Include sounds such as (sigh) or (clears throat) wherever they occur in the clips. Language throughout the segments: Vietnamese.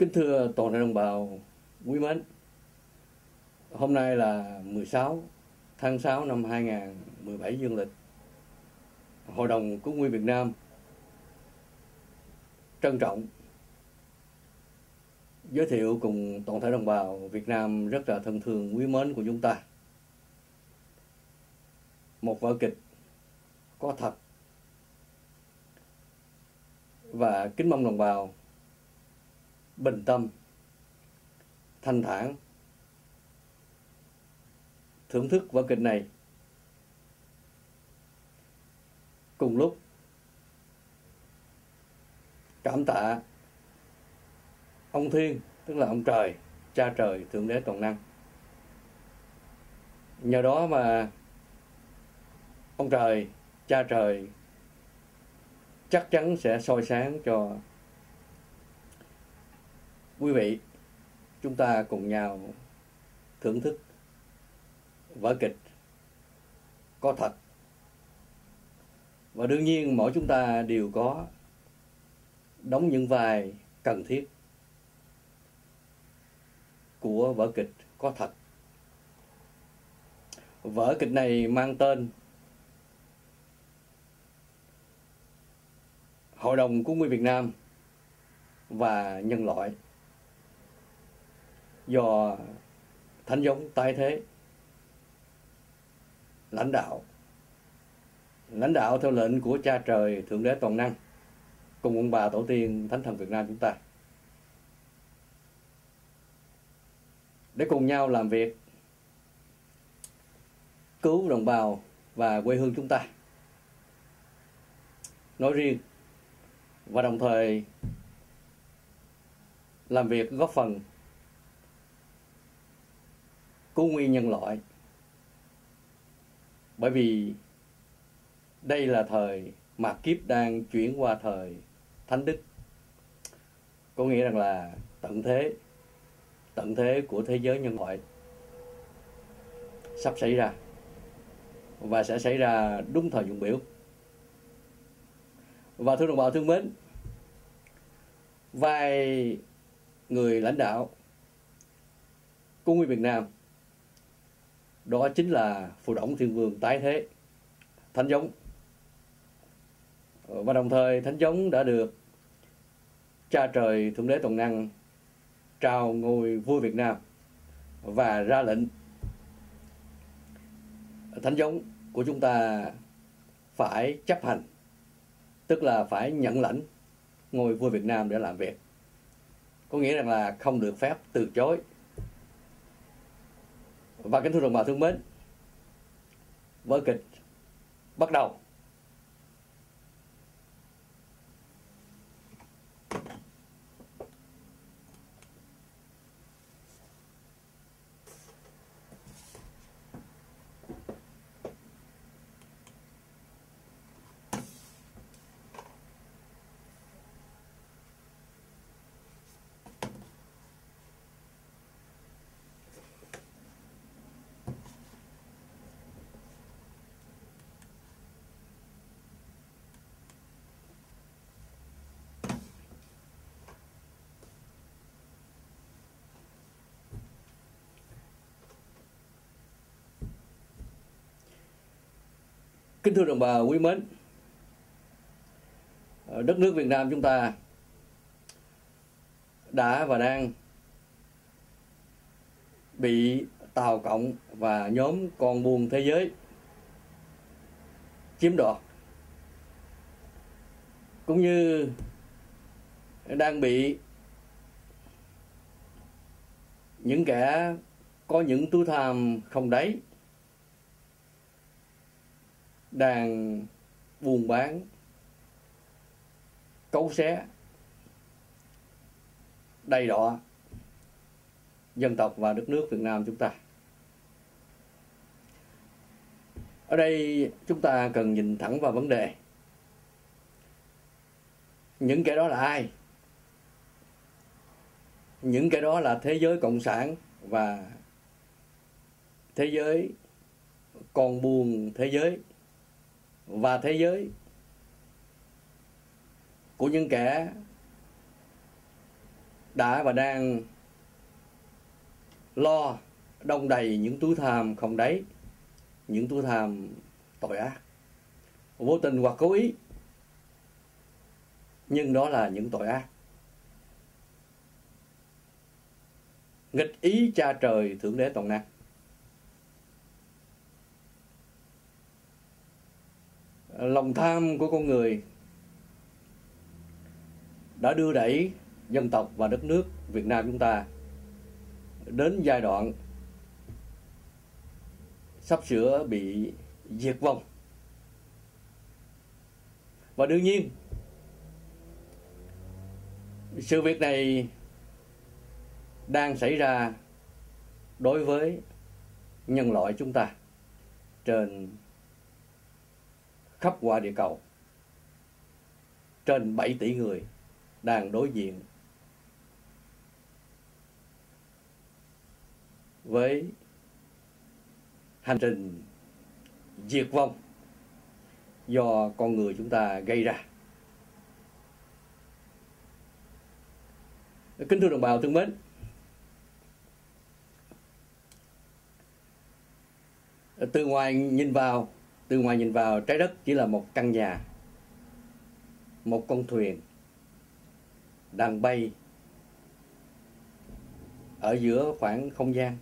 Kính thưa toàn thể đồng bào quý mến, hôm nay là 16 tháng 6 năm 2017 dương lịch. Hội đồng Cứu Nguy Việt Nam trân trọng giới thiệu cùng toàn thể đồng bào Việt Nam rất là thân thương quý mến của chúng ta. Một vở kịch có thật và kính mong đồng bào bình tâm, thanh thản, thưởng thức vở kịch này. Cùng lúc, cảm tạ ông thiên, tức là ông trời, cha trời, thượng đế toàn năng. Nhờ đó mà ông trời, cha trời chắc chắn sẽ soi sáng cho quý vị, chúng ta cùng nhau thưởng thức vở kịch có thật. Và đương nhiên mỗi chúng ta đều có đóng những vai cần thiết của vở kịch có thật. Vở kịch này mang tên Hội đồng của người Việt Nam và Nhân loại do Thánh giống tái thế. Lãnh đạo lãnh đạo theo lệnh của cha trời, thượng đế toàn năng, cùng ông bà tổ tiên thánh thần Việt Nam chúng ta. Để cùng nhau làm việc, cứu đồng bào và quê hương chúng ta. Nói riêng và đồng thời làm việc góp phần cứu nguyên nhân loại. Bởi vì đây là thời mà kiếp đang chuyển qua thời thánh đức. Có nghĩa rằng là tận thế tận thế của thế giới nhân loại sắp xảy ra và sẽ xảy ra đúng thời dụng biểu. Và thưa đồng bào, thương mến, vài người lãnh đạo của nguyên Việt Nam đó chính là phù động thiên vương tái thế, thánh giống. Ờ, và đồng thời thánh giống đã được cha trời thượng đế toàn năng trao ngôi vua Việt Nam và ra lệnh. Thánh giống của chúng ta phải chấp hành, tức là phải nhận lãnh ngôi vua Việt Nam để làm việc. Có nghĩa rằng là không được phép từ chối và kính thưa đồng bào thương mến vở kịch bắt đầu. Kính thưa đồng bào quý mến, ờ, đất nước Việt Nam chúng ta đã và đang bị Tàu Cộng và nhóm con buôn thế giới chiếm đoạt cũng như đang bị những kẻ có những túi tham không đáy đang buôn bán, cấu xé, đầy đọa dân tộc và đất nước Việt Nam chúng ta. Ở đây chúng ta cần nhìn thẳng vào vấn đề. Những kẻ đó là ai? Những kẻ đó là thế giới cộng sản và thế giới con buôn thế giới và thế giới của những kẻ đã và đang lo đông đầy những túi tham không đáy, những túi tham tội ác. Vô tình hoặc cố ý, nhưng đó là những tội ác. Nghịch ý cha trời thượng đế toàn năng. Lòng tham của con người đã đưa đẩy dân tộc và đất nước Việt Nam chúng ta đến giai đoạn sắp sửa bị diệt vong. Và đương nhiên, sự việc này đang xảy ra đối với nhân loại chúng ta trên khắp qua địa cầu trên 7 tỷ người đang đối diện với hành trình diệt vong do con người chúng ta gây ra. Kính thưa đồng bào thân mến, từ ngoài nhìn vào, từ ngoài nhìn vào trái đất chỉ là một căn nhà, một con thuyền đang bay ở giữa khoảng không gian.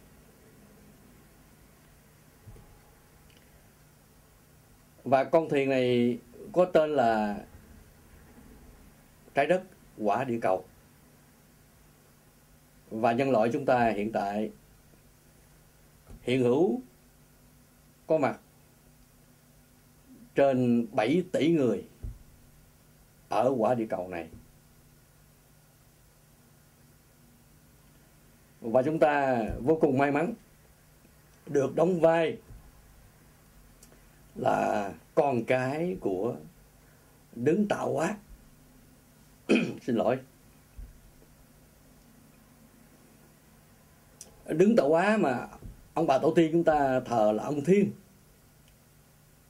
Và con thuyền này có tên là trái đất quả địa cầu. Và nhân loại chúng ta hiện tại hiện hữu có mặt trên 7 tỷ người ở quả địa cầu này. Và chúng ta vô cùng may mắn được đóng vai là con cái của đứng tạo hóa. (clears throat) Xin lỗi. Đứng tạo hóa mà ông bà tổ tiên chúng ta thờ là ông thiên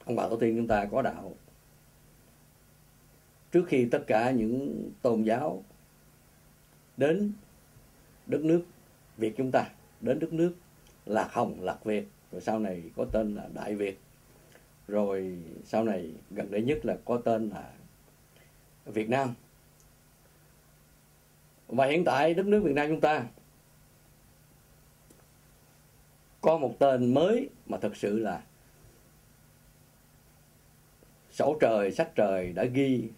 ông bà tổ tiên chúng ta có đạo. Trước khi tất cả những tôn giáo đến đất nước Việt chúng ta đến đất nước Lạc Hồng, Lạc Việt rồi sau này có tên là Đại Việt rồi sau này gần đây nhất là có tên là Việt Nam. Và hiện tại đất nước Việt Nam chúng ta có một tên mới mà thật sự là sổ trời, sách trời đã ghi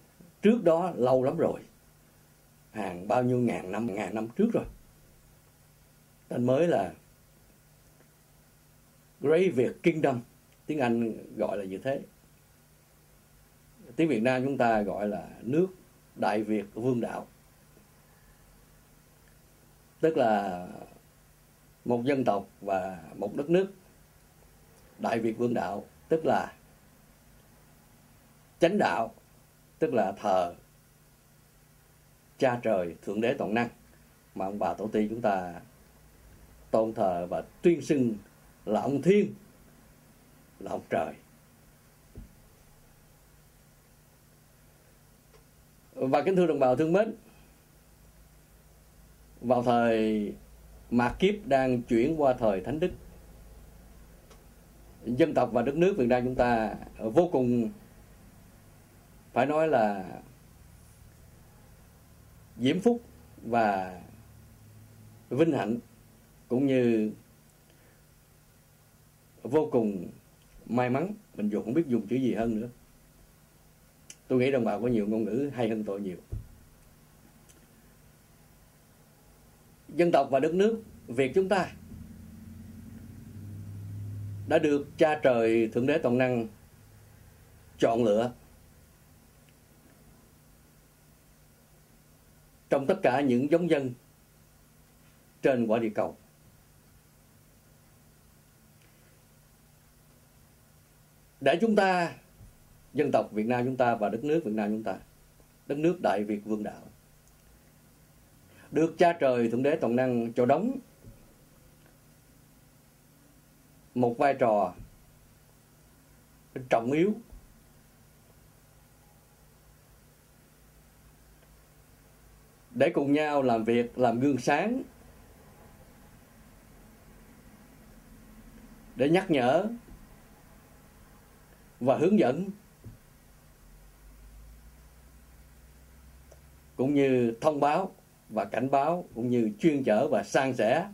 trước đó lâu lắm rồi. Hàng bao nhiêu ngàn năm ngàn năm trước rồi. Tên mới là Great Việt Kingdom. Tiếng Anh gọi là như thế. Tiếng Việt Nam chúng ta gọi là nước Đại Việt Vương đạo. Tức là một dân tộc và một đất nước Đại Việt Vương đạo, tức là chánh đạo, tức là thờ cha trời, thượng đế toàn năng, mà ông bà tổ tiên chúng ta tôn thờ và tuyên xưng là ông thiên, là ông trời. Và kính thưa đồng bào thương mến, vào thời mạt kiếp đang chuyển qua thời thánh đức, dân tộc và đất nước Việt Nam chúng ta vô cùng phải nói là diễm phúc và vinh hạnh cũng như vô cùng may mắn, mình dù không biết dùng chữ gì hơn nữa. Tôi nghĩ đồng bào có nhiều ngôn ngữ hay hơn tôi nhiều. Dân tộc và đất nước việt chúng ta đã được cha trời thượng đế toàn năng chọn lựa trong tất cả những giống dân trên quả địa cầu. Để chúng ta, dân tộc Việt Nam chúng ta và đất nước Việt Nam chúng ta, đất nước Đại Việt Vương đạo, được cha trời thượng đế toàn năng cho đóng một vai trò trọng yếu để cùng nhau làm việc, làm gương sáng. Để nhắc nhở và hướng dẫn. Cũng như thông báo và cảnh báo, cũng như chuyên chở và san sẻ.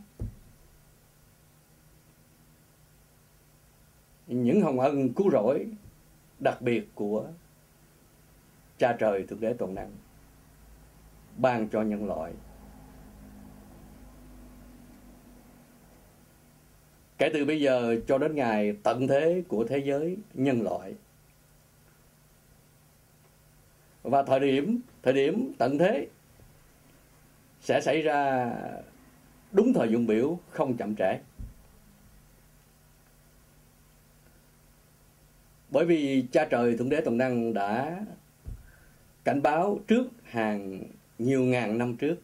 Những hồng ân cứu rỗi đặc biệt của cha trời thượng đế toàn năng ban cho nhân loại. Kể từ bây giờ cho đến ngày tận thế của thế giới, nhân loại. Và thời điểm thời điểm tận thế sẽ xảy ra đúng thời dụng biểu không chậm trễ. Bởi vì cha trời thượng đế toàn năng đã cảnh báo trước hàng nhiều ngàn năm trước,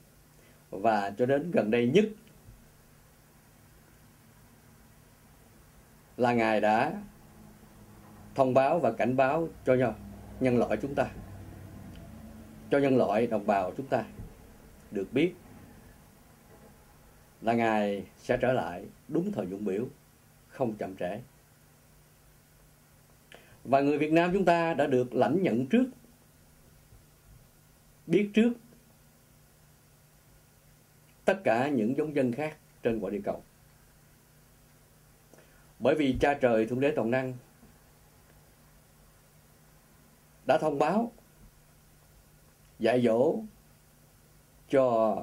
và cho đến gần đây nhất là ngài đã thông báo và cảnh báo cho nhau, nhân loại chúng ta, cho nhân loại đồng bào chúng ta được biết là ngài sẽ trở lại đúng thời dụng biểu, không chậm trễ. Và người Việt Nam chúng ta đã được lãnh nhận trước, biết trước tất cả những giống dân khác trên quả địa cầu. Bởi vì cha trời, thượng đế toàn năng, đã thông báo, dạy dỗ cho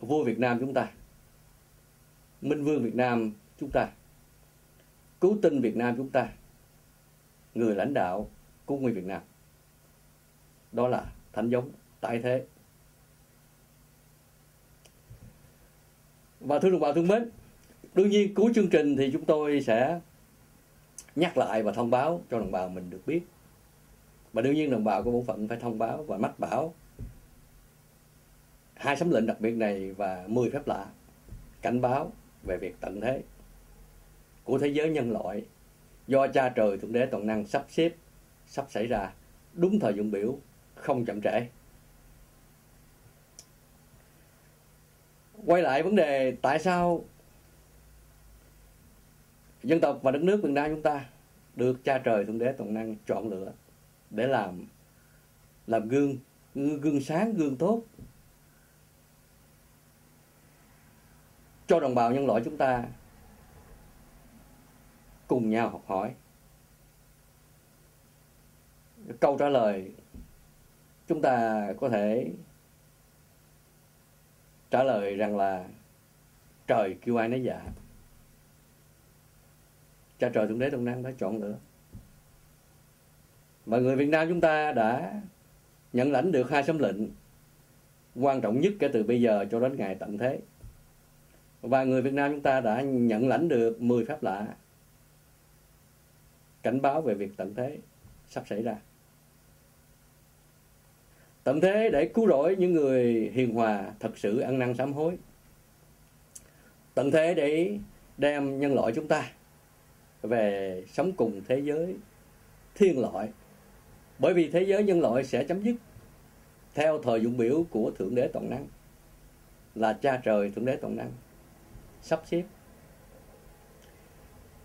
vua Việt Nam chúng ta, Minh Vương Việt Nam chúng ta, Cứu tinh Việt Nam chúng ta, Người lãnh đạo của nguyên Việt Nam. Đó là thánh giống tại thế. Và thưa đồng bào, thương mến, Đương nhiên cuối chương trình thì chúng tôi sẽ nhắc lại và thông báo cho đồng bào mình được biết. Và đương nhiên đồng bào của bộ phận phải thông báo và mách bảo hai sấm lệnh đặc biệt này và 10 phép lạ cảnh báo về việc tận thế của thế giới nhân loại do cha trời thượng đế toàn năng sắp xếp, sắp xảy ra đúng thời dụng biểu, không chậm trễ. Quay lại vấn đề tại sao dân tộc và đất nước Việt Nam chúng ta được cha trời thượng đế toàn năng chọn lựa để làm làm gương gương sáng, gương tốt cho đồng bào nhân loại chúng ta cùng nhau học hỏi. Câu trả lời chúng ta có thể trả lời rằng là trời kêu ai nấy dạ. Cha trời thượng đế toàn năng đã chọn lựa. Mà người Việt Nam chúng ta đã nhận lãnh được hai sấm lệnh quan trọng nhất kể từ bây giờ cho đến ngày tận thế. Và người Việt Nam chúng ta đã nhận lãnh được 10 phép lạ. Cảnh báo về việc tận thế sắp xảy ra tận thế để cứu rỗi những người hiền hòa thật sự ăn năn sám hối. Tận thế để đem nhân loại chúng ta về sống cùng thế giới thiên loại. Bởi vì thế giới nhân loại sẽ chấm dứt theo thời dụng biểu của thượng đế toàn năng, là cha trời thượng đế toàn năng, sắp xếp.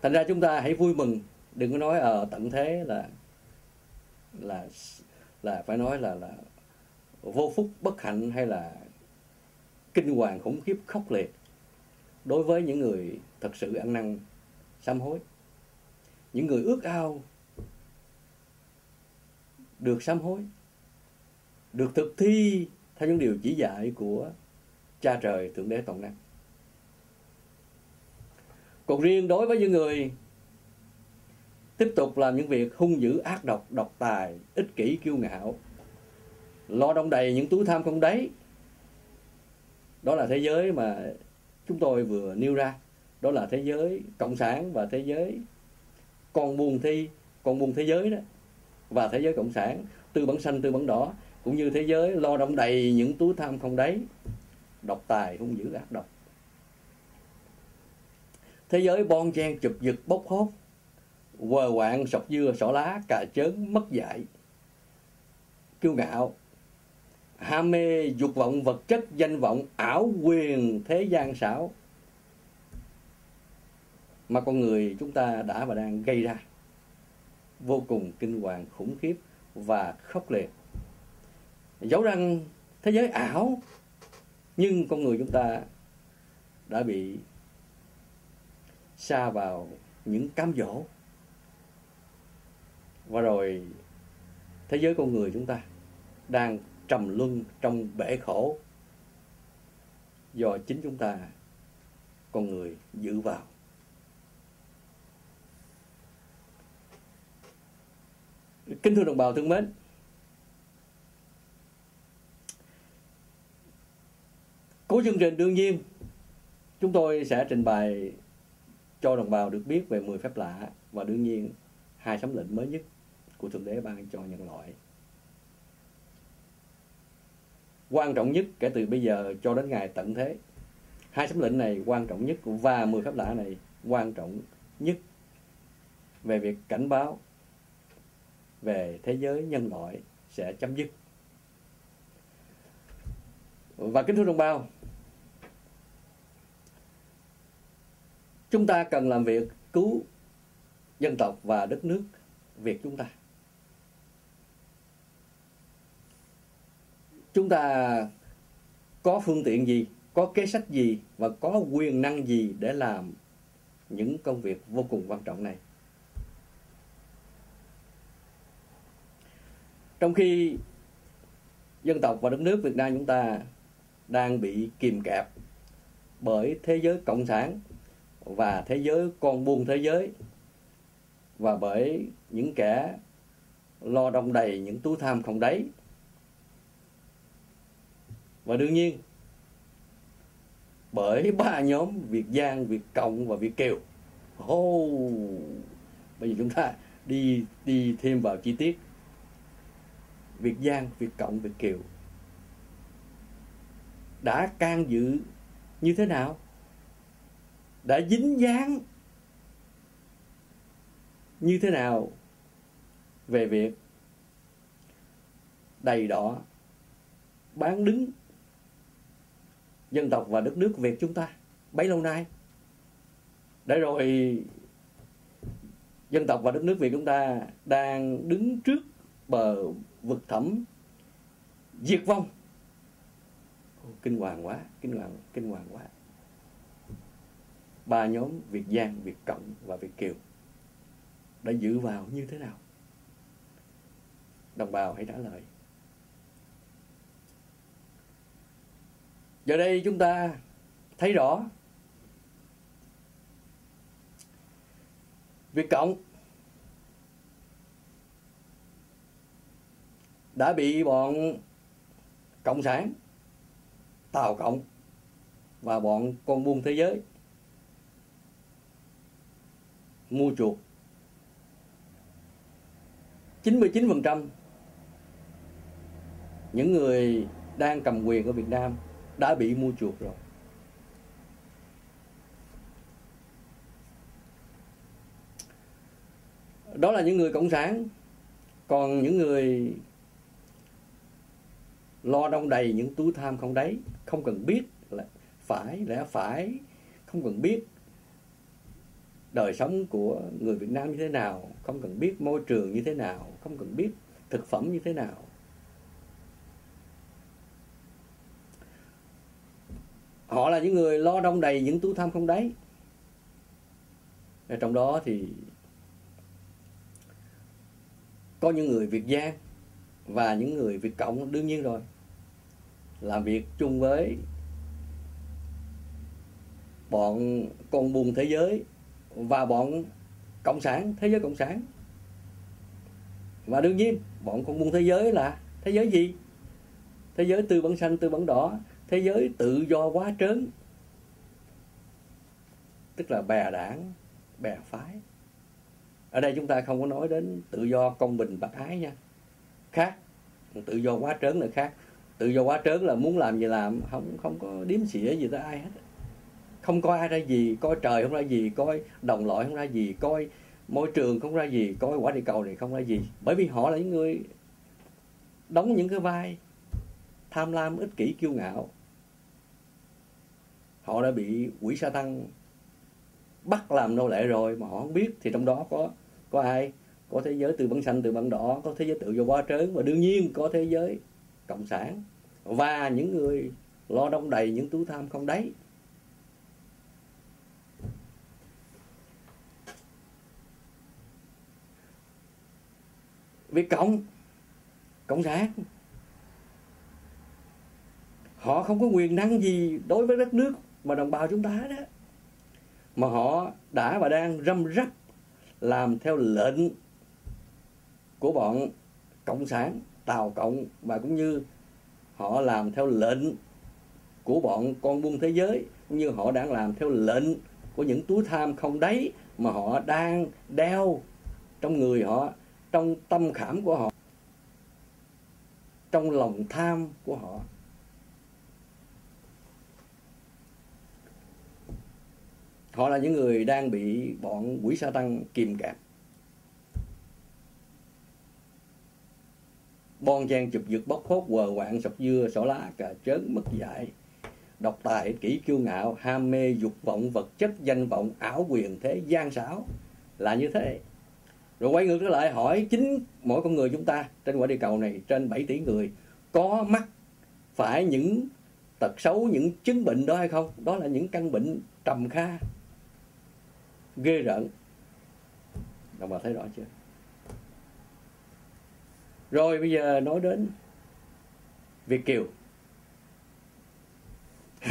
Thành ra chúng ta hãy vui mừng, đừng có nói ở tận thế là là là phải nói là là vô phúc, bất hạnh hay là kinh hoàng khủng khiếp, khốc liệt, đối với những người thật sự ăn năn, sám hối. Những người ước ao được sám hối, được thực thi theo những điều chỉ dạy của cha trời, thượng đế toàn năng. Còn riêng đối với những người tiếp tục làm những việc hung dữ ác độc độc tài, ích kỷ, kiêu ngạo lo đông đầy những túi tham không đấy đó là thế giới mà chúng tôi vừa nêu ra. Đó là thế giới cộng sản và thế giới con buồn thi, con buồn thế giới đó, và thế giới cộng sản. Tư bản xanh, tư bản đỏ, cũng như thế giới lo đong đầy những túi tham không đấy độc tài hung dữ ác độc. Thế giới bon chen, chụp giật, bốc hốt. Quờ quạng, sọc dưa, sỏ lá, cà chớn mất dạy. Kiêu ngạo ham mê, dục vọng, vật chất, danh vọng, ảo quyền, thế gian xảo. Mà con người chúng ta đã và đang gây ra, vô cùng kinh hoàng, khủng khiếp và khốc liệt. Dẫu rằng thế giới ảo, nhưng con người chúng ta đã bị xa vào những cám dỗ. Và rồi thế giới con người chúng ta đang trầm luân trong bể khổ. Do chính chúng ta, con người, giữ vào. Kính thưa đồng bào thương mến cuối chương trình đương nhiên, chúng tôi sẽ trình bày cho đồng bào được biết về 10 phép lạ và đương nhiên hai sấm lệnh mới nhất của thượng đế ban cho nhân loại quan trọng nhất kể từ bây giờ cho đến ngày tận thế. Hai sấm lệnh này quan trọng nhất và 10 phép lạ này quan trọng nhất về việc cảnh báo về thế giới nhân loại sẽ chấm dứt. Và kính thưa đồng bào, chúng ta cần làm việc cứu dân tộc và đất nước Việt chúng ta. Chúng ta có phương tiện gì, có kế sách gì và có quyền năng gì để làm những công việc vô cùng quan trọng này? Trong khi dân tộc và đất nước Việt Nam chúng ta đang bị kìm kẹp bởi thế giới cộng sản và thế giới con buôn thế giới và bởi những kẻ lo đông đầy những túi tham không đáy và đương nhiên bởi ba nhóm Việt Giang, Việt Cộng và Việt Kiều. Oh, bây giờ chúng ta đi đi thêm vào chi tiết. Việt Giang, Việt Cộng, Việt Kiều đã can dự như thế nào? Đã dính dáng như thế nào về việc đầy đỏ bán đứng dân tộc và đất nước Việt chúng ta bấy lâu nay. Để rồi dân tộc và đất nước Việt chúng ta đang đứng trước bờ vực thẳm diệt vong. Kinh hoàng quá, kinh hoàng kinh hoàng quá. Ba nhóm Việt Giang, Việt Cộng và Việt Kiều đã giữ vào như thế nào? Đồng bào hãy trả lời. Giờ đây chúng ta thấy rõ Việt Cộng đã bị bọn Cộng sản, Tàu Cộng và bọn con buôn thế giới mua chuộc. 99% những người đang cầm quyền ở Việt Nam đã bị mua chuộc rồi. Đó là những người cộng sản. Còn những người lo đông đầy những túi tham không đấy không cần biết là phải, lẽ phải, không cần biết đời sống của người Việt Nam như thế nào, không cần biết môi trường như thế nào, không cần biết thực phẩm như thế nào. Họ là những người lo đông đầy những túi tham không đáy. Trong đó thì có những người Việt Giang và những người Việt Cộng đương nhiên rồi. Làm việc chung với bọn con buôn thế giới và bọn cộng sản, thế giới cộng sản. Và đương nhiên, bọn con buôn thế giới là thế giới gì? Thế giới tư bản xanh tư bản đỏ thế giới tự do quá trớn. Tức là bè đảng, bè phái. Ở đây chúng ta không có nói đến tự do công bình bác ái nha. Khác, tự do quá trớn là khác. Tự do quá trớn là muốn làm gì làm, không không có điếm xỉa gì tới ai hết. Không coi ai ra gì, coi trời không ra gì, coi đồng loại không ra gì, coi môi trường không ra gì, coi quả địa cầu này không ra gì. Bởi vì họ là những người đóng những cái vai tham lam, ích kỷ, kiêu ngạo họ đã bị quỷ sa tăng bắt làm nô lệ rồi mà họ không biết. Thì trong đó có có ai? Có thế giới từ băng xanh, từ băng đỏ, có thế giới tự do quá trớn và đương nhiên có thế giới cộng sản. Và những người lo đông đầy những túi tham không đấy Việt Cộng Cộng sản, họ không có quyền năng gì đối với đất nước mà đồng bào chúng ta đó mà họ đã và đang răm rắp làm theo lệnh của bọn cộng sản, tàu cộng, và cũng như họ làm theo lệnh của bọn con buôn thế giới, cũng như họ đang làm theo lệnh của những túi tham không đáy mà họ đang đeo trong người họ, trong tâm khảm của họ, trong lòng tham của họ. Họ là những người đang bị bọn quỷ sa tăng kìm kẹp bon chen chụp giật bóc phốt quờ quạng sọc dưa, sỏ lá cà trớn mất dạy độc tài kỹ kiêu ngạo, ham mê dục vọng vật chất, danh vọng ảo quyền thế gian xảo. Là như thế. Rồi quay ngược trở lại hỏi chính mỗi con người chúng ta trên quả địa cầu này, trên 7 tỷ người, có mắc phải những tật xấu, những chứng bệnh đó hay không? Đó là những căn bệnh trầm kha ghê rợn. Đồng bào thấy rõ chưa? Rồi bây giờ nói đến Việt Kiều. (laughs)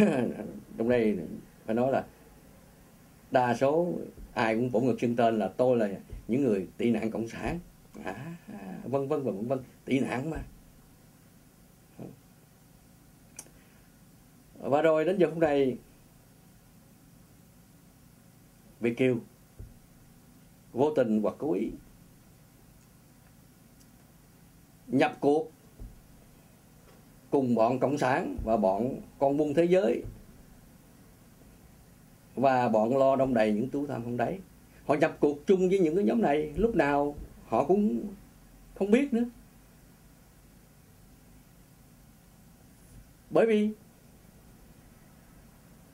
Trong đây phải nói là đa số ai cũng bổ ngực xưng tên là tôi là những người tị nạn cộng sản. À, à, vân vân và vân vân tị nạn mà. Và rồi đến giờ hôm nay Việt Kiều vô tình hoặc cố ý. Nhập cuộc. Cùng bọn cộng sản và bọn con buôn thế giới. Và bọn lo đông đầy những túi tham không đáy. Họ nhập cuộc chung với những cái nhóm này. Lúc nào họ cũng không biết nữa. Bởi vì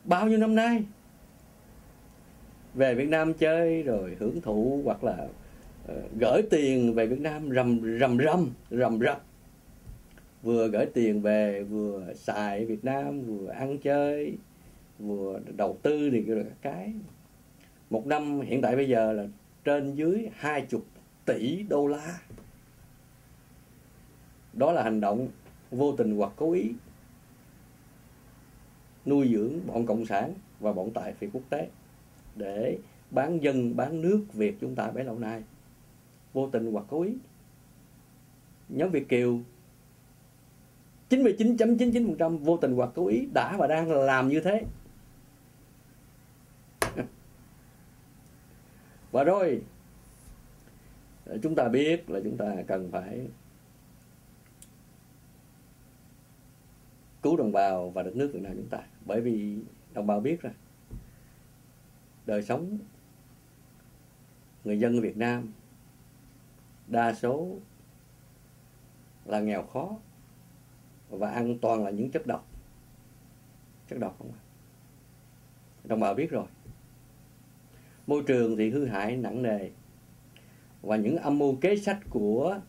bao nhiêu năm nay về Việt Nam chơi rồi hưởng thụ hoặc là uh, gửi tiền về Việt Nam rầm rầm rầm rầm rập. Vừa gửi tiền về vừa xài Việt Nam vừa ăn chơi vừa đầu tư thì các cái. Một năm hiện tại bây giờ là trên dưới hai chục tỷ đô la. Đó là hành động vô tình hoặc cố ý nuôi dưỡng bọn cộng sản và bọn tài phiệt quốc tế để bán dân, bán nước Việt chúng ta bấy lâu nay. Vô tình hoặc cố ý. Nhóm Việt Kiều 99.99% vô tình hoặc cố ý đã và đang làm như thế. (laughs) Và rồi, chúng ta biết là chúng ta cần phải cứu đồng bào và đất nước Việt Nam chúng ta. Bởi vì đồng bào biết rồi đời sống người dân Việt Nam đa số là nghèo khó và ăn toàn là những chất độc. Chất độc không đồng bào biết rồi. Môi trường thì hư hại nặng nề và những âm mưu kế sách của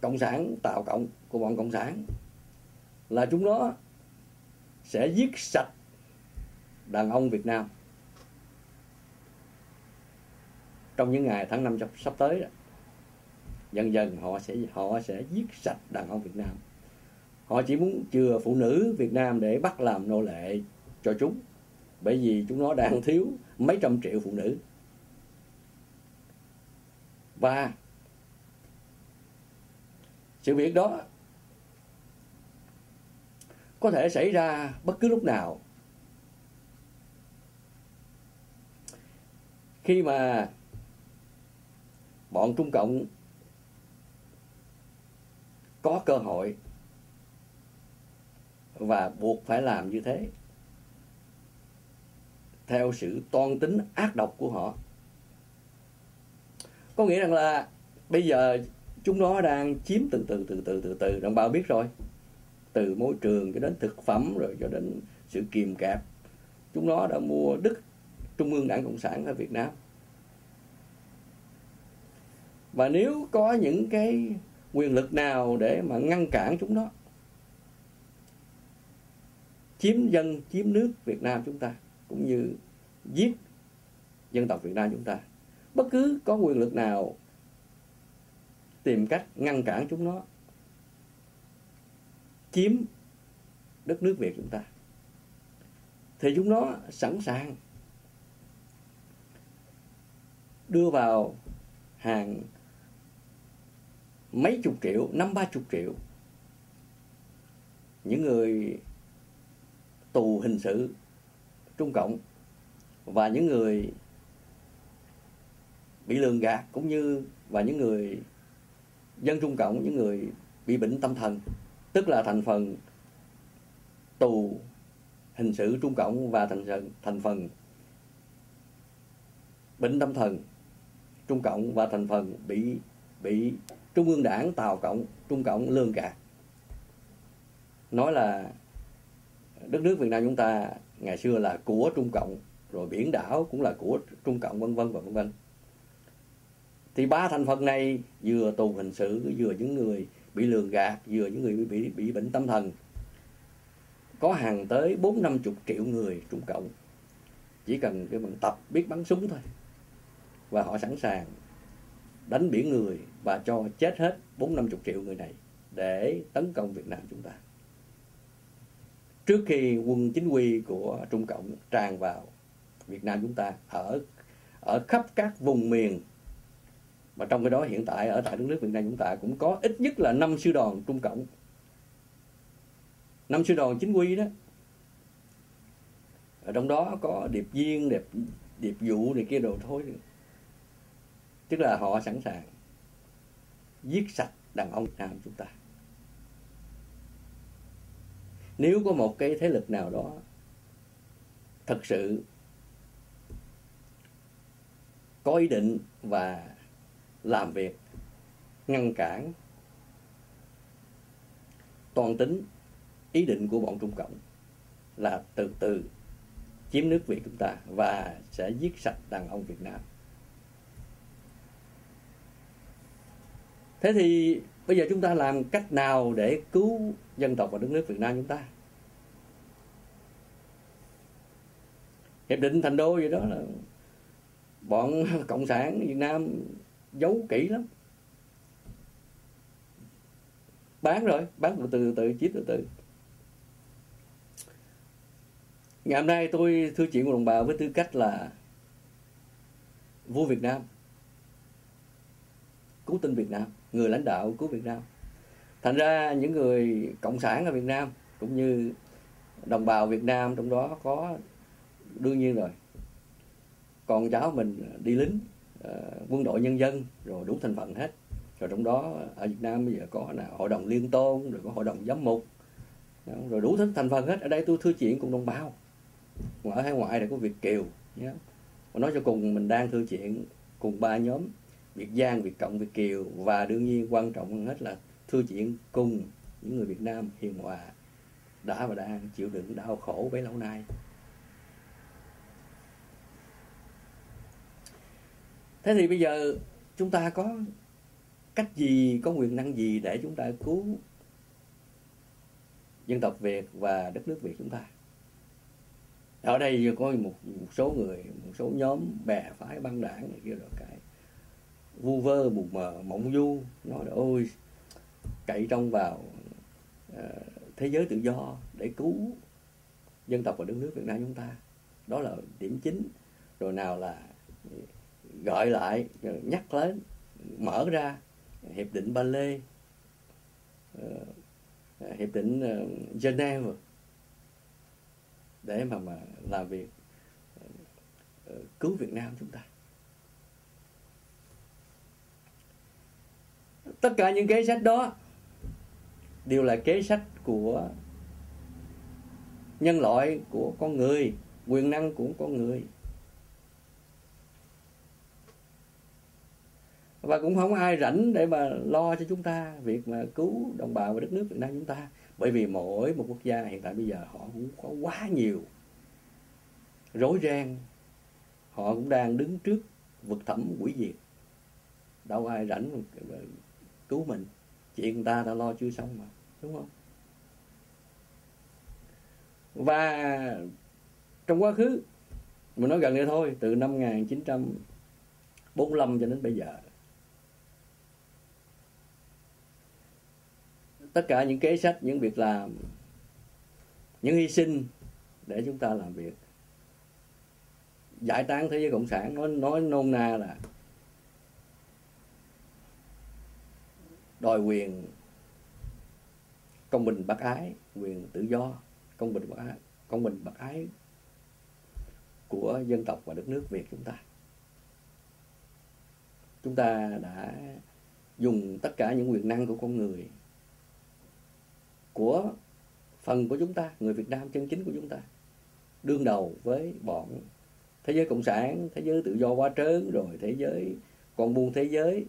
cộng sản, tạo cộng, của bọn cộng sản là chúng nó sẽ giết sạch đàn ông Việt Nam. Trong những ngày tháng năm sắp tới đó, dần dần họ sẽ họ sẽ giết sạch đàn ông Việt Nam. Họ chỉ muốn chừa phụ nữ Việt Nam để bắt làm nô lệ cho chúng, bởi vì chúng nó đang thiếu mấy trăm triệu phụ nữ. Và sự việc đó có thể xảy ra bất cứ lúc nào. Khi mà bọn Trung Cộng có cơ hội và buộc phải làm như thế, theo sự toan tính ác độc của họ, có nghĩa rằng là bây giờ chúng nó đang chiếm từ từ từ từ từ từ đồng bào biết rồi từ môi trường cho đến thực phẩm rồi cho đến sự kiềm kẹp chúng nó đã mua đức, trung ương đảng cộng sản ở việt nam. Và nếu có những cái quyền lực nào để mà ngăn cản chúng nó, chiếm dân, chiếm nước Việt Nam chúng ta, cũng như giết dân tộc Việt Nam chúng ta, bất cứ có quyền lực nào tìm cách ngăn cản chúng nó chiếm đất nước Việt chúng ta. Thì chúng nó sẵn sàng đưa vào hàng mấy chục triệu, năm ba chục triệu những người tù hình sự Trung Cộng và những người bị lường gạt cũng như và những người dân Trung Cộng, những người bị bệnh tâm thần, tức là thành phần tù, hình sự Trung Cộng và thành phần thành phần bệnh tâm thần Trung Cộng và thành phần bị bị Trung ương Đảng, Tàu Cộng, Trung Cộng lương cả. Nói là đất nước Việt Nam chúng ta ngày xưa là của Trung Cộng, rồi biển đảo cũng là của Trung Cộng, vân vân và vân vân. Thì ba thành phần này vừa tù hình sự, vừa những người bị lường gạt vừa những người bị bị, bị bệnh tâm thần. Có hàng tới bốn năm chục triệu người Trung Cộng. Chỉ cần cái mình tập biết bắn súng thôi. Và họ sẵn sàng đánh biển người và cho chết hết bốn năm chục triệu người này để tấn công Việt Nam chúng ta. Trước khi quân chính quy của Trung Cộng tràn vào Việt Nam chúng ta ở ở khắp các vùng miền và trong cái đó hiện tại, ở tại đất nước Việt Nam chúng ta cũng có ít nhất là năm sư đoàn Trung Cộng. Năm sư đoàn chính quy đó. Ở trong đó có điệp viên, điệp điệp vụ này kia đồ thôi. Tức là họ sẵn sàng giết sạch đàn ông Việt Nam chúng ta. Nếu có một cái thế lực nào đó thật sự có ý định và làm việc, ngăn cản toàn tính ý định của bọn Trung Cộng là từ từ chiếm nước Việt chúng ta và sẽ giết sạch đàn ông Việt Nam. Thế thì bây giờ chúng ta làm cách nào để cứu dân tộc và đất nước Việt Nam chúng ta hiệp định thành đô vậy đó là bọn (laughs) cộng sản Việt Nam giấu kỹ lắm. Bán rồi, bán từ từ từ chiếm từ từ. Ngày hôm nay tôi thưa chuyện của đồng bào với tư cách là vua Việt Nam, cứu tinh Việt Nam, người lãnh đạo cứu Việt Nam. Thành ra những người cộng sản ở Việt Nam cũng như đồng bào Việt Nam trong đó có đương nhiên rồi. Còn cháu mình đi lính Ờ, quân đội nhân dân rồi đủ thành phần hết. Rồi trong đó ở Việt Nam bây giờ có là hội đồng liên tôn rồi có hội đồng giám mục. Rồi đủ thành phần hết. Ở đây tôi thưa chuyện cùng đồng bào. Ở hải ngoại thì có Việt kiều nhé. Nói cho cùng mình đang thưa chuyện cùng ba nhóm Việt Giang, Việt Cộng, Việt Kiều. Và đương nhiên quan trọng hơn hết là thưa chuyện cùng những người Việt Nam hiền hòa đã và đang chịu đựng đau khổ bấy lâu nay. Thế thì bây giờ chúng ta có cách gì, có quyền năng gì để chúng ta cứu dân tộc Việt và đất nước Việt chúng ta? Ở đây có một, một số người, một số nhóm bè phái băng đảng này kia rồi cái vu vơ mù mờ mộng du nói là ôi cậy trong vào uh, thế giới tự do để cứu dân tộc và đất nước Việt Nam chúng ta đó là điểm chính rồi nào là gọi lại, nhắc lên mở ra hiệp định Ba Lê ờ, hiệp định ờ, Geneva, để mà mà làm việc ờ, cứu Việt Nam chúng ta. Tất cả những kế sách đó đều là kế sách của nhân loại, của con người, quyền năng của con người. Và cũng không ai rảnh để mà lo cho chúng ta việc mà cứu đồng bào và đất nước Việt Nam chúng ta. Bởi vì mỗi một quốc gia hiện tại bây giờ họ cũng có quá nhiều rối ren. Họ cũng đang đứng trước vực thẳm quỷ diệt. Đâu ai rảnh cứu mình. Chuyện người ta đã lo chưa xong mà, đúng không? Và trong quá khứ, mình nói gần đây thôi, từ năm 1945 cho đến bây giờ tất cả những kế sách những việc làm những hy sinh để chúng ta làm việc. Giải tán thế giới cộng sản nói nói nôm na là đòi quyền công bình bác ái quyền tự do công bình bác ái, công bình bác ái của dân tộc và đất nước Việt chúng ta. Chúng ta đã dùng tất cả những quyền năng của con người của phần của chúng ta, người Việt Nam chân chính của chúng ta, đương đầu với bọn thế giới cộng sản, thế giới tự do quá trớn, rồi thế giới còn buôn thế giới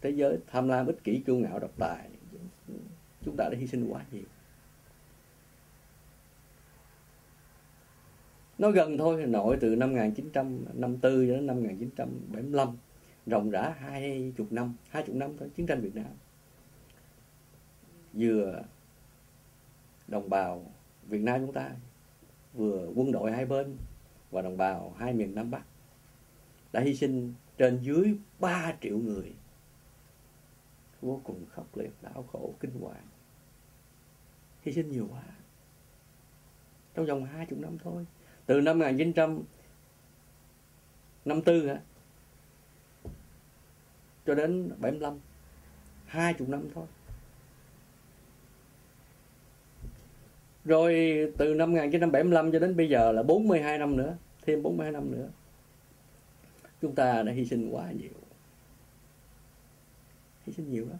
thế giới tham lam ích kỷ, kiêu ngạo độc tài. Chúng ta đã hy sinh quá nhiều. Nói gần thôi, nội từ năm 1954 đến năm 1975 rộng rã hai chục năm, hai chục năm thôi, chiến tranh Việt Nam vừa đồng bào Việt Nam chúng ta, vừa quân đội hai bên và đồng bào hai miền Nam Bắc đã hy sinh trên dưới 3 triệu người. Vô cùng khốc liệt, đau khổ, kinh hoàng. Hy sinh nhiều quá. Trong vòng hai chục năm thôi. Từ năm 1954 hả? Cho đến 75 hai chục năm thôi. Rồi từ năm 1975 cho đến bây giờ là 42 năm nữa, thêm 42 năm nữa. Chúng ta đã hy sinh quá nhiều. Hy sinh nhiều lắm.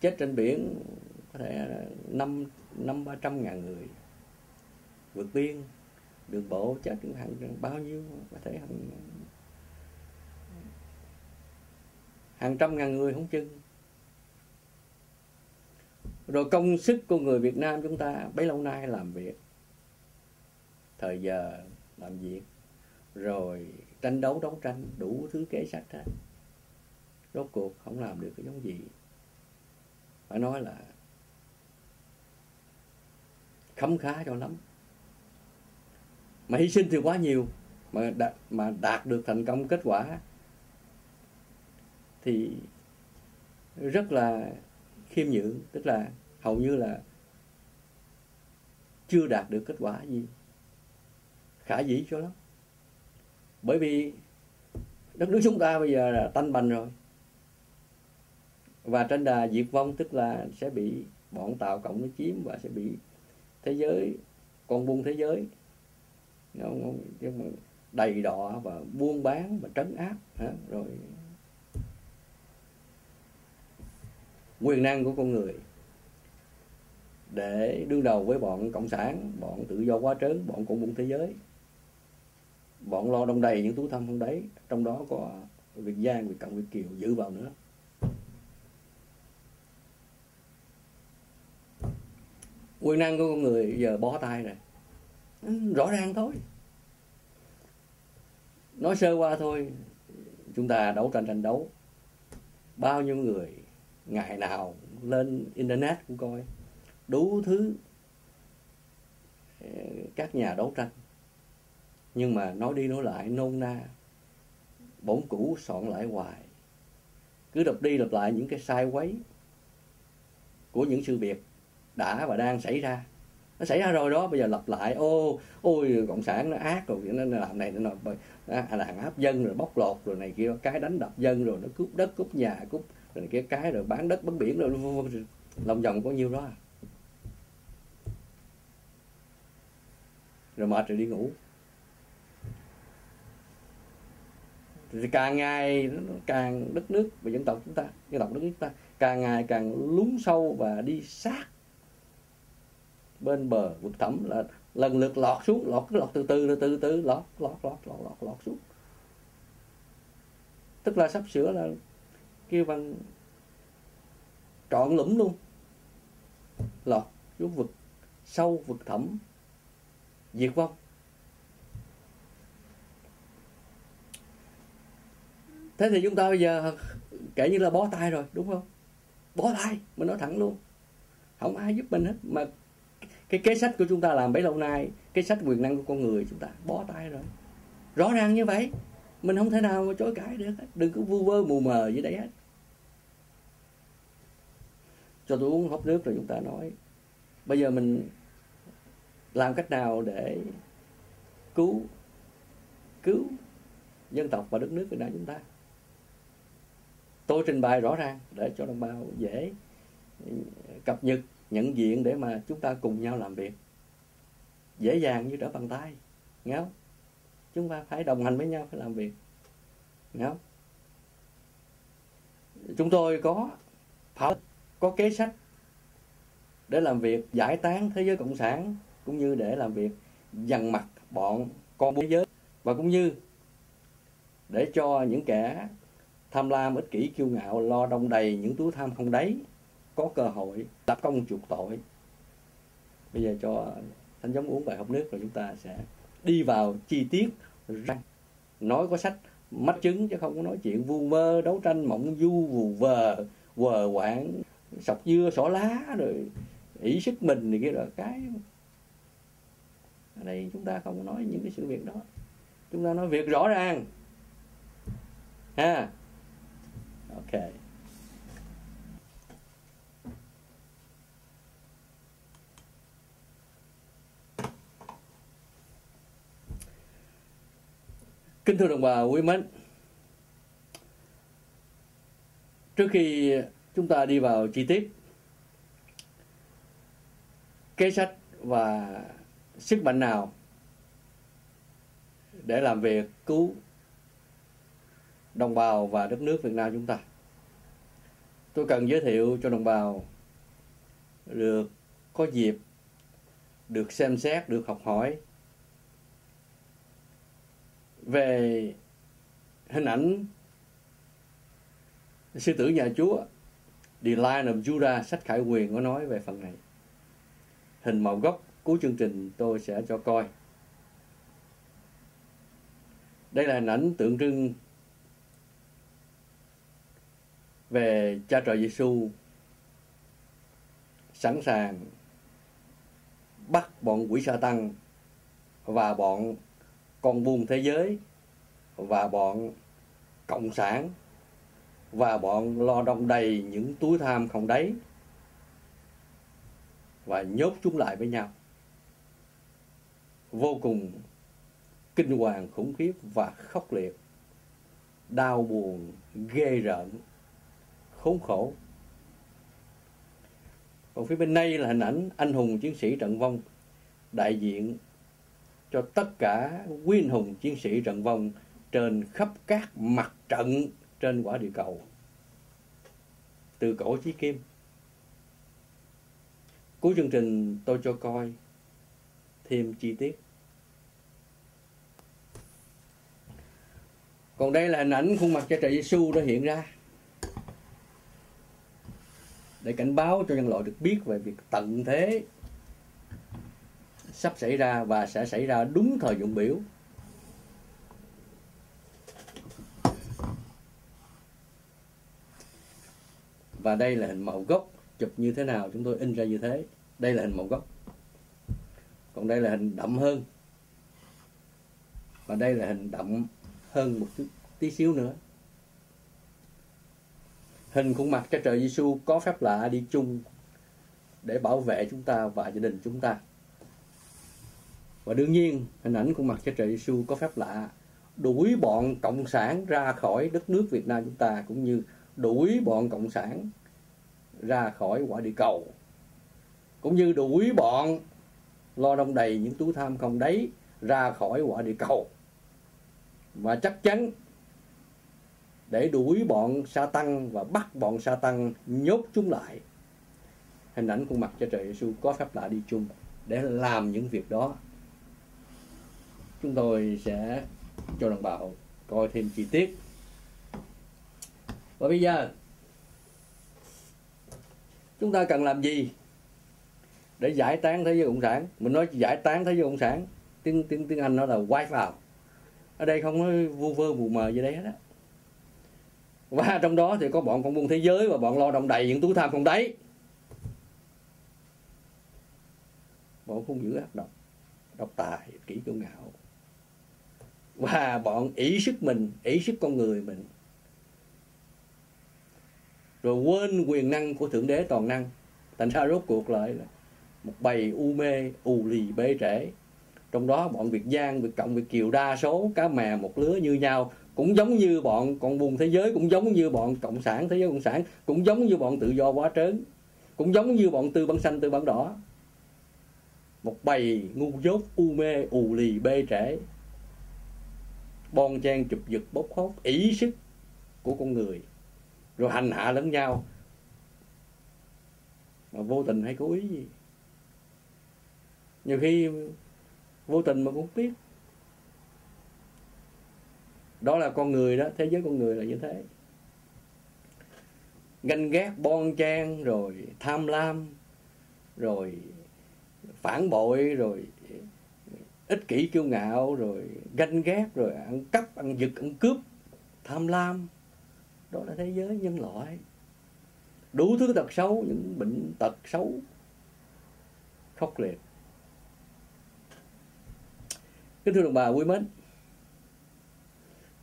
Chết trên biển có thể năm năm ba trăm ngàn người vượt biên đường bộ chết hàng bao nhiêu có thể hàng hàng trăm ngàn người không chừng rồi công sức của người Việt Nam chúng ta bấy lâu nay làm việc thời giờ làm việc rồi tranh đấu đấu tranh đủ thứ kế sách hết. Rốt cuộc không làm được cái giống gì. Phải nói là khấm khá cho lắm. Mà hy sinh thì quá nhiều mà đạt, mà đạt được thành công kết quả thì rất là khiêm nhượng, tức là hầu như là chưa đạt được kết quả gì. Khả dĩ cho lắm. Bởi vì đất nước chúng ta bây giờ là tanh bành rồi. Và trên đà diệt vong, tức là sẽ bị bọn tạo cộng nó chiếm và sẽ bị thế giới, con buôn thế giới đầy đọ và buôn bán và trấn áp rồi quyền năng của con người để đương đầu với bọn cộng sản, bọn tự do quá trớn, bọn cộng bụng thế giới. Bọn lo đông đầy những túi thâm không đấy, trong đó có việt giang, việt cộng, việt kiều giữ vào nữa. Quyền năng của con người giờ bó tay rồi. Ừ, rõ ràng thôi. Nói sơ qua thôi, chúng ta đấu tranh tranh đấu. Bao nhiêu người ngày nào lên internet cũng coi. Đủ thứ ờ, các nhà đấu tranh. Nhưng mà nói đi nói lại nôn na, bổn cũ soạn lại hoài. Cứ đập đi lặp lại những cái sai quấy của những sự việc đã và đang xảy ra. Nó xảy ra rồi đó, bây giờ lặp lại, ô, ôi, cộng sản nó ác rồi, nó làm này, nó làm à, đàn áp dân rồi bóc lột rồi này kia, cái đánh đập dân rồi, nó cướp đất, cướp nhà, cướp rồi cái kia, cái rồi bán đất, bán biển rồi lòng vòng có nhiêu đó à. rồi mệt rồi đi ngủ thì càng ngày càng đất nước và dân tộc chúng ta, dân tộc đất nước chúng ta càng ngày càng lún sâu và đi sát bên bờ vực thẳm là lần lượt lọt xuống, lọt cứ lọt từ từ từ từ từ, lọt lọt lọt lọt lọt lọt xuống tức là sắp sửa là kêu bằng trọn lũng luôn. Lọt xuống vực, sâu vực thẳm, diệt vong. Thế thì chúng ta bây giờ kể như là bó tay rồi, đúng không? Bó tay, mình nói thẳng luôn. Không ai giúp mình hết, mà cái kế sách của chúng ta làm bấy lâu nay cái sách quyền năng của con người chúng ta, bó tay rồi. Rõ ràng như vậy, mình không thể nào mà chối cãi được đừng có vu vơ mù mờ dưới đấy hết cho tôi uống hốc nước rồi chúng ta nói. Bây giờ mình làm cách nào để cứu cứu dân tộc và đất nước Việt Nam chúng ta? Tôi trình bày rõ ràng để cho đồng bào dễ ừ, cập nhật, nhận diện để mà chúng ta cùng nhau làm việc. Dễ dàng như trở bàn tay, nghe không? Chúng ta phải đồng hành với nhau phải làm việc, nghe không? Chúng tôi có phải có kế sách để làm việc, giải tán thế giới cộng sản, cũng như để làm việc dằn mặt bọn con thế giới, và cũng như để cho những kẻ tham lam ích kỷ kiêu ngạo lo đông đầy những túi tham không đấy có cơ hội lập công chuộc tội. Bây giờ cho thánh giống uống vài hộp nước rồi chúng ta sẽ đi vào chi tiết răng. Nói có sách, mắt chứng chứ không có nói chuyện vu vơ, đấu tranh mộng du, vù vờ vờ quảng sọc dưa xỏ lá, rồi ý sức mình thì kia là cái ở đây chúng ta không nói những cái sự việc đó. Chúng ta nói việc rõ ràng. Ha. Ok. Kính thưa đồng bào quý mến, trước khi chúng ta đi vào chi tiết kế sách và sức mạnh nào để làm việc cứu đồng bào và đất nước Việt Nam chúng ta. Tôi cần giới thiệu cho đồng bào được có dịp được xem xét, được học hỏi về hình ảnh sư tử nhà Chúa The Lion of Judah, sách Khải Quyền có nói về phần này. Hình màu gốc cuối chương trình tôi sẽ cho coi. Đây là hình ảnh tượng trưng về cha trời Giêsu sẵn sàng bắt bọn quỷ sa tăng và bọn con buôn thế giới và bọn cộng sản và bọn lo đông đầy những túi tham không đáy. Và nhốt chúng lại với nhau. Vô cùng kinh hoàng, khủng khiếp và khốc liệt. Đau buồn, ghê rợn, khốn khổ. Còn phía bên đây là hình ảnh anh hùng chiến sĩ trận vong, đại diện cho tất cả quý anh hùng chiến sĩ trận vong trên khắp các mặt trận trên quả địa cầu. Từ cổ chí kim. Cuối chương trình, tôi cho coi thêm chi tiết. Còn đây là hình ảnh khuôn mặt cha trời Giêsu đã hiện ra. Để cảnh báo cho nhân loại được biết về việc tận thế sắp xảy ra và sẽ xảy ra đúng thời dụng biểu. Và đây là hình mẫu gốc chụp như thế nào, chúng tôi in ra như thế. Đây là hình mẫu gốc. Còn đây là hình đậm hơn. Và đây là hình đậm hơn một chút, tí xíu nữa. Hình khuôn mặt cho trời Giêsu có phép lạ đi chung để bảo vệ chúng ta và gia đình chúng ta. Và đương nhiên, hình ảnh khuôn mặt cho trời Giêsu có phép lạ đuổi bọn cộng sản ra khỏi đất nước Việt Nam chúng ta cũng như đuổi bọn cộng sản ra khỏi quả địa cầu, cũng như đuổi bọn lo đông đầy những túi tham không đấy ra khỏi quả địa cầu. Và chắc chắn để đuổi bọn sa tăng và bắt bọn sa tăng nhốt chúng lại, hình ảnh khuôn mặt cho trời Giêsu có phép lạ đi chung để làm những việc đó. Chúng tôi sẽ cho đồng bào coi thêm chi tiết và bây giờ, chúng ta cần làm gì để giải tán thế giới cộng sản? Mình nói giải tán thế giới cộng sản, tiếng tiếng tiếng anh nó là wipe out. Ở đây không nói vu vơ mù mờ gì đấy hết á. Và trong đó thì có bọn con buôn thế giới và bọn lo động đầy những túi tham không đấy bọn không giữ ác độc độc tài, kỹ kiêu ngạo. Và bọn ý sức mình, ý sức con người mình rồi quên quyền năng của thượng đế toàn năng. Thành ra rốt cuộc lại là một bầy u mê, ù lì bê trễ. Trong đó bọn việt giang, việt cộng, việt kiều đa số, cá mè một lứa như nhau. Cũng giống như bọn con buôn thế giới, cũng giống như bọn cộng sản, thế giới cộng sản, cũng giống như bọn tự do quá trớn, cũng giống như bọn tư bản xanh, tư bản đỏ. Một bầy ngu dốt, u mê, ù lì bê trễ. Bon chen chụp giật bốc hốt ý sức của con người rồi hành hạ lẫn nhau. Mà vô tình hay cố ý gì? Nhiều khi vô tình mà cũng biết. Đó là con người đó, thế giới con người là như thế. Ganh ghét, bon chen, rồi tham lam, rồi phản bội, rồi ích kỷ kiêu ngạo, rồi ganh ghét, rồi ăn cắp, ăn giật, ăn cướp, tham lam đó là thế giới nhân loại. Đủ thứ tật xấu, những bệnh tật xấu. Khốc liệt. Kính thưa đồng bào, quý mến.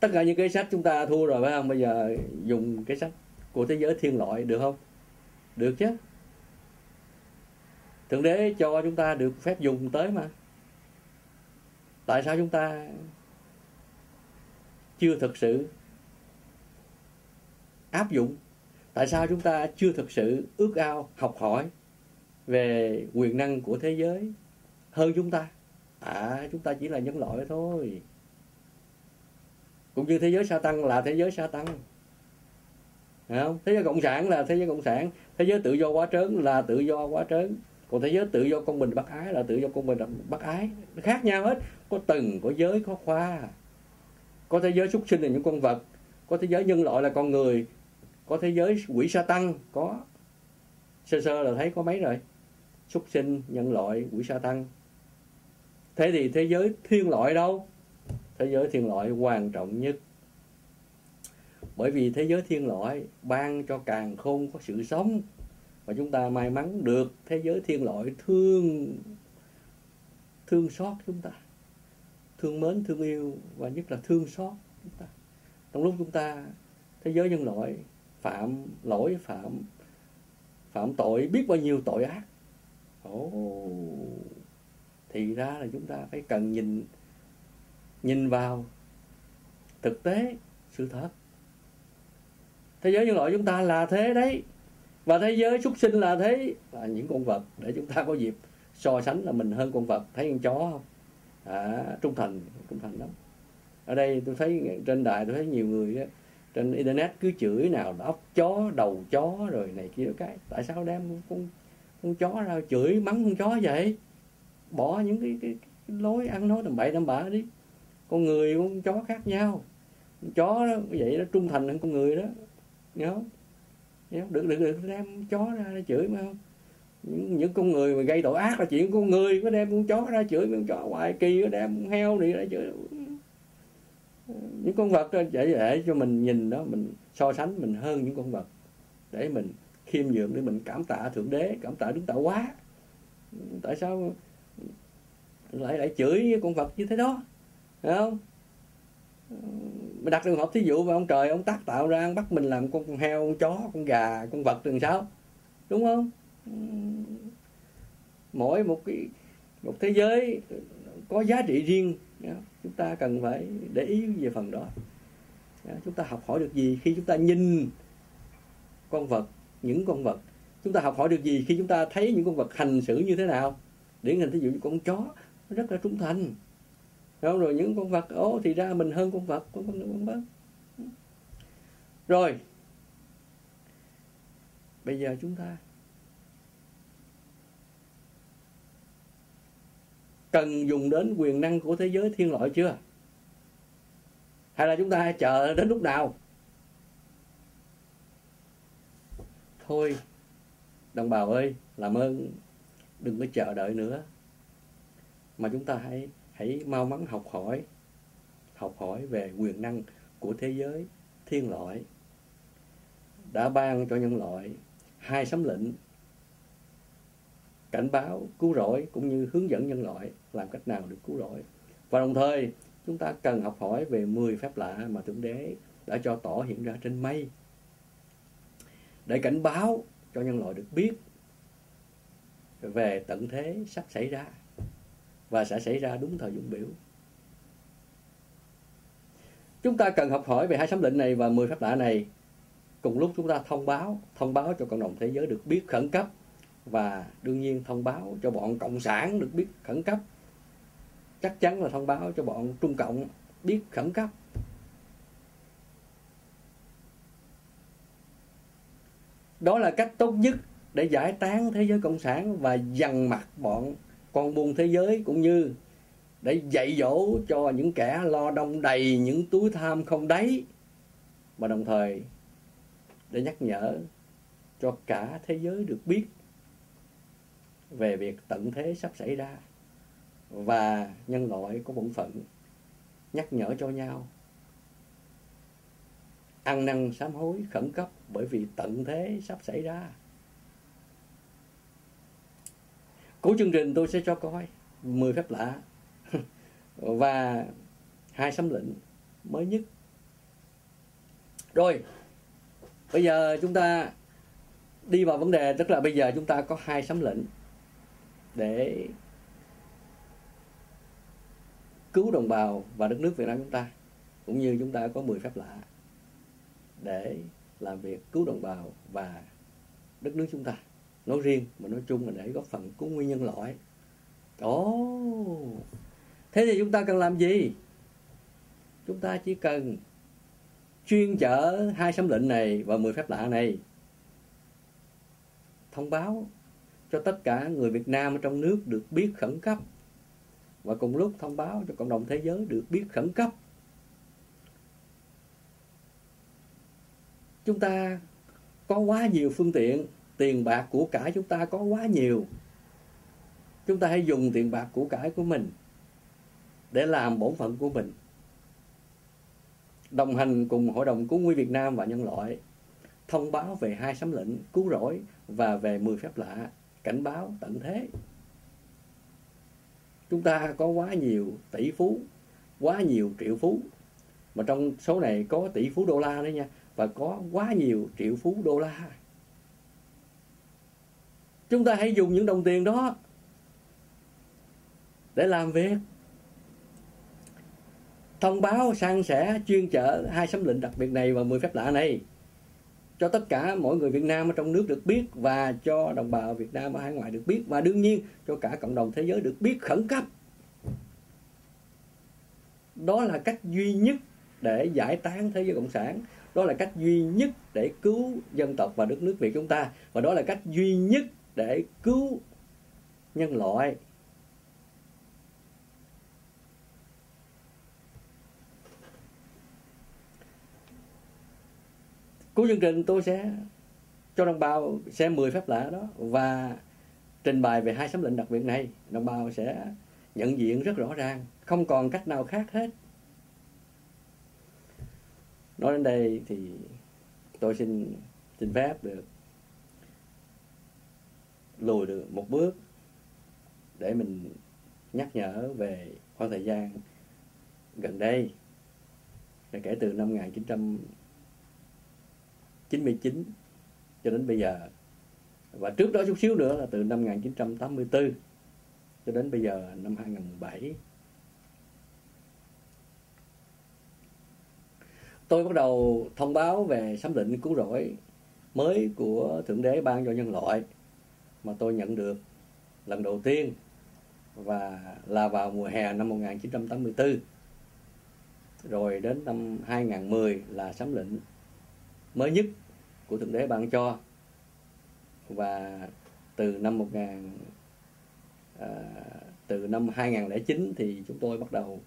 Tất cả những cái sách chúng ta thua rồi, phải không? Bây giờ dùng cái sách của thế giới thiên loại được không? Được chứ. Thượng đế cho chúng ta được phép dùng tới mà. Tại sao chúng ta chưa thực sự áp dụng. Tại sao chúng ta chưa thực sự ước ao học hỏi về quyền năng của thế giới hơn chúng ta? À chúng ta chỉ là nhân loại thôi. Cũng như thế giới sa tăng là thế giới sa tăng. Không? thế giới cộng sản là thế giới cộng sản. Thế giới tự do quá trớn là tự do quá trớn. Còn thế giới tự do công bình bác ái là tự do công bình bác ái nó khác nhau hết. Có từng, có giới, có khoa. Có thế giới súc sinh là những con vật. Có thế giới nhân loại là con người có thế giới quỷ sa tăng, có. Sơ sơ là thấy có mấy rồi. Súc sinh, nhân loại, quỷ sa tăng. Thế thì thế giới thiên loại đâu? Thế giới thiên loại quan trọng nhất. Bởi vì thế giới thiên loại ban cho càng khôn có sự sống. Và chúng ta may mắn được thế giới thiên loại thương thương xót chúng ta. Thương mến, thương yêu, và nhất là thương xót chúng ta. Trong lúc chúng ta, thế giới nhân loại phạm lỗi phạm phạm tội biết bao nhiêu tội ác. Ồ. Thì ra là chúng ta phải cần nhìn nhìn vào thực tế sự thật. Thế giới nhân loại chúng ta là thế đấy. Và thế giới súc sinh là thế là những con vật để chúng ta có dịp so sánh là mình hơn con vật. Thấy con chó không? À, trung thành trung thành lắm. Ở đây tôi thấy trên đài tôi thấy nhiều người đó, trên internet cứ chửi nào ốc chó đầu chó rồi này kia cái. Tại sao đem con con chó ra chửi mắng con chó vậy? Bỏ những cái, cái, cái lối ăn nói tầm bậy tầm bạ đi. Con người con chó khác nhau. Con chó đó vậy nó trung thành hơn con người đó. Nhớ không? Nhớ được được được đem chó ra để chửi mà không? Những, những con người mà gây tội ác là chuyện con người. Có đem con chó ra chửi con chó hoài kỳ có đem heo này ra chửi những con vật để để cho mình nhìn đó, mình so sánh mình hơn những con vật. Để mình khiêm nhường, để mình cảm tạ thượng đế, cảm tạ đức tạo hóa. Tại sao lại lại chửi con vật như thế đó? Thấy không? Mình đặt trường hợp thí dụ mà ông trời, ông tác tạo ra bắt mình làm con heo, con chó, con gà, con vật thì sao? Đúng không? Mỗi một cái, một thế giới có giá trị riêng Dạ, chúng ta cần phải để ý về phần đó. Dạ, chúng ta học hỏi được gì khi chúng ta nhìn con vật, những con vật? Chúng ta học hỏi được gì khi chúng ta thấy những con vật hành xử như thế nào? Điển hình ví dụ như con chó, nó rất là trung thành. Không? Rồi những con vật, ố, thì ra mình hơn con vật, con con vân rồi, bây giờ chúng ta cần dùng đến quyền năng của thế giới thiên loại chưa? Hay là chúng ta chờ đến lúc nào? Thôi, đồng bào ơi, làm ơn, đừng có chờ đợi nữa. Mà chúng ta hãy hãy mau mắn học hỏi học hỏi về quyền năng của thế giới thiên loại. Đã ban cho nhân loại hai sấm lệnh cảnh báo cứu rỗi cũng như hướng dẫn nhân loại làm cách nào được cứu rỗi và đồng thời chúng ta cần học hỏi về 10 phép lạ mà thượng đế đã cho tỏ hiện ra trên mây để cảnh báo cho nhân loại được biết về tận thế sắp xảy ra và sẽ xảy ra đúng thời dụng biểu. Chúng ta cần học hỏi về hai sấm lệnh này và 10 phép lạ này. Cùng lúc chúng ta thông báo, thông báo cho cộng đồng thế giới được biết khẩn cấp và đương nhiên thông báo cho bọn cộng sản được biết khẩn cấp. Chắc chắn là thông báo cho bọn Trung Cộng biết khẩn cấp. Đó là cách tốt nhất để giải tán thế giới cộng sản và dằn mặt bọn con buôn thế giới cũng như để dạy dỗ cho những kẻ lo đông đầy những túi tham không đáy và đồng thời để nhắc nhở cho cả thế giới được biết về việc tận thế sắp xảy ra. Và nhân loại có bổn phận nhắc nhở cho nhau. Ăn năn sám hối khẩn cấp bởi vì tận thế sắp xảy ra. Cuối chương trình tôi sẽ cho coi. 10 phép lạ. (laughs) Và hai sấm lệnh mới nhất. Rồi, bây giờ chúng ta đi vào vấn đề. Tức là bây giờ chúng ta có hai sấm lệnh để cứu đồng bào và đất nước Việt Nam chúng ta, cũng như chúng ta có 10 phép lạ để làm việc cứu đồng bào và đất nước chúng ta. Nói riêng mà nói chung là để góp phần cứu nguyên nhân loại ồ, thế thì chúng ta cần làm gì? Chúng ta chỉ cần chuyên chở hai sấm lệnh này và 10 phép lạ này thông báo cho tất cả người Việt Nam ở trong nước được biết khẩn cấp. Và cùng lúc thông báo cho cộng đồng thế giới được biết khẩn cấp. Chúng ta có quá nhiều phương tiện, tiền bạc của cải chúng ta có quá nhiều. Chúng ta hãy dùng tiền bạc của cải của mình để làm bổn phận của mình. Đồng hành cùng hội đồng cứu nguy Việt Nam và nhân loại thông báo về hai sấm lệnh cứu rỗi và về 10 phép lạ cảnh báo tận thế. Chúng ta có quá nhiều tỷ phú, quá nhiều triệu phú. Mà trong số này có tỷ phú đô la đấy nha, và có quá nhiều triệu phú đô la. Chúng ta hãy dùng những đồng tiền đó để làm việc. Thông báo sang sẻ, chuyên chở hai sấm lệnh đặc biệt này và 10 phép lạ này cho tất cả mọi người Việt Nam ở trong nước được biết và cho đồng bào Việt Nam ở hải ngoại được biết. Và đương nhiên, cho cả cộng đồng thế giới được biết khẩn cấp. Đó là cách duy nhất để giải tán thế giới cộng sản. Đó là cách duy nhất để cứu dân tộc và đất nước Việt chúng ta. Và đó là cách duy nhất để cứu nhân loại cuối chương trình tôi sẽ cho đồng bào xem 10 phép lạ đó. Và trình bày về hai sấm lệnh đặc biệt này đồng bào sẽ nhận diện rất rõ ràng, không còn cách nào khác hết. Nói đến đây thì tôi xin xin phép được lùi được một bước để mình nhắc nhở về khoảng thời gian gần đây, kể từ năm 1900 1999 cho đến bây giờ. Và trước đó chút xíu nữa là từ năm 1984 cho đến bây giờ năm 2017 tôi bắt đầu thông báo về sấm định cứu rỗi mới của thượng đế ban cho nhân loại mà tôi nhận được lần đầu tiên và là vào mùa hè năm 1984 rồi đến năm 2010 là sấm lệnh mới nhất của thượng đế ban cho. Và từ năm 1000 à, ờ, từ năm 2009 thì chúng tôi bắt đầu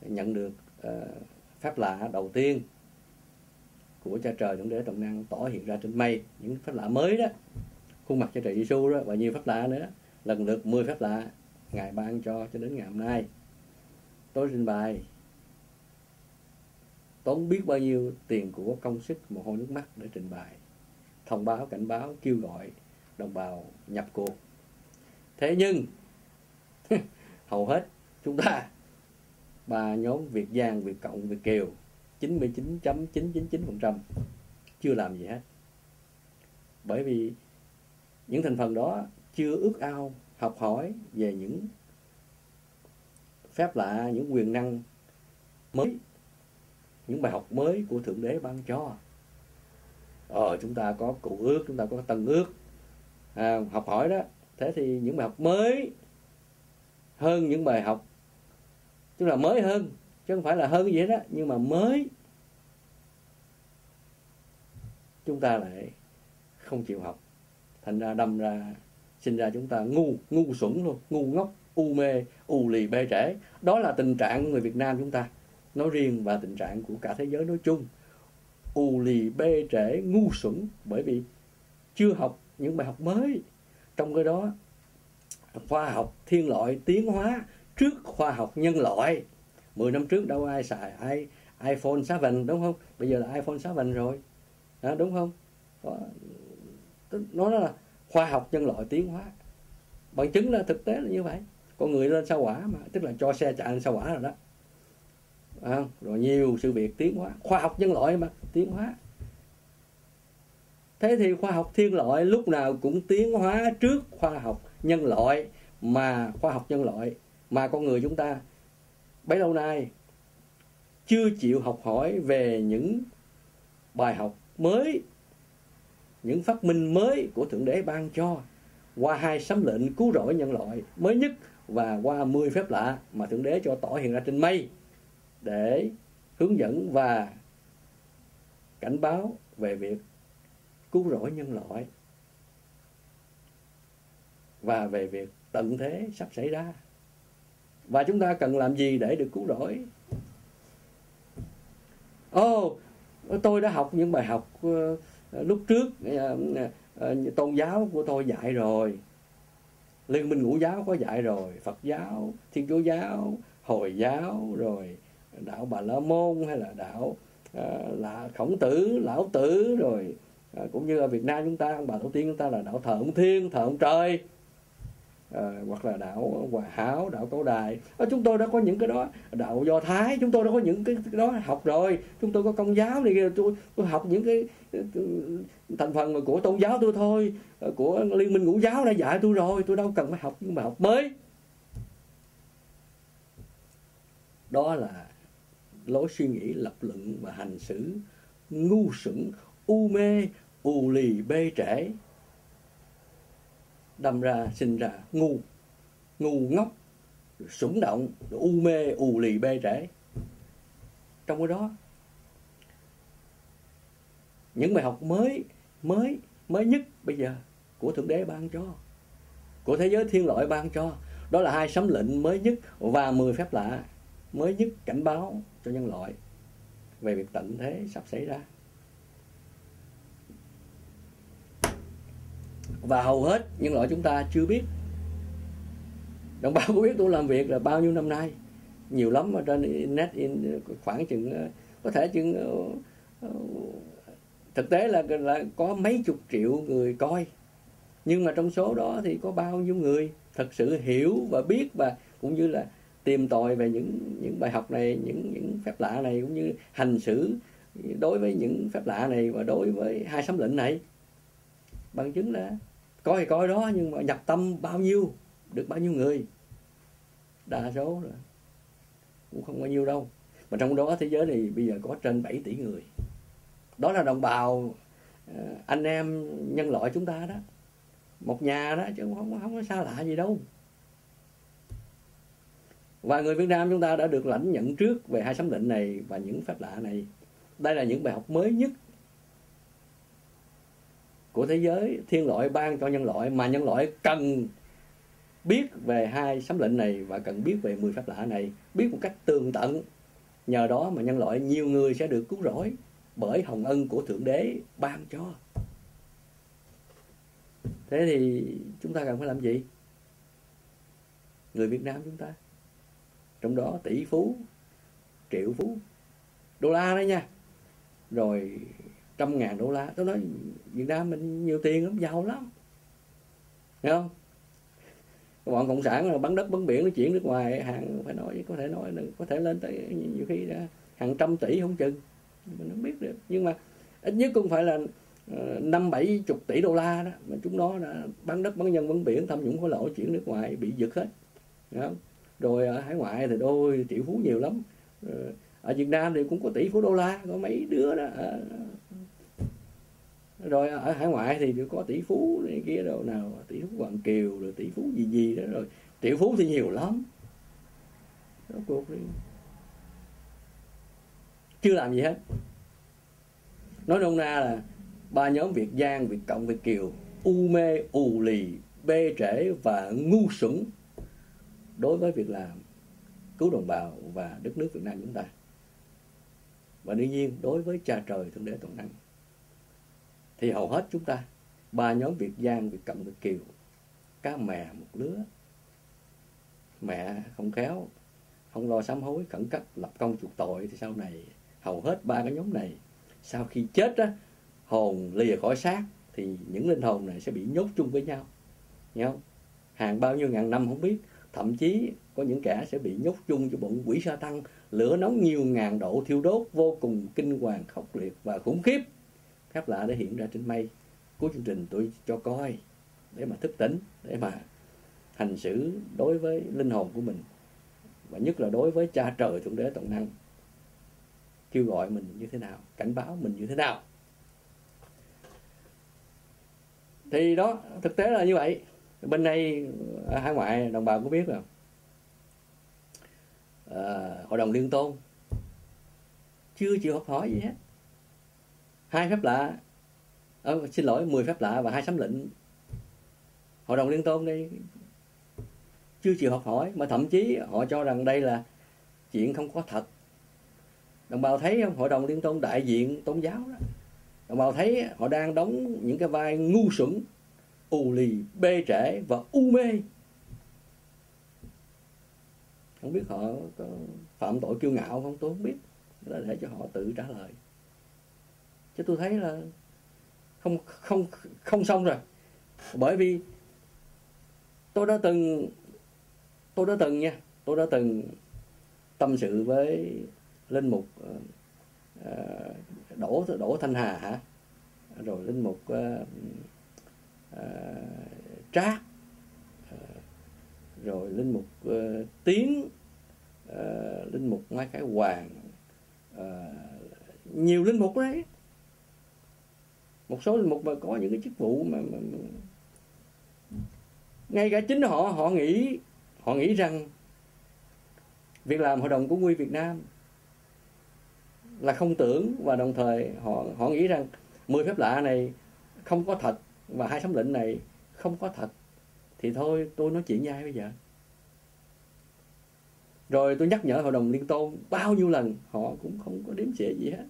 nhận được à, phép lạ đầu tiên của cha trời thượng đế toàn năng tỏ hiện ra trên mây. Những phép lạ mới đó khuôn mặt cha trời Giêsu đó và nhiều phép lạ nữa. Lần lượt 10 phép lạ ngài ban cho cho đến ngày hôm nay. Tôi trình bày tốn biết bao nhiêu tiền của công sức mồ hôi nước mắt để trình bày thông báo cảnh báo kêu gọi đồng bào nhập cuộc. Thế nhưng (laughs) hầu hết chúng ta ba nhóm Việt Giang, Việt Cộng, Việt Kiều 99.999% chưa làm gì hết. Bởi vì những thành phần đó chưa ước ao học hỏi về những phép lạ những quyền năng mới những bài học mới của thượng đế ban cho ờ chúng ta có cụ ước chúng ta có tân ước. À, học hỏi đó. Thế thì những bài học mới hơn những bài học tức là mới hơn chứ không phải là hơn gì hết đó nhưng mà mới chúng ta lại không chịu học. Thành ra đâm ra sinh ra chúng ta ngu ngu xuẩn luôn ngu ngốc u mê u lì bê trễ. Đó là tình trạng của người Việt Nam chúng ta. Nói riêng và tình trạng của cả thế giới nói chung u lì bê trễ ngu xuẩn bởi vì chưa học những bài học mới. Trong cái đó khoa học thiên loại tiến hóa trước khoa học nhân loại. 10 năm trước đâu ai xài ai iPhone 7 đúng không? Bây giờ là iPhone 7 rồi. À, đúng không? Nó là khoa học nhân loại tiến hóa. Bằng chứng là thực tế là như vậy. Con người lên sao hỏa mà tức là cho xe chạy lên sao hỏa rồi đó à, rồi nhiều sự việc tiến hóa. Khoa học nhân loại mà tiến hóa. Thế thì khoa học thiên loại lúc nào cũng tiến hóa trước khoa học nhân loại mà khoa học nhân loại mà con người chúng ta bấy lâu nay chưa chịu học hỏi về những bài học mới những phát minh mới của thượng đế ban cho qua hai sấm lệnh cứu rỗi nhân loại mới nhất và qua 10 phép lạ mà thượng đế cho tỏ hiện ra trên mây để hướng dẫn và cảnh báo về việc cứu rỗi nhân loại và về việc tận thế sắp xảy ra. Và chúng ta cần làm gì để được cứu rỗi? Ô, oh, tôi đã học những bài học ờ, lúc trước ờ, ờ, tôn giáo của tôi dạy rồi. Liên minh ngũ giáo có dạy rồi phật giáo thiên chúa giáo hồi giáo rồi đạo bà la môn hay là đạo uh, là khổng tử lão tử rồi uh, cũng như ở việt nam chúng ta ông bà tổ tiên chúng ta là đạo thờ ông thiên thờ ông trời à, hoặc là đạo hòa hảo đạo câu đài. À, chúng tôi đã có những cái đó đạo do thái chúng tôi đã có những cái, đó học rồi. Chúng tôi có công giáo này tôi, tôi học những cái thành phần của tôn giáo tôi thôi à, của liên minh ngũ giáo đã dạy tôi rồi tôi đâu cần phải học những bài học mới. Đó là lối suy nghĩ, lập luận và hành xử ngu xuẩn, u mê, ù lì, bê trễ. Đâm ra sinh ra ngu ngu ngốc sủng động u mê, ù lì, bê trễ. Trong cái đó, những bài học mới mới mới nhất bây giờ của thượng đế ban cho, của thế giới thiên loại ban cho, đó là hai sấm lệnh mới nhất và 10 phép lạ mới nhất cảnh báo cho nhân loại về việc tận thế sắp xảy ra. Và hầu hết nhân loại chúng ta chưa biết. Đồng bào (laughs) có biết tôi làm việc là bao nhiêu năm nay. Nhiều lắm ở trên internet in khoảng chừng, có thể chừng ờ, ờ, thực tế là là có mấy chục triệu người coi. Nhưng mà trong số đó thì có bao nhiêu người thật sự hiểu và biết và cũng như là tìm tòi về những những bài học này, những những phép lạ này, cũng như hành xử đối với những phép lạ này và đối với hai sấm lệnh này. Bằng chứng là coi thì coi đó, nhưng mà nhập tâm bao nhiêu, được bao nhiêu người, đa số là cũng không bao nhiêu đâu. Mà trong đó thế giới này bây giờ có trên 7 tỷ người. Đó là đồng bào ờ, anh em nhân loại chúng ta đó. Một nhà đó chứ không không có xa lạ gì đâu và người Việt Nam chúng ta đã được lãnh nhận trước về hai sấm định này và những phép lạ này. Đây là những bài học mới nhất của thế giới, thiên loại ban cho nhân loại mà nhân loại cần biết về hai sấm lệnh này và cần biết về 10 phép lạ này, biết một cách tường tận. Nhờ đó mà nhân loại nhiều người sẽ được cứu rỗi bởi hồng ân của thượng đế ban cho. Thế thì chúng ta cần phải làm gì? Người Việt Nam chúng ta trong đó tỷ phú, triệu phú, đô la đấy nha. Rồi trăm ngàn đô la. Tôi nói Việt Nam mình nhiều tiền lắm, giàu lắm. Thấy không? Bọn cộng sản là bắn đất bắn biển nó chuyển nước ngoài, hàng phải nói, có thể nói là có thể lên tới nhiều khi đã hàng trăm tỷ không chừng. Mình không biết được. Nhưng mà ít nhất cũng phải là ờ, năm bảy chục tỷ đô la đó. Mà chúng nó đã bán đất, bán nhân, bán biển, tham nhũng hối lộ chuyển nước ngoài bị giật hết. Không? Rồi ở hải ngoại thì đôi tỷ phú nhiều lắm. Ờ, ở Việt Nam thì cũng có tỷ phú đô la, có mấy đứa đó ờ. rồi ở hải ngoại thì có tỷ phú này kia đâu nào, tỷ phú hoàng kiều, rồi tỷ phú gì gì đó, rồi tỷ phú thì nhiều lắm. Đó cuộc đi chưa làm gì hết. Nói nôm na là ba nhóm việt giang, việt cộng, việt kiều, u mê ù lì, bê trễ và ngu xuẩn đối với việc làm cứu đồng bào và đất nước việt nam chúng ta. Và đương nhiên đối với cha trời thượng đế toàn năng thì hầu hết chúng ta ba nhóm Việt Giang, Việt Cộng, Việt Kiều cá mè một lứa mẹ không khéo không lo sám hối khẩn cấp lập công chuộc tội thì sau này hầu hết ba cái nhóm này sau khi chết á hồn lìa khỏi xác thì những linh hồn này sẽ bị nhốt chung với nhau. Nhau hàng bao nhiêu ngàn năm không biết thậm chí có những kẻ sẽ bị nhốt chung cho bọn quỷ sa tăng, lửa nóng nhiều ngàn độ thiêu đốt, vô cùng kinh hoàng, khốc liệt và khủng khiếp. Phép lạ đã hiện ra trên mây cuối chương trình tôi cho coi, để mà thức tỉnh, để mà hành xử đối với linh hồn của mình, và nhất là đối với cha trời thượng đế toàn năng. Kêu gọi mình như thế nào, cảnh báo mình như thế nào. Thì đó, thực tế là như vậy bên đây ở hải ngoại đồng bào có biết rồi. À, hội đồng liên tôn. Chưa chịu học hỏi gì hết. Hai phép lạ à, xin lỗi 10 phép lạ và hai sấm lệnh. Hội đồng liên tôn đây chưa chịu học hỏi mà thậm chí họ cho rằng đây là chuyện không có thật. Đồng bào thấy không? Hội đồng liên tôn đại diện tôn giáo đó. Đồng bào thấy họ đang đóng những cái vai ngu xuẩn ù lì bê trễ và u mê. Không biết họ có phạm tội kiêu ngạo không? Tôi không biết. Là để cho họ tự trả lời. Chứ tôi thấy là không không không xong rồi. Bởi vì tôi đã từng tôi đã từng nha tôi đã từng tâm sự với linh mục ờ, ờ, đỗ đỗ thanh hà hả? Rồi linh mục uh, Ờ, trác uh, rồi linh mục uh, tiến uh, linh mục mai khải hoàng uh, nhiều linh mục đấy. Một số linh mục mà có những cái chức vụ mà, mà, mà ngay cả chính họ họ nghĩ họ nghĩ rằng việc làm hội đồng của nguy Việt Nam là không tưởng và đồng thời họ họ nghĩ rằng 10 phép lạ này không có thật và hai sấm lệnh này không có thật thì thôi tôi nói chuyện với ai bây giờ? Rồi tôi nhắc nhở hội đồng liên tôn bao nhiêu lần họ cũng không có đếm xỉa gì hết.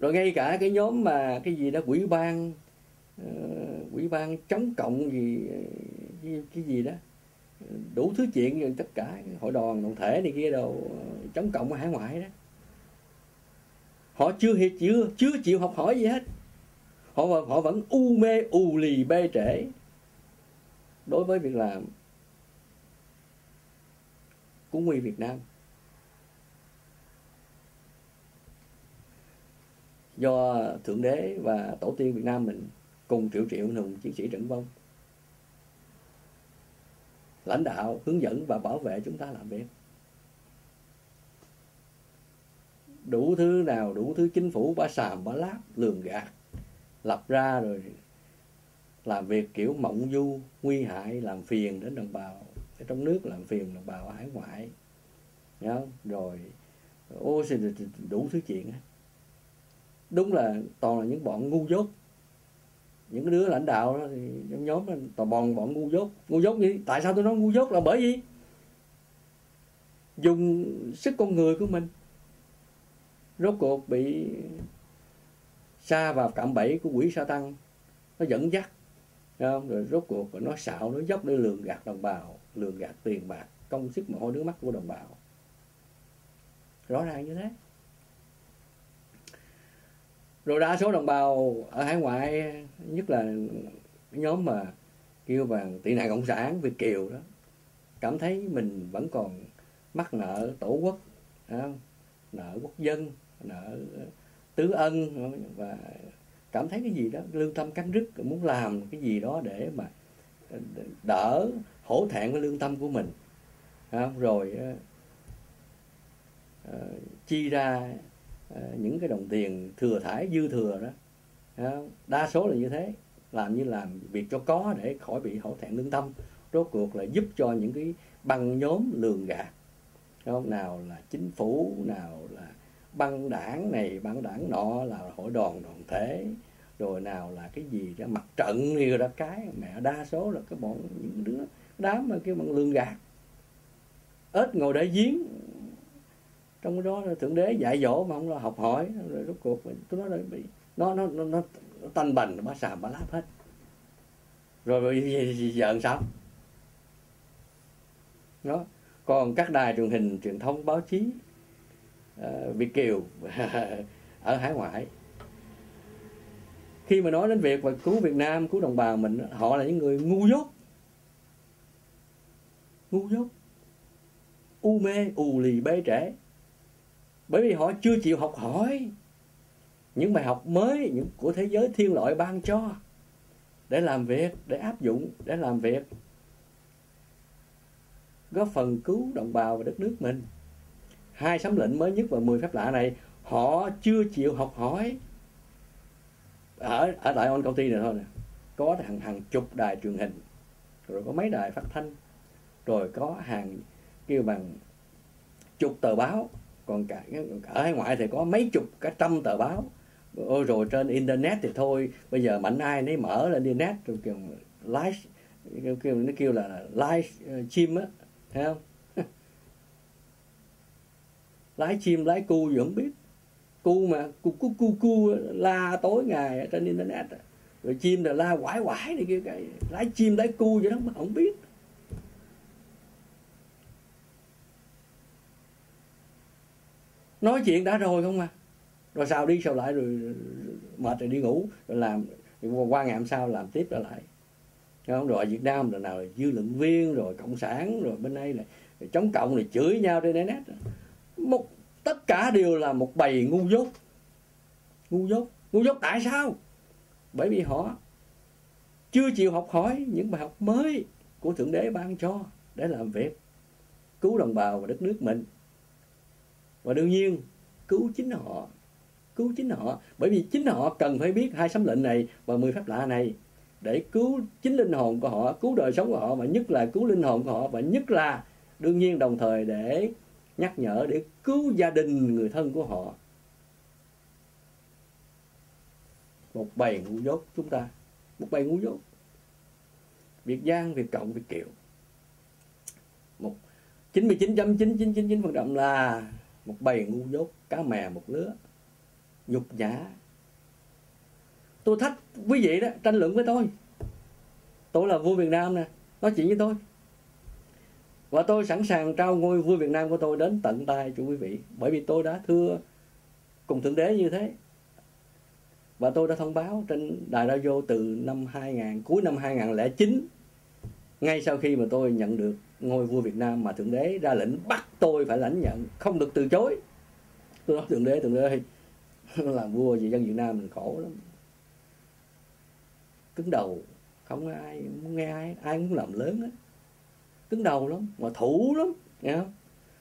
Rồi ngay cả cái nhóm mà cái gì đó quỹ ban uh, quỹ ban chống cộng gì cái, cái gì đó đủ thứ chuyện tất cả hội đoàn đoàn thể này kia đâu ờ, chống cộng ở hải ngoại đó họ chưa hiểu, chưa chưa chịu học hỏi gì hết. Họ họ vẫn u mê, u lì, bê trễ. Đối với việc làm của nguy Việt Nam. Do thượng đế và tổ tiên Việt Nam mình cùng triệu triệu hùng chiến sĩ trận vong. Lãnh đạo hướng dẫn và bảo vệ chúng ta làm việc. Đủ thứ nào đủ thứ chính phủ bá sàm bá láp lường gạt. Lập ra rồi làm việc kiểu mộng du nguy hại làm phiền đến đồng bào. Ở trong nước làm phiền đồng bào hải ngoại. Nhớ không? rồi ô đủ thứ chuyện đúng là toàn là những bọn ngu dốt. Những cái đứa lãnh đạo đó thì trong nhóm đó, toàn bọn bọn ngu dốt. Ngu dốt gì? Tại sao tôi nói ngu dốt là bởi vì dùng sức con người của mình rốt cuộc bị xa vào cạm bẫy của quỷ sa tăng nó dẫn dắt không? rồi rốt cuộc nó xạo, nó dốc để lường gạt đồng bào, lường gạt tiền bạc, công sức mồ hôi nước mắt của đồng bào rõ ràng như thế rồi đa số đồng bào ở hải ngoại, nhất là nhóm mà kêu bằng tị nạn cộng sản việt kiều đó, cảm thấy mình vẫn còn mắc nợ tổ quốc không? nợ quốc dân nợ tứ ân và cảm thấy cái gì đó lương tâm cắn rứt muốn làm cái gì đó để mà đỡ hổ thẹn với lương tâm của mình. Không? rồi uh, chi ra uh, những cái đồng tiền thừa thải dư thừa đó. Không? đa số là như thế. Làm như làm việc cho có để khỏi bị hổ thẹn lương tâm. Rốt cuộc là giúp cho những cái băng nhóm lường gạt. Không? Nào là chính phủ nào là băng đảng này băng đảng nọ là hội đoàn đoàn thể. Rồi nào là cái gì đó mặt trận như đó cái mẹ đa số là cái bọn những đứa đám mà kêu bằng lương gạt. Ếch ngồi để giếng. Trong đó là thượng đế dạy dỗ mà không là học hỏi. Rồi rốt cuộc tôi nói là bị nó nó nó, nó, nó tanh bành nó bá xàm bá láp hết. Rồi bây giờ sao? Đó. Còn các đài truyền hình truyền thông báo chí Ờ, việt kiều (laughs) ở hải ngoại. Khi mà nói đến việc và cứu Việt Nam, cứu đồng bào mình, họ là những người ngu dốt. Ngu dốt. U mê, ù lì, bê trễ. Bởi vì họ chưa chịu học hỏi những bài học mới những của thế giới thiên loại ban cho để làm việc, để áp dụng, để làm việc. Góp phần cứu đồng bào và đất nước mình hai sấm lệnh mới nhất và 10 phép lạ này họ chưa chịu học hỏi. Ở ở tại on công ty này thôi nè có hàng hàng chục đài truyền hình rồi có mấy đài phát thanh rồi có hàng kêu bằng chục tờ báo còn cả ở hải ngoại thì có mấy chục cả trăm tờ báo. Ôi rồi trên internet thì thôi bây giờ mạnh ai nấy mở lên internet rồi kêu live kêu, kêu nó kêu là live ờ, stream á thấy không? Lái chim, lái cu gì không biết. Cu mà, cu cu cu cu la tối ngày ở trên internet rồi chim là la quải quải này kia, cái lái chim, lái cu vậy đó mà không biết. Nói chuyện đã rồi không à? Rồi sao đi sao lại, rồi mệt rồi đi ngủ, rồi làm, rồi qua ngày hôm sau làm tiếp trở lại. Không? Rồi ở Việt Nam là nào là dư luận viên, rồi cộng sản, rồi bên đây là chống cộng, rồi chửi nhau trên internet một tất cả đều là một bầy ngu dốt. Ngu dốt. Ngu dốt tại sao? Bởi vì họ chưa chịu học hỏi những bài học mới của thượng đế ban cho để làm việc, cứu đồng bào và đất nước mình. Và đương nhiên, cứu chính họ. Cứu chính họ. Bởi vì chính họ cần phải biết hai sấm lệnh này và mười phép lạ này để cứu chính linh hồn của họ, cứu đời sống của họ và nhất là cứu linh hồn của họ, và nhất là đương nhiên đồng thời để nhắc nhở để cứu gia đình người thân của họ. Một bầy ngu dốt chúng ta. Một bầy ngu dốt. Việt Giang, Việt Cộng, Việt Kiều. Một 99.9999 phần trăm là một bầy ngu dốt cá mè một lứa nhục nhã. Tôi thách quý vị đó tranh luận với tôi. Tôi là vua Việt Nam nè nói chuyện với tôi và tôi sẵn sàng trao ngôi vua Việt Nam của tôi đến tận tay cho quý vị. Bởi vì tôi đã thưa cùng thượng đế như thế. Và tôi đã thông báo trên đài radio từ năm 2000 cuối năm 2009 ngay sau khi mà tôi nhận được ngôi vua Việt Nam mà thượng đế ra lệnh bắt tôi phải lãnh nhận, không được từ chối. Tôi nói, thượng đế thượng đế (laughs) làm vua gì dân Việt Nam mình khổ lắm. Cứng đầu, không ai muốn nghe ai ai muốn làm lớn hết cứng đầu lắm mà thủ lắm nghe không?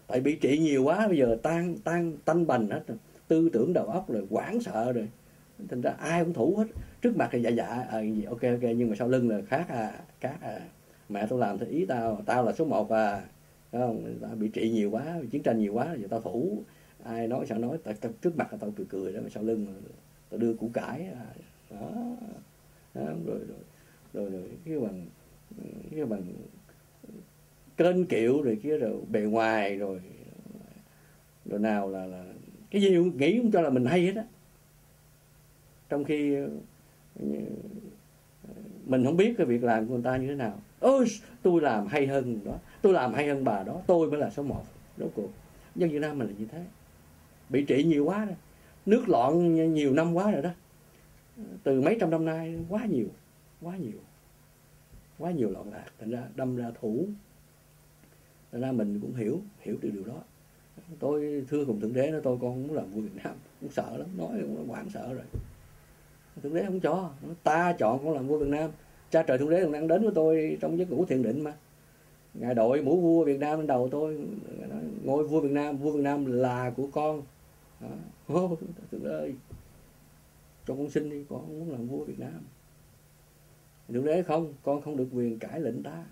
Tại bị trị nhiều quá bây giờ tan tan tanh bành hết rồi. Tư tưởng đầu óc rồi quảng sợ rồi. Thành ra ai cũng thủ hết. Trước mặt thì dạ dạ à, gì ok ok nhưng mà sau lưng là khác à khác à. Mẹ tôi làm thì ý tao tao là số một à. Không? Tao bị trị nhiều quá chiến tranh nhiều quá giờ tao thủ. Ai nói sao nói tao, tao trước mặt là tao cười cười đó mà sau lưng tao đưa củ cải à. đó. đó rồi rồi rồi, rồi cái bằng cái bằng kênh kiệu rồi kia rồi bề ngoài rồi rồi nào là là, cái gì cũng nghĩ cũng cho là mình hay hết á. Trong khi ờ, mình không biết cái việc làm của người ta như thế nào. Ôi, tôi làm hay hơn đó, tôi làm hay hơn bà đó, tôi mới là số một rốt cuộc. Dân Việt Nam mình là như thế. Bị trị nhiều quá rồi, nước loạn nhiều năm quá rồi đó. Từ mấy trăm năm nay quá nhiều quá nhiều quá nhiều loạn lạc. Thành ra đâm ra thủ thành ra mình cũng hiểu hiểu được điều đó. Tôi thưa cùng thượng đế nó tôi con muốn làm vua Việt Nam cũng sợ lắm nói cũng hoảng sợ rồi. Thượng đế không cho ta chọn con làm vua Việt Nam cha trời thượng đế còn đang đến với tôi trong giấc ngủ thiền định mà. Ngài đội mũ vua Việt Nam lên đầu tôi ngôi vua Việt Nam vua Việt Nam là của con. À, thượng ơi cho con xin đi con muốn làm vua Việt Nam. Thượng đế không con không được quyền cãi lệnh ta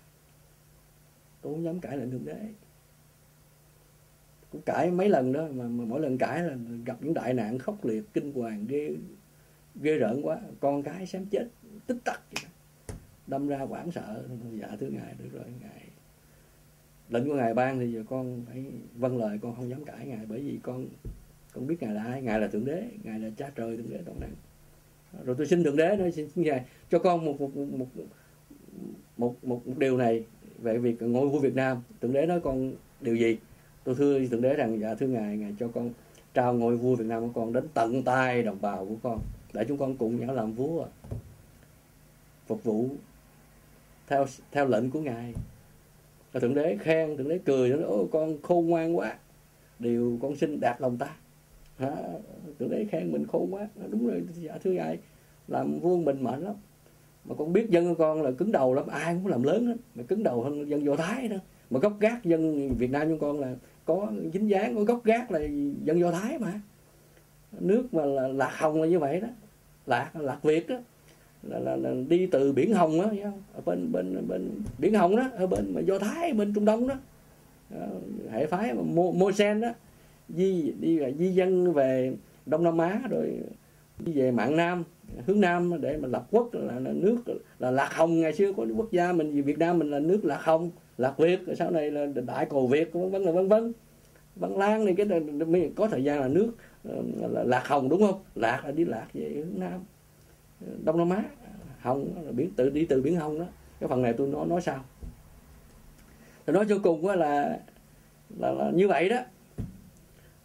tôi không dám cãi lệnh thượng đế cũng cãi mấy lần đó mà, mà mỗi lần cãi là gặp những đại nạn khốc liệt kinh hoàng ghê ghê rợn quá. Con cái sám chết tích tắc vậy đó. đâm ra hoảng sợ dạ thưa ngài được rồi ngài lệnh của ngài ban thì giờ con phải vâng lời con không dám cãi ngài bởi vì con con biết ngài là ai. Ngài là thượng đế ngài là cha trời thượng đế toàn năng. Rồi tôi xin thượng đế nói xin ngài cho con một một một một một, một, một điều này về việc ngôi vua Việt Nam, thượng đế nói con điều gì? Tôi thưa thượng đế rằng dạ thưa ngài ngài cho con trao ngôi vua Việt Nam của con đến tận tay đồng bào của con, để chúng con cùng nhau làm vua, phục vụ theo theo lệnh của ngài. Và thượng đế khen, thượng đế cười nói ô, con khôn ngoan quá, điều con xin đạt lòng ta. Hả? thượng đế khen mình khôn quá. Đúng rồi dạ thưa ngài, làm vua mình mệt lắm mà con biết dân của con là cứng đầu lắm ai cũng làm lớn hết. Mà cứng đầu hơn dân do thái đó. Mà gốc gác dân việt nam chúng con là có dính dáng có gốc gác là dân do thái mà. Nước mà là lạc hồng là như vậy đó. Lạc lạc việt đó. Là, là, là đi từ biển hồng đó ở bên bên bên biển hồng đó ở bên mà do thái bên trung đông đó. Hệ phái mà mô, mô sen đó. Di đi là di dân về đông nam á rồi đi về mạng nam hướng nam để mà lập quốc là, là nước là lạc hồng. Ngày xưa có quốc gia mình vì việt nam mình là nước lạc hồng lạc việt rồi sau này là đại cầu việt vân vân là vân vân. Văn lan này cái có thời gian là nước ờ, là lạc hồng đúng không? Lạc là đi lạc về hướng nam. Đông nam á hồng là biển tự đi từ biển hồng đó. Cái phần này tôi nói nói sao tôi nói cho cùng là, là là như vậy đó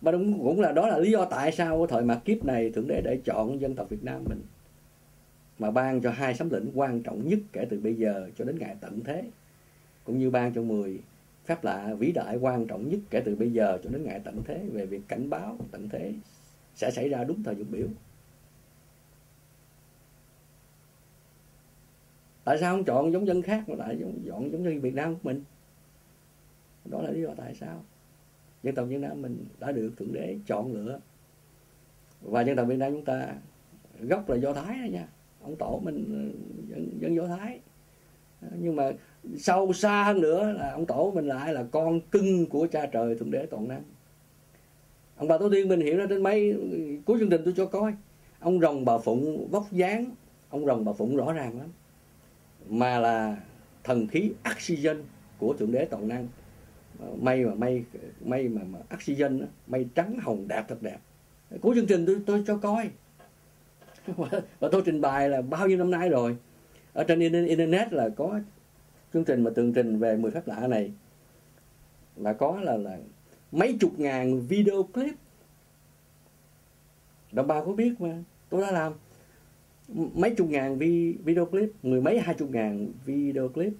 và đúng, cũng là đó là lý do tại sao thời mạt kiếp này thượng đế để chọn dân tộc Việt Nam mình, mà ban cho hai sấm lĩnh quan trọng nhất kể từ bây giờ cho đến ngày tận thế, cũng như ban cho 10 phép lạ vĩ đại quan trọng nhất kể từ bây giờ cho đến ngày tận thế về việc cảnh báo tận thế sẽ xảy ra đúng thời dụng biểu. Tại sao không chọn giống dân khác mà lại chọn giống dân Việt Nam của mình? Đó là lý do tại sao dân tộc Việt Nam mình đã được thượng đế chọn lựa. Và dân tộc Việt Nam chúng ta gốc là do Thái đó nha. Ông tổ mình ờ, dân, dân do Thái. Ờ, nhưng mà sâu xa hơn nữa là ông tổ mình lại là con cưng của cha trời thượng đế toàn năng. Ông bà tổ tiên mình hiểu ra trên mấy ờ, cuối chương trình tôi cho coi. Ông rồng bà phụng vóc dáng ông rồng bà phụng rõ ràng lắm. Mà là thần khí oxygen của thượng đế toàn năng may mà may may mà, mà oxygen đó, may trắng hồng đẹp thật đẹp. Cuối chương trình tôi tôi cho coi. (laughs) Và tôi trình bày là bao nhiêu năm nay rồi. Ở trên internet là có chương trình mà tường trình về 10 phép lạ này. Là có là là mấy chục ngàn video clip. Đồng bào có biết mà tôi đã làm. Mấy chục ngàn vi video clip mười mấy hai chục ngàn video clip.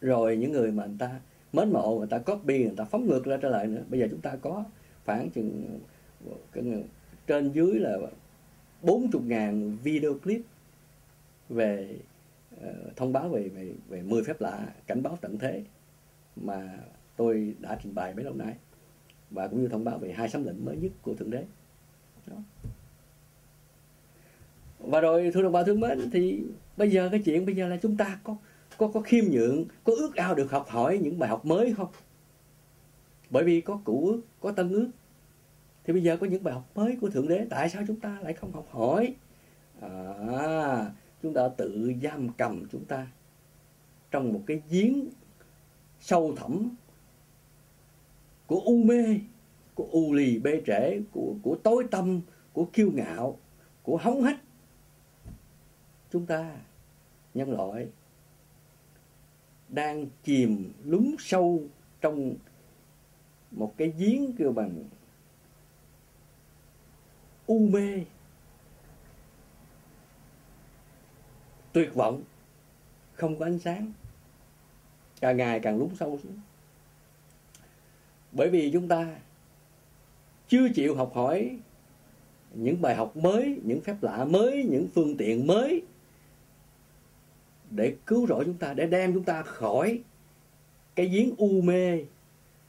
Rồi những người mà người ta mến mộ người ta copy người ta phóng ngược ra trở lại nữa. Bây giờ chúng ta có khoảng chừng trên dưới là bốn chục ngàn video clip về uh, thông báo về về về 10 phép lạ cảnh báo tận thế mà tôi đã trình bày mấy lâu nay và cũng như thông báo về hai sấm lệnh mới nhất của thượng đế. Đó. và rồi thưa đồng bào thương mến thì bây giờ cái chuyện bây giờ là chúng ta có có có khiêm nhượng có ước ao được học hỏi những bài học mới không? Bởi vì có cũ ước có tân ước. Thì bây giờ có những bài học mới của thượng đế tại sao chúng ta lại không học hỏi? À, chúng ta tự giam cầm chúng ta trong một cái giếng sâu thẳm của u mê của u lì bê trễ của của tối tâm của kiêu ngạo của hống hách. Chúng ta nhân loại đang chìm lún sâu trong một cái giếng kêu bằng u mê. Tuyệt vọng, không có ánh sáng. Càng ngày càng lún sâu xuống. Bởi vì chúng ta chưa chịu học hỏi những bài học mới, những phép lạ mới, những phương tiện mới để cứu rỗi chúng ta, để đem chúng ta khỏi cái giếng u mê,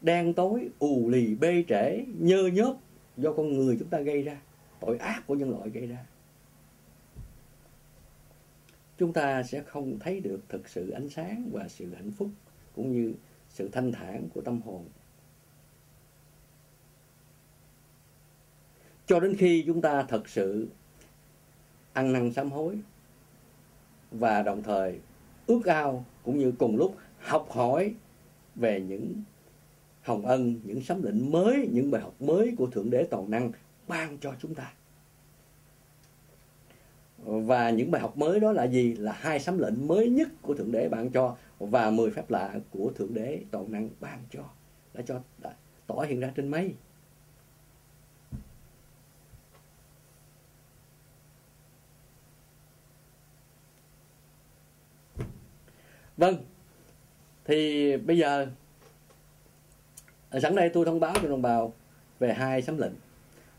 đen tối, ù lì, bê trễ, nhơ nhớp do con người chúng ta gây ra, tội ác của nhân loại gây ra. Chúng ta sẽ không thấy được thực sự ánh sáng và sự hạnh phúc cũng như sự thanh thản của tâm hồn. Cho đến khi chúng ta thật sự ăn năn sám hối và đồng thời ước ao cũng như cùng lúc học hỏi về những hồng ân, những sấm lệnh mới, những bài học mới của Thượng Đế Toàn Năng ban cho chúng ta. Và những bài học mới đó là gì? Là hai sấm lệnh mới nhất của Thượng Đế ban cho và 10 phép lạ của Thượng Đế Toàn Năng ban cho. Đã cho đã tỏ hiện ra trên mây. Vâng, thì bây giờ sẵn đây tôi thông báo cho đồng bào về hai sấm lệnh.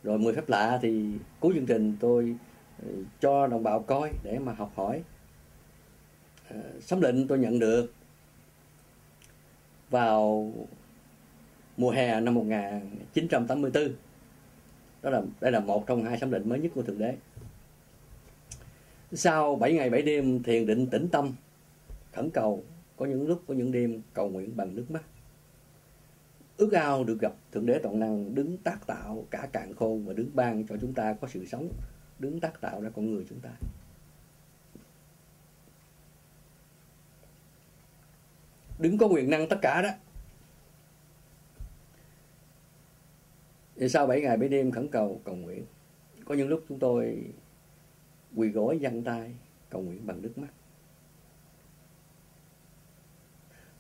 Rồi 10 phép lạ thì cuối chương trình tôi ờ, cho đồng bào coi để mà học hỏi. Ờ, sấm lệnh tôi nhận được vào mùa hè năm 1984 đó là đây là một trong hai sấm lệnh mới nhất của thượng đế. Sau 7 ngày 7 đêm thiền định tĩnh tâm khẩn cầu có những lúc, có những đêm cầu nguyện bằng nước mắt. Ước ao được gặp thượng đế toàn năng, đứng tác tạo cả cạn khôn và đứng ban cho chúng ta có sự sống, đứng tác tạo ra con người chúng ta. Đứng có quyền năng tất cả đó. Thì sau 7 ngày 7 đêm khẩn cầu cầu nguyện, có những lúc chúng tôi quỳ gối dăng tay, cầu nguyện bằng nước mắt.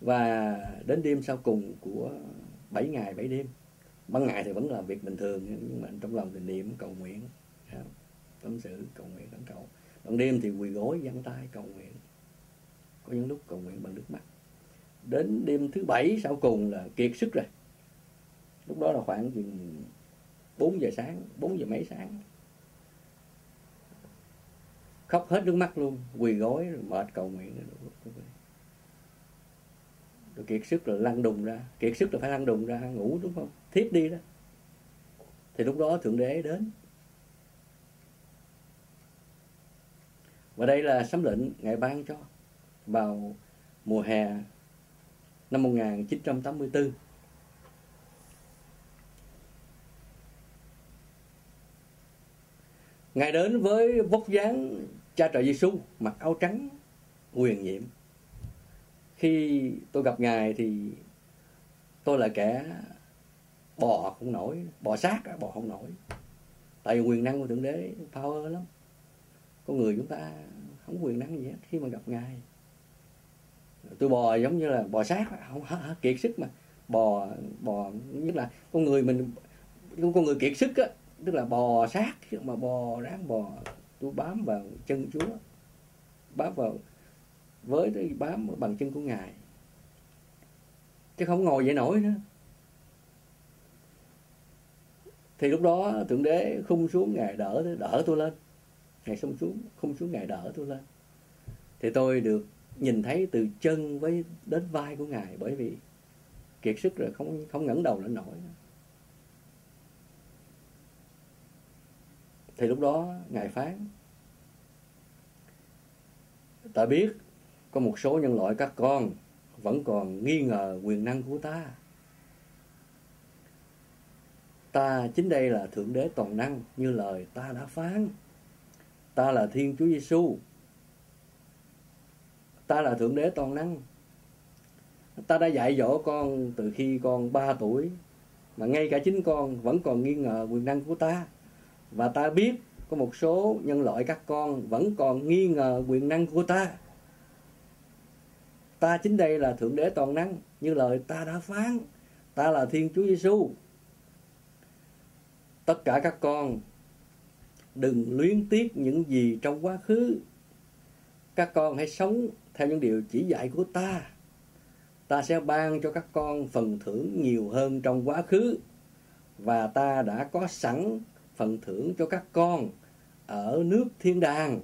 Và đến đêm sau cùng của 7 ngày 7 đêm, ban ngày thì vẫn làm việc bình thường, nhưng mà trong lòng thì niệm cầu nguyện. Dạ, tâm sự cầu nguyện khẩn cầu. Ban đêm thì quỳ gối giăng tay cầu nguyện. Có những lúc cầu nguyện bằng nước mắt. Đến đêm thứ bảy sau cùng là kiệt sức rồi. Lúc đó là khoảng chừng 4 giờ sáng 4 giờ mấy sáng. Khóc hết nước mắt luôn, quỳ gối, rồi mệt cầu nguyện. rồi rồi kiệt sức rồi lăn đùng ra. Kiệt sức là phải lăn đùng ra, ngủ đúng không? Thiếp đi đó. Thì lúc đó thượng đế đến. Và đây là sấm lệnh ngài ban cho vào mùa hè năm 1984 Ngài đến với vóc dáng cha trời Giêsu mặc áo trắng huyền nhiệm khi tôi gặp ngài thì tôi là kẻ bò không nổi, bò sát bò không nổi. Tại vì quyền năng của thượng đế power lắm. Con người chúng ta không quyền năng gì hết khi mà gặp ngài. Tôi bò giống như là bò sát không kiệt sức mà. Bò bò, nhất là con người mình, con người kiệt sức á, tức là bò sát mà bò ráng bò, tôi bám vào chân chúa, bám vào với cái bám bằng chân của ngài. Chứ không ngồi dậy nổi nữa. Thì lúc đó thượng đế khung xuống ngài đỡ đỡ tôi lên. Ngài xông xuống, khung xuống ngài đỡ tôi lên. Thì tôi được nhìn thấy từ chân với đến vai của ngài bởi vì kiệt sức rồi không không ngẩng đầu lên nổi. Thì lúc đó ngài phán, ta biết có một số nhân loại các con vẫn còn nghi ngờ quyền năng của ta. Ta chính đây là thượng đế toàn năng như lời ta đã phán. Ta là thiên chúa giêsu ta là thượng đế toàn năng. Ta đã dạy dỗ con từ khi con 3 tuổi, mà ngay cả chính con vẫn còn nghi ngờ quyền năng của ta. Và ta biết có một số nhân loại các con vẫn còn nghi ngờ quyền năng của ta ta chính đây là thượng đế toàn năng, như lời ta đã phán. Ta là thiên chúa giêsu tất cả các con đừng luyến tiếc những gì trong quá khứ. Các con hãy sống theo những điều chỉ dạy của ta. Ta sẽ ban cho các con phần thưởng nhiều hơn trong quá khứ, và ta đã có sẵn phần thưởng cho các con ở nước thiên đàng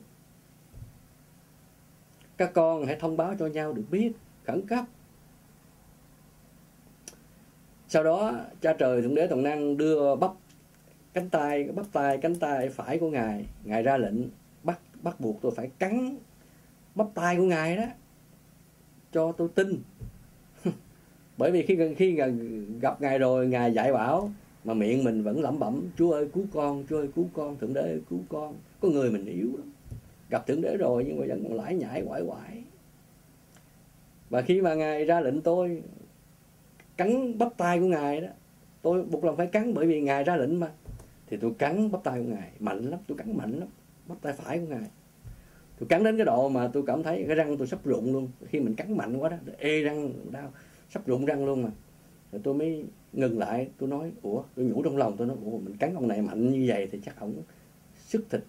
các con hãy thông báo cho nhau được biết, khẩn cấp. Sau đó, cha trời thượng đế toàn năng đưa bắp cánh tay, bắp tay, cánh tay phải của ngài. Ngài ra lệnh, bắt bắt buộc tôi phải cắn bắp tay của ngài đó, cho tôi tin. (laughs) Bởi vì khi khi gặp ngài rồi, ngài dạy bảo mà miệng mình vẫn lẩm bẩm, chúa ơi cứu con, chúa ơi cứu con, thượng đế ơi cứu con. Có người mình yếu lắm gặp thượng đế rồi nhưng mà vẫn còn lải nhải, quải quải. Và khi mà ngài ra lệnh tôi cắn bắp tay của ngài đó, tôi buộc lòng phải cắn bởi vì ngài ra lệnh mà, thì tôi cắn bắp tay của ngài. Mạnh lắm, tôi cắn mạnh lắm, bắp tay phải của ngài. Tôi cắn đến cái độ mà tôi cảm thấy cái răng tôi sắp rụng luôn. Khi mình cắn mạnh quá đó ê răng đau, sắp rụng răng luôn mà. Rồi tôi mới ngừng lại, tôi nói, ủa, tôi nhủ trong lòng tôi nói, ủa, mình cắn ông này mạnh như vậy thì chắc ổng sức thịt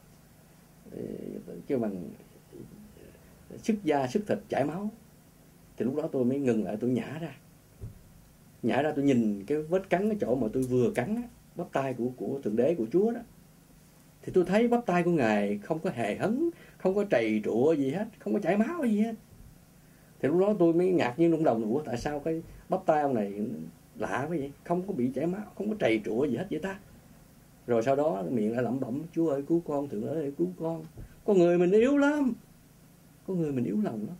kêu bằng sức da, sức thịt chảy máu. Thì lúc đó tôi mới ngừng lại, tôi nhả ra. Nhả ra tôi nhìn cái vết cắn cái chỗ mà tôi vừa cắn bắp tay của của thượng đế, của chúa đó. Thì tôi thấy bắp tay của ngài không có hề hấn, không có trầy trụa gì hết, không có chảy máu gì hết. Thì lúc đó tôi mới ngạc nhiên trong đầu ủa, tại sao cái bắp tay ông này lạ quá vậy? Không có bị chảy máu, không có trầy trụa gì hết vậy ta? Rồi sau đó miệng lại lẩm bẩm, chúa ơi, cứu con, thượng đế ơi, cứu con. Con người mình yếu lắm. Con người mình yếu lòng lắm.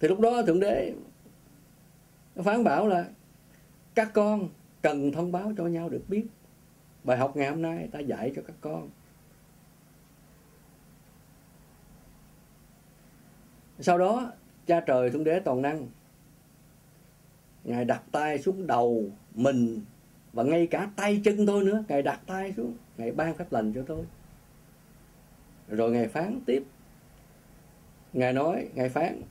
Thì lúc đó thượng đế phán bảo là, các con cần thông báo cho nhau được biết bài học ngày hôm nay ta dạy cho các con. Sau đó, cha trời thượng đế toàn năng ngài đặt tay xuống đầu mình và ngay cả tay chân tôi nữa. Ngài đặt tay xuống, ngài ban phép lành cho tôi. Rồi ngài phán tiếp. Ngài nói, ngài phán,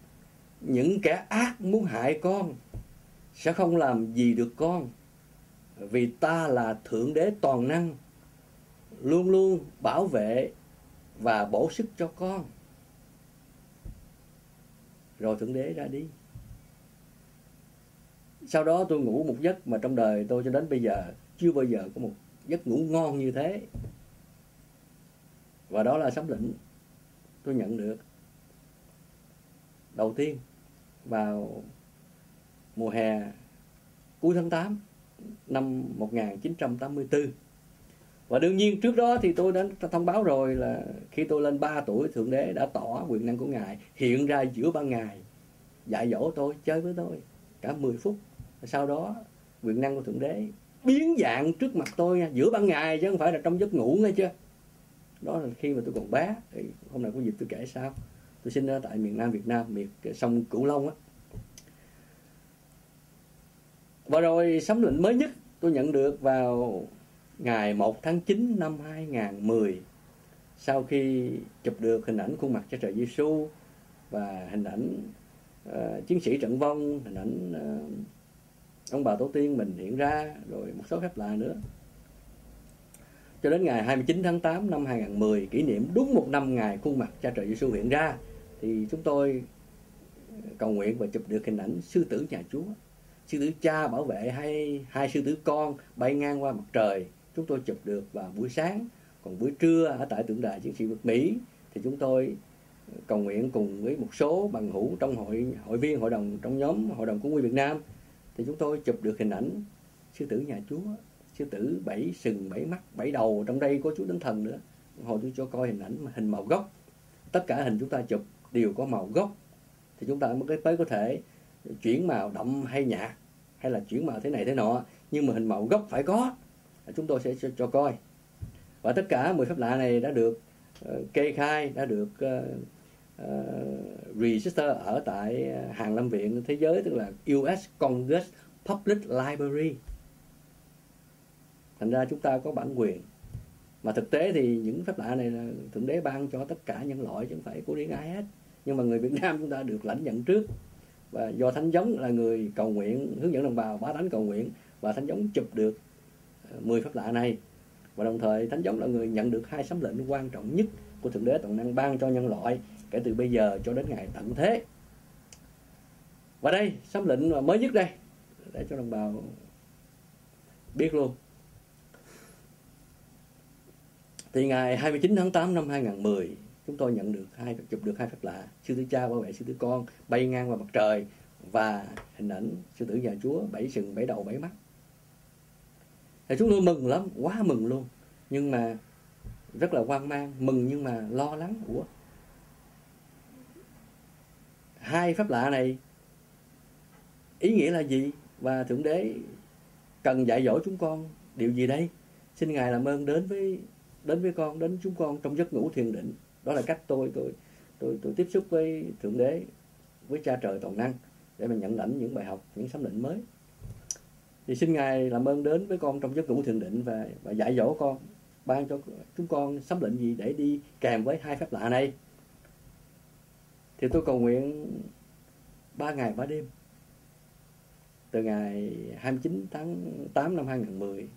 những kẻ ác muốn hại con sẽ không làm gì được con, vì ta là thượng đế toàn năng, luôn luôn bảo vệ và bổ sức cho con. Rồi thượng đế ra đi sau đó tôi ngủ một giấc mà trong đời tôi cho đến bây giờ chưa bao giờ có một giấc ngủ ngon như thế. Và đó là sấm lệnh tôi nhận được đầu tiên vào mùa hè cuối tháng 8 năm 1984 và đương nhiên trước đó thì tôi đã thông báo rồi là khi tôi lên 3 tuổi Thượng Đế đã tỏ quyền năng của Ngài hiện ra giữa ban ngày dạy dỗ tôi, chơi với tôi cả 10 phút sau đó quyền năng của Thượng Đế biến dạng trước mặt tôi nha, giữa ban ngày chứ không phải là trong giấc ngủ nghe chưa? Đó là khi mà tôi còn bé thì hôm nay có dịp tôi kể sao tôi sinh ra tại miền Nam Việt Nam miền sông Cửu Long á. Và rồi sấm lệnh mới nhất tôi nhận được vào ngày 1 tháng 9 năm 2010 sau khi chụp được hình ảnh khuôn mặt cho trời Giêsu và hình ảnh uh, chiến sĩ trận vong hình ảnh uh, ông bà tổ tiên mình hiện ra, rồi một số phép lạ nữa. Cho đến ngày 29 tháng 8 năm 2010 kỷ niệm đúng một năm ngày khuôn mặt cha trời Giêsu hiện ra, thì chúng tôi ờ, cầu nguyện và chụp được hình ảnh sư tử nhà Chúa. Sư tử cha bảo vệ hay hai sư tử con bay ngang qua mặt trời. Chúng tôi chụp được vào buổi sáng. Còn buổi trưa ở tại tượng đài chiến sĩ vượt Mỹ, thì chúng tôi ờ, cầu nguyện cùng với một số bằng hữu trong hội hội viên, hội đồng trong nhóm, hội đồng của nguy Việt Nam thì chúng tôi chụp được hình ảnh sư tử nhà Chúa sư tử bảy sừng bảy mắt bảy đầu. Trong đây có Chúa đấng Thần nữa. Hồi tôi cho coi hình ảnh hình màu gốc. Tất cả hình chúng ta chụp đều có màu gốc. Thì chúng ta mới mới có thể chuyển màu đậm hay nhạt hay là chuyển màu thế này thế nọ. Nhưng mà hình màu gốc phải có. Chúng tôi sẽ cho, cho coi. Và tất cả 10 phép lạ này đã được uh, kê khai đã được uh, uh, register ở tại ờ, hàng lâm viện thế giới tức là US Congress Public Library. Thành ra chúng ta có bản quyền. Mà thực tế thì những phép lạ này là thượng đế ban cho tất cả nhân loại chứ không phải của riêng ai hết. Nhưng mà người Việt Nam chúng ta được lãnh nhận trước. Và do thánh giống là người cầu nguyện hướng dẫn đồng bào bá thánh cầu nguyện và thánh giống chụp được ờ, 10 phép lạ này. Và đồng thời thánh giống là người nhận được hai sấm lệnh quan trọng nhất của thượng đế toàn năng ban cho nhân loại kể từ bây giờ cho đến ngày tận thế. Và đây sấm lệnh mới nhất đây, để cho đồng bào biết luôn. Thì ngày 29 tháng 8 năm 2010 chúng tôi nhận được hai, chụp được hai phép lạ. Sư tử cha bảo vệ sư tử con bay ngang qua mặt trời và hình ảnh sư tử nhà chúa bảy sừng, bảy đầu, bảy mắt. Thì chúng tôi mừng lắm, quá mừng luôn. Nhưng mà rất là hoang mang, mừng nhưng mà lo lắng của hai phép lạ này ý nghĩa là gì? Và thượng đế cần dạy dỗ chúng con điều gì đây? Xin ngài làm ơn đến với đến với con, đến chúng con trong giấc ngủ thiền định. Đó là cách tôi tôi tôi tôi tiếp xúc với thượng đế, với cha trời toàn năng, để mà nhận lãnh những bài học, những sấm định mới. Thì xin ngài làm ơn đến với con trong giấc ngủ thiền định và và dạy dỗ con, ban cho chúng con sấm định gì để đi kèm với hai phép lạ này thì tôi cầu nguyện ba ngày ba đêm. Từ ngày 29 tháng 8 năm 2010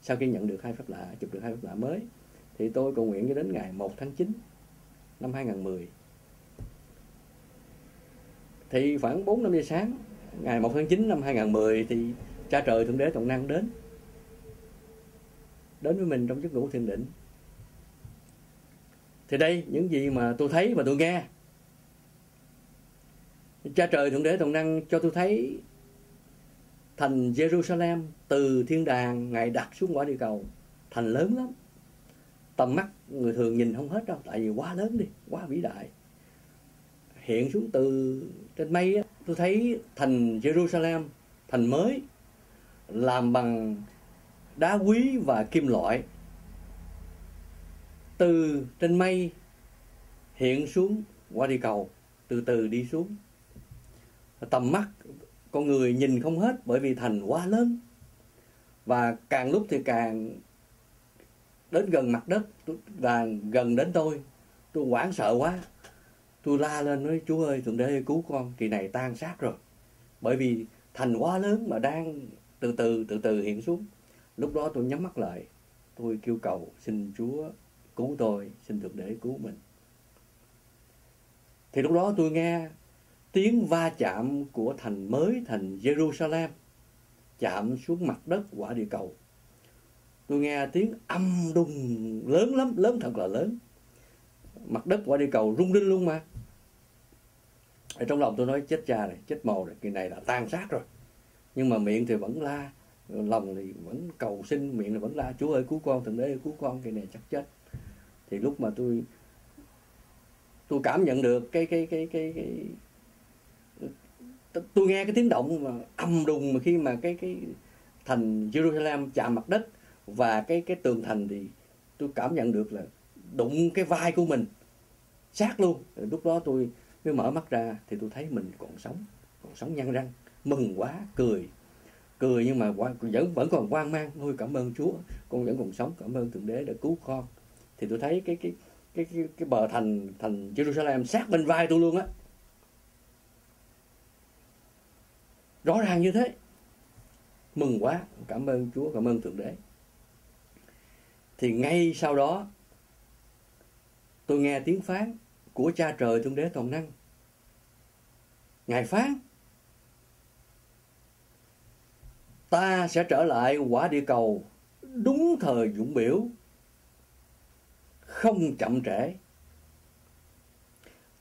sau khi nhận được hai phép lạ, chụp được hai phép lạ mới, thì tôi cầu nguyện cho đến ngày 1 tháng 9 năm 2010 thì khoảng 4 năm giờ sáng, ngày 1 tháng 9 năm 2010 thì cha trời thượng đế toàn năng đến. Đến với mình trong giấc ngủ thiền định. Thì đây, những gì mà tôi thấy và tôi nghe cha trời thượng đế toàn năng cho tôi thấy thành Jerusalem từ thiên đàng ngài đặt xuống quả địa cầu. Thành lớn lắm. Tầm mắt người thường nhìn không hết đâu tại vì quá lớn đi quá vĩ đại. Hiện xuống từ trên mây á, tôi thấy thành Jerusalem thành mới làm bằng đá quý và kim loại. Từ trên mây hiện xuống qua đi cầu từ từ đi xuống tầm mắt con người nhìn không hết bởi vì thành quá lớn. Và càng lúc thì càng đến gần mặt đất, và gần đến tôi tôi hoảng sợ quá. Tôi la lên nói chú ơi, thượng đế cứu con, kỳ này tan xác rồi. Bởi vì thành quá lớn mà đang từ từ từ từ hiện xuống. Lúc đó tôi nhắm mắt lại, tôi kêu cầu, xin chúa cứu tôi, xin thượng đế cứu mình. Thì lúc đó tôi nghe tiếng va chạm của thành mới thành Jerusalem chạm xuống mặt đất quả địa cầu. Tôi nghe tiếng âm đùng lớn lắm lớn thật là lớn. Mặt đất quả địa cầu rung rinh luôn mà. Ở trong lòng tôi nói chết cha này chết mồ này kỳ này là tan xác rồi. Nhưng mà miệng thì vẫn la lòng thì vẫn cầu xin miệng thì vẫn la chúa ơi cứu con thượng đế cứu con kỳ này chắc chết. Thì lúc mà tôi tôi cảm nhận được cái cái cái cái, cái tôi nghe cái tiếng động mà âm đùng mà khi mà cái cái thành Jerusalem chạm mặt đất và cái cái tường thành thì tôi cảm nhận được là đụng cái vai của mình sát luôn. Lúc đó tôi mới mở mắt ra thì tôi thấy mình còn sống còn sống nhăn răng mừng quá cười cười nhưng mà vẫn vẫn còn hoang mang. Thôi cảm ơn Chúa con vẫn còn sống cảm ơn thượng đế đã cứu con. Thì tôi thấy cái cái cái cái, cái bờ thành thành Jerusalem sát bên vai tôi luôn á. Rõ ràng như thế. Mừng quá, cảm ơn Chúa, cảm ơn thượng đế. Thì ngay sau đó, tôi nghe tiếng phán của cha trời thượng đế toàn năng. Ngài phán, ta sẽ trở lại quả địa cầu đúng thời dũng biểu, không chậm trễ.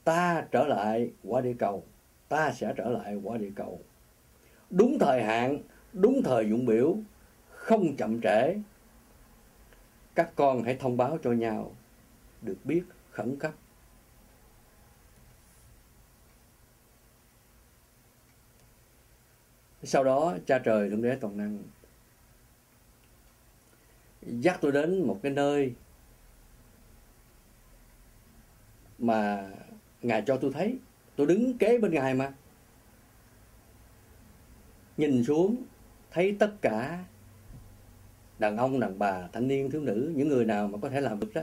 Ta trở lại quả địa cầu, ta sẽ trở lại quả địa cầu đúng thời hạn, đúng thời dụng biểu, không chậm trễ. Các con hãy thông báo cho nhau, được biết khẩn cấp. Sau đó, cha trời thượng đế toàn năng dắt tôi đến một cái nơi mà ngài cho tôi thấy. Tôi đứng kế bên ngài mà nhìn xuống, thấy tất cả đàn ông, đàn bà, thanh niên, thiếu nữ, những người nào mà có thể làm được đó.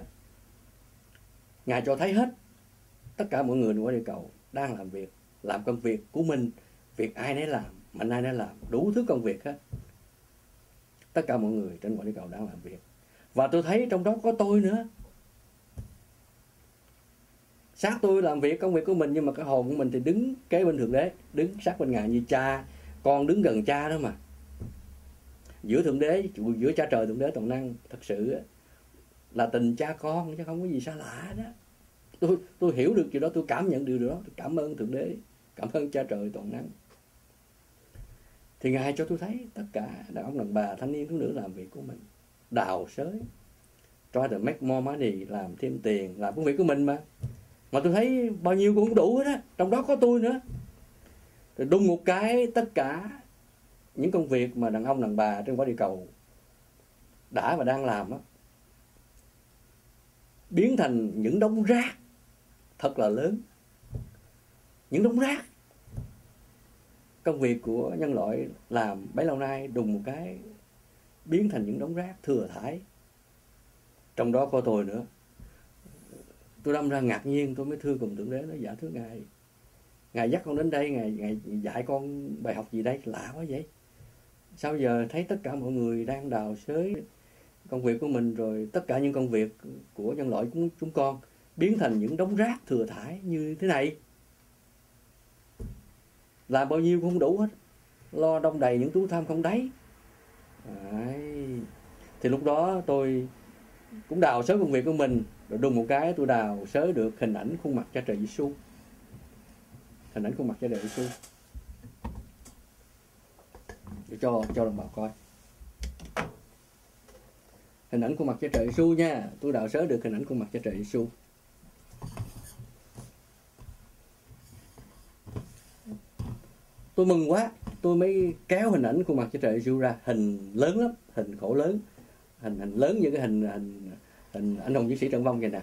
Ngài cho thấy hết, tất cả mọi người ngoài địa cầu đang làm việc, làm công việc của mình, việc ai nấy làm, mạnh ai nấy làm, đủ thứ công việc hết. Tất cả mọi người trên quả địa cầu đang làm việc. Và tôi thấy trong đó có tôi nữa. Sát tôi làm việc công việc của mình, nhưng mà cái hồn của mình thì đứng kế bên thượng đế, đứng sát bên ngài như cha con đứng gần cha đó mà. Giữa thượng đế, giữa cha trời thượng đế toàn năng, thật sự là tình cha con, chứ không có gì xa lạ đó tôi tôi hiểu được chuyện đó, tôi cảm nhận được điều đó, tôi cảm ơn thượng đế, cảm ơn cha trời toàn năng. Thì ngài cho tôi thấy tất cả đàn ông đàn bà, thanh niên thiếu nữ làm việc của mình. Đào sới try to make more money làm thêm tiền, làm công việc của mình mà. Mà tôi thấy bao nhiêu cũng đủ hết á, trong đó có tôi nữa rồi đùng một cái, tất cả những công việc mà đàn ông, đàn bà trên quả địa cầu đã và đang làm á, biến thành những đống rác thật là lớn. Những đống rác. Công việc của nhân loại làm bấy lâu nay đùng một cái, biến thành những đống rác thừa thải. Trong đó có tôi nữa. Tôi đâm ra ngạc nhiên, tôi mới thưa cùng thượng đế, nói dạ thưa ngài ngài dắt con đến đây, ngài ngài dạy con bài học gì đây? Lạ quá vậy. Sao giờ thấy tất cả mọi người đang đào xới công việc của mình rồi tất cả những công việc của nhân loại của chúng con biến thành những đống rác thừa thải như thế này? Làm bao nhiêu cũng không đủ hết. Lo đông đầy những túi tham không đáy. Đấy. thì lúc đó tôi cũng đào sới công việc của mình. Rồi đùng một cái tôi đào sới được hình ảnh khuôn mặt cha trời Giêsu hình ảnh khuôn mặt cha trời sư để cho cho đồng bào coi. Hình ảnh khuôn mặt cha trời Giêsu nha. Tôi đạo sớ được hình ảnh khuôn mặt cha trời Giêsu tôi mừng quá. Tôi mới kéo hình ảnh khuôn mặt cha trời Giêsu ra. Hình lớn lắm. Hình khổ lớn. Hình hình lớn như cái hình hình hình anh hùng chiến sĩ trận vong vậy nè.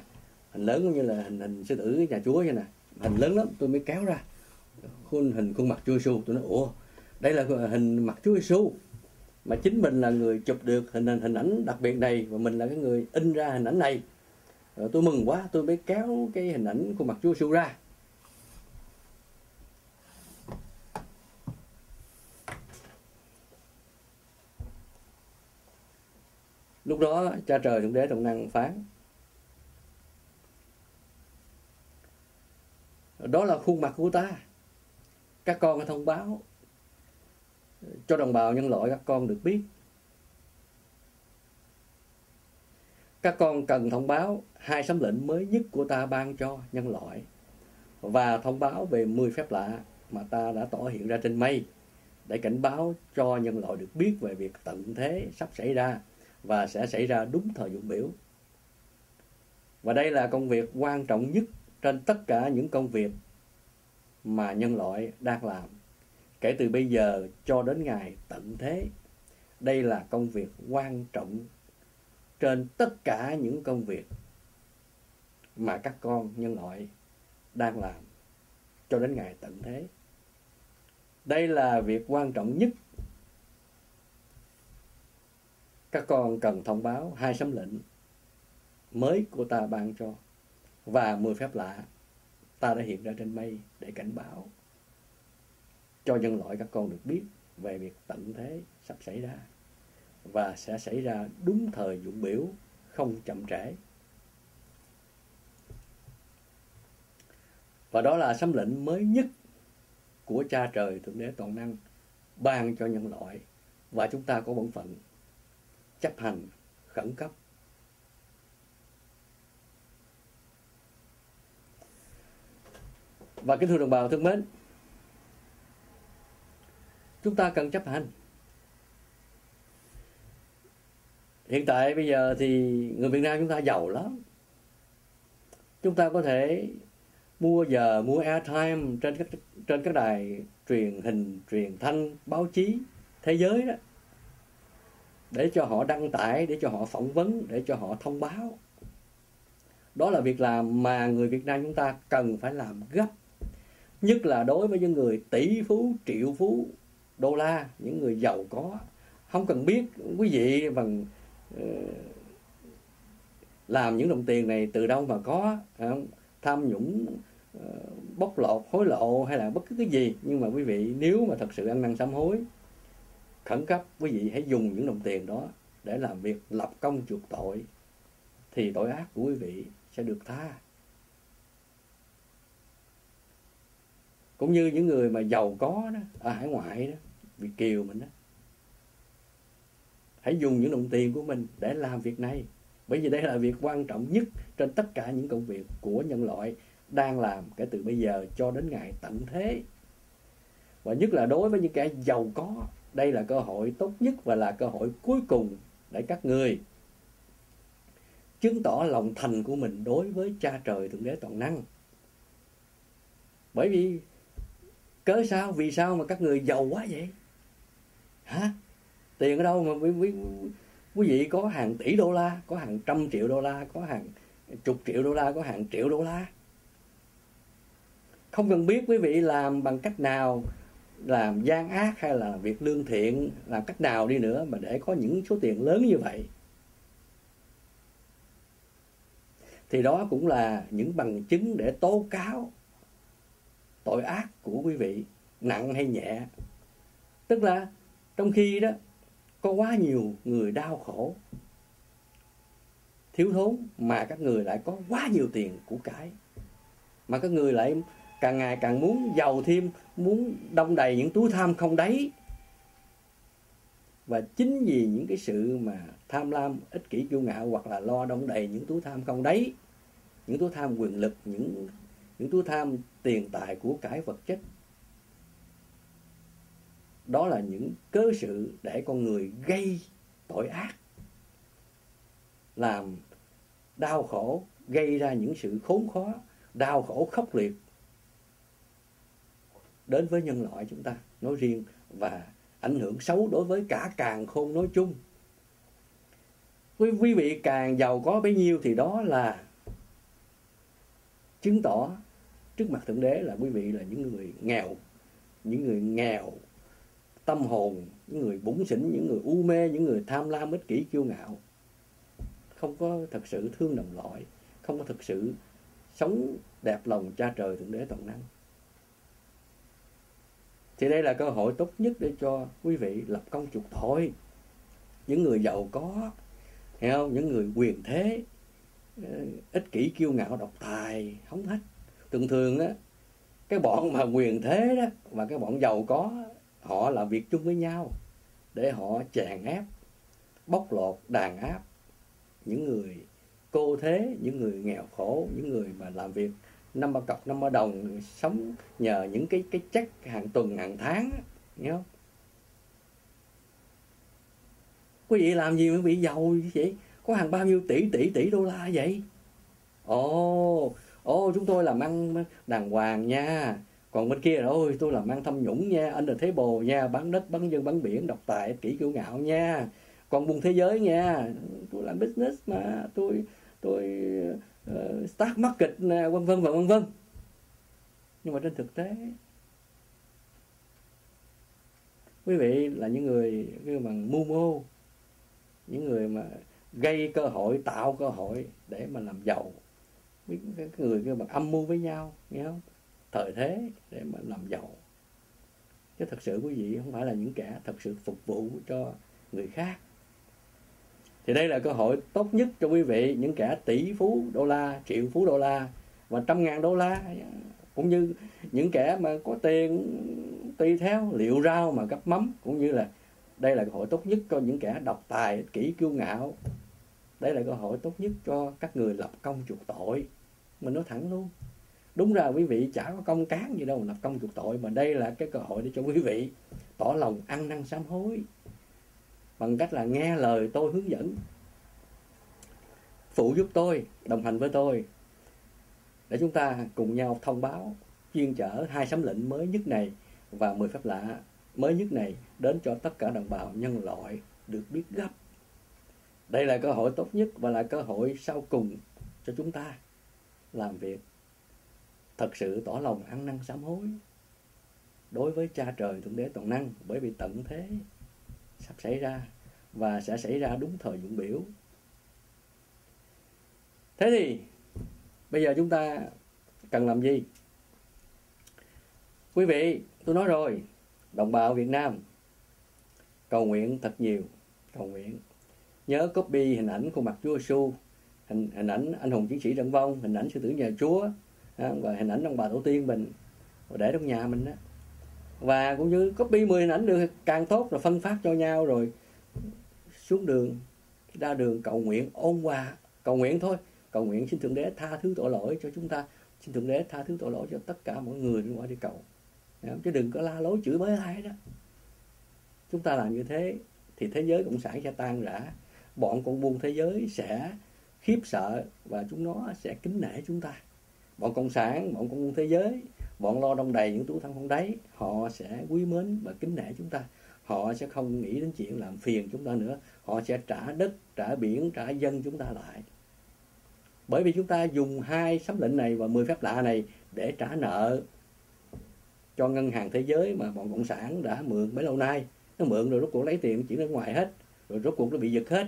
Hình lớn như là hình hình sư tử nhà chúa vậy nè. Hình lớn lắm. Tôi mới kéo ra khuôn hình khuôn mặt chúa giêsu tôi nói ủa đây là hình mặt chúa giêsu mà chính mình là người chụp được hình hình, hình ảnh đặc biệt này và mình là cái người in ra hình ảnh này. Rồi tôi mừng quá tôi mới kéo cái hình ảnh khuôn mặt chúa giêsu ra. Lúc đó cha trời thượng đế trọng năng phán. Đó là khuôn mặt của ta các con thông báo cho đồng bào nhân loại, các con được biết các con cần thông báo hai sấm lệnh mới nhất của ta ban cho nhân loại và thông báo về 10 phép lạ mà ta đã tỏ hiện ra trên mây để cảnh báo cho nhân loại được biết về việc tận thế sắp xảy ra và sẽ xảy ra đúng thời dụng biểu. Và đây là công việc quan trọng nhất trên tất cả những công việc mà nhân loại đang làm kể từ bây giờ cho đến ngày tận thế. Đây là công việc quan trọng trên tất cả những công việc mà các con nhân loại đang làm cho đến ngày tận thế. Đây là việc quan trọng nhất các con cần thông báo hai sấm lệnh mới của ta ban cho và mười phép lạ ta đã hiện ra trên mây để cảnh báo cho nhân loại các con được biết về việc tận thế sắp xảy ra và sẽ xảy ra đúng thời dụng biểu không chậm trễ. Và đó là sấm lệnh mới nhất của cha trời thượng đế toàn năng ban cho nhân loại và chúng ta có bổn phận chấp hành khẩn cấp và kính thưa đồng bào thân mến, chúng ta cần chấp hành. Hiện tại bây giờ thì người Việt Nam chúng ta giàu lắm. Chúng ta có thể mua giờ, mua airtime trên các trên các đài truyền hình, truyền thanh, báo chí, thế giới đó, để cho họ đăng tải, để cho họ phỏng vấn, để cho họ thông báo. Đó là việc làm mà người Việt Nam chúng ta cần phải làm gấp nhất là đối với những người tỷ phú triệu phú đô la những người giàu có. Không cần biết quý vị bằng uh, làm những đồng tiền này từ đâu mà có không? tham nhũng uh, bóc lột hối lộ hay là bất cứ cái gì. Nhưng mà quý vị nếu mà thật sự ăn năn sám hối khẩn cấp quý vị hãy dùng những đồng tiền đó để làm việc lập công chuộc tội thì tội ác của quý vị sẽ được tha. Cũng như những người mà giàu có đó, ở hải ngoại đó Việt kiều mình đó. Hãy dùng những đồng tiền của mình để làm việc này. Bởi vì đây là việc quan trọng nhất trên tất cả những công việc của nhân loại đang làm kể từ bây giờ cho đến ngày tận thế. Và nhất là đối với những kẻ giàu có, đây là cơ hội tốt nhất và là cơ hội cuối cùng để các người chứng tỏ lòng thành của mình đối với cha trời thượng đế toàn năng. Bởi vì cớ sao? Vì sao mà các người giàu quá vậy? Hả? Tiền ở đâu mà quý, quý, quý vị có hàng tỷ đô la có hàng trăm triệu đô la có hàng chục triệu đô la có hàng triệu đô la? Không cần biết quý vị làm bằng cách nào làm gian ác hay là việc lương thiện làm cách nào đi nữa mà để có những số tiền lớn như vậy. Thì đó cũng là những bằng chứng để tố cáo tội ác của quý vị, nặng hay nhẹ. Tức là trong khi đó, có quá nhiều người đau khổ, thiếu thốn, mà các người lại có quá nhiều tiền của cải. Mà các người lại càng ngày càng muốn giàu thêm, muốn đông đầy những túi tham không đáy. Và chính vì những cái sự mà tham lam, ích kỷ, kiêu ngạo, hoặc là lo đông đầy những túi tham không đáy, những túi tham quyền lực, những những túi tham tiền tài của cải vật chất. Đó là những cơ sự để con người gây tội ác làm đau khổ gây ra những sự khốn khó đau khổ khốc liệt đến với nhân loại chúng ta nói riêng và ảnh hưởng xấu đối với cả càng khôn nói chung. Quý, quý vị càng giàu có bấy nhiêu thì đó là chứng tỏ trước mặt thượng đế là quý vị là những người nghèo, những người nghèo, tâm hồn, những người bủn xỉn, những người u mê, những người tham lam ích kỷ, kiêu ngạo. Không có thật sự thương đồng loại, không có thực sự sống đẹp lòng cha trời thượng đế toàn năng. Thì đây là cơ hội tốt nhất để cho quý vị lập công chuộc tội. Những người giàu có, hiểu không? Những người quyền thế, ích kỷ, kiêu ngạo, độc tài không thích thường thường á, cái bọn mà quyền thế đó và cái bọn giàu có, họ làm việc chung với nhau để họ chèn ép, bóc lột, đàn áp những người cô thế, những người nghèo khổ, những người mà làm việc năm ba cọc, năm ba đồng, sống nhờ những cái cái chất hàng tuần, hàng tháng nghe không? Quý vị làm gì mà bị giàu như vậy? Có hàng bao nhiêu tỷ tỷ tỷ đô la vậy? Ồ Ô, chúng tôi làm ăn đàng hoàng nha. Còn bên kia là ôi tôi làm ăn thâm nhũng nha. Anh là thế bồ nha. Bán đất bán dân bán biển độc tài kỹ kiêu ngạo nha. Còn buôn thế giới nha tôi làm business mà. Tôi tôi ờ, uh, start market vân vân và vân vân. Nhưng mà trên thực tế quý vị là những người như bằng mưu mô những người mà gây cơ hội tạo cơ hội để mà làm giàu cái người cái bằng âm mưu với nhau, nghe không? Thời thế để mà làm giàu. Chứ thật sự quý vị không phải là những kẻ thật sự phục vụ cho người khác. Thì đây là cơ hội tốt nhất cho quý vị, những kẻ tỷ phú đô la, triệu phú đô la và trăm ngàn đô la. Cũng như những kẻ mà có tiền tùy theo, liệu rau mà gấp mắm. Cũng như là đây là cơ hội tốt nhất cho những kẻ độc tài, kỹ kiêu ngạo đây là cơ hội tốt nhất cho các người lập công chuộc tội. Mình nói thẳng luôn. Đúng ra quý vị chả có công cán gì đâu mà lập công chuộc tội, mà đây là cái cơ hội để cho quý vị tỏ lòng ăn năn sám hối bằng cách là nghe lời tôi hướng dẫn. Phụ giúp tôi, đồng hành với tôi, để chúng ta cùng nhau thông báo, chuyên chở hai sấm lệnh mới nhất này và 10 phép lạ mới nhất này đến cho tất cả đồng bào nhân loại được biết gấp đây là cơ hội tốt nhất và là cơ hội sau cùng cho chúng ta làm việc. Thật sự tỏ lòng ăn năn sám hối đối với cha trời thượng đế toàn năng, bởi vì tận thế sắp xảy ra và sẽ xảy ra đúng thời dụng biểu. Thế thì, bây giờ chúng ta cần làm gì? Quý vị, tôi nói rồi, đồng bào việt nam, cầu nguyện thật nhiều, cầu nguyện nhớ copy hình ảnh khuôn mặt chúa giêsu hình, hình ảnh anh hùng chiến sĩ trận vong hình ảnh sư tử nhà chúa à, và hình ảnh ông bà tổ tiên mình để trong nhà mình đó và cũng như copy 10 hình ảnh được càng tốt rồi phân phát cho nhau rồi xuống đường ra đường cầu nguyện ôn hòa. Cầu nguyện thôi. Cầu nguyện xin thượng đế tha thứ tội lỗi cho chúng ta. Xin thượng đế tha thứ tội lỗi cho tất cả mọi người qua đi cầu. Dạ, chứ đừng có la lối chửi bới ai đó. Chúng ta làm như thế thì thế giới cộng sản sẽ tan rã bọn con buôn thế giới sẽ khiếp sợ và chúng nó sẽ kính nể chúng ta. Bọn cộng sản, bọn con buôn thế giới, bọn lo đông đầy những túi thân không đáy, họ sẽ quý mến và kính nể chúng ta. Họ sẽ không nghĩ đến chuyện làm phiền chúng ta nữa. Họ sẽ trả đất, trả biển, trả dân chúng ta lại. Bởi vì chúng ta dùng hai sấm lệnh này và 10 phép lạ này để trả nợ cho ngân hàng thế giới mà bọn cộng sản đã mượn mấy lâu nay. Nó mượn rồi rốt cuộc lấy tiền chuyển ra ngoài hết, rồi rốt cuộc nó bị giật hết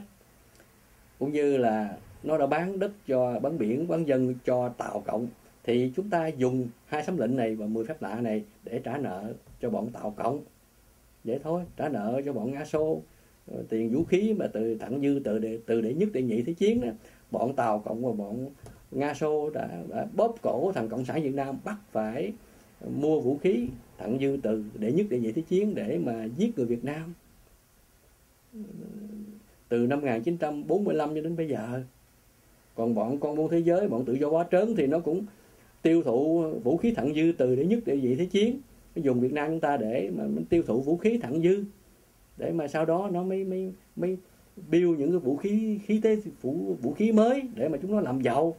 cũng như là nó đã bán đất cho bán biển bán dân cho tàu cộng. Thì chúng ta dùng hai sấm lệnh này và 10 phép lạ này để trả nợ cho bọn tàu cộng. Vậy thôi trả nợ cho bọn nga xô. Tiền vũ khí mà từ thẳng dư từ đệ, từ đệ nhất đệ nhị thế chiến đó bọn tàu cộng và bọn nga xô đã, đã bóp cổ thằng cộng sản việt nam bắt phải mua vũ khí thẳng dư từ đệ nhất đệ nhị thế chiến để mà giết người việt nam từ năm 1945 cho đến bây giờ. Còn bọn con buôn thế giới bọn tự do quá trớn thì nó cũng tiêu thụ vũ khí thẳng dư từ đệ nhất đệ nhị thế chiến. Nó dùng Việt Nam chúng ta để mà tiêu thụ vũ khí thẳng dư. Để mà sau đó nó mới mới mới build những cái vũ khí khí tế vũ, vũ khí mới để mà chúng nó làm giàu.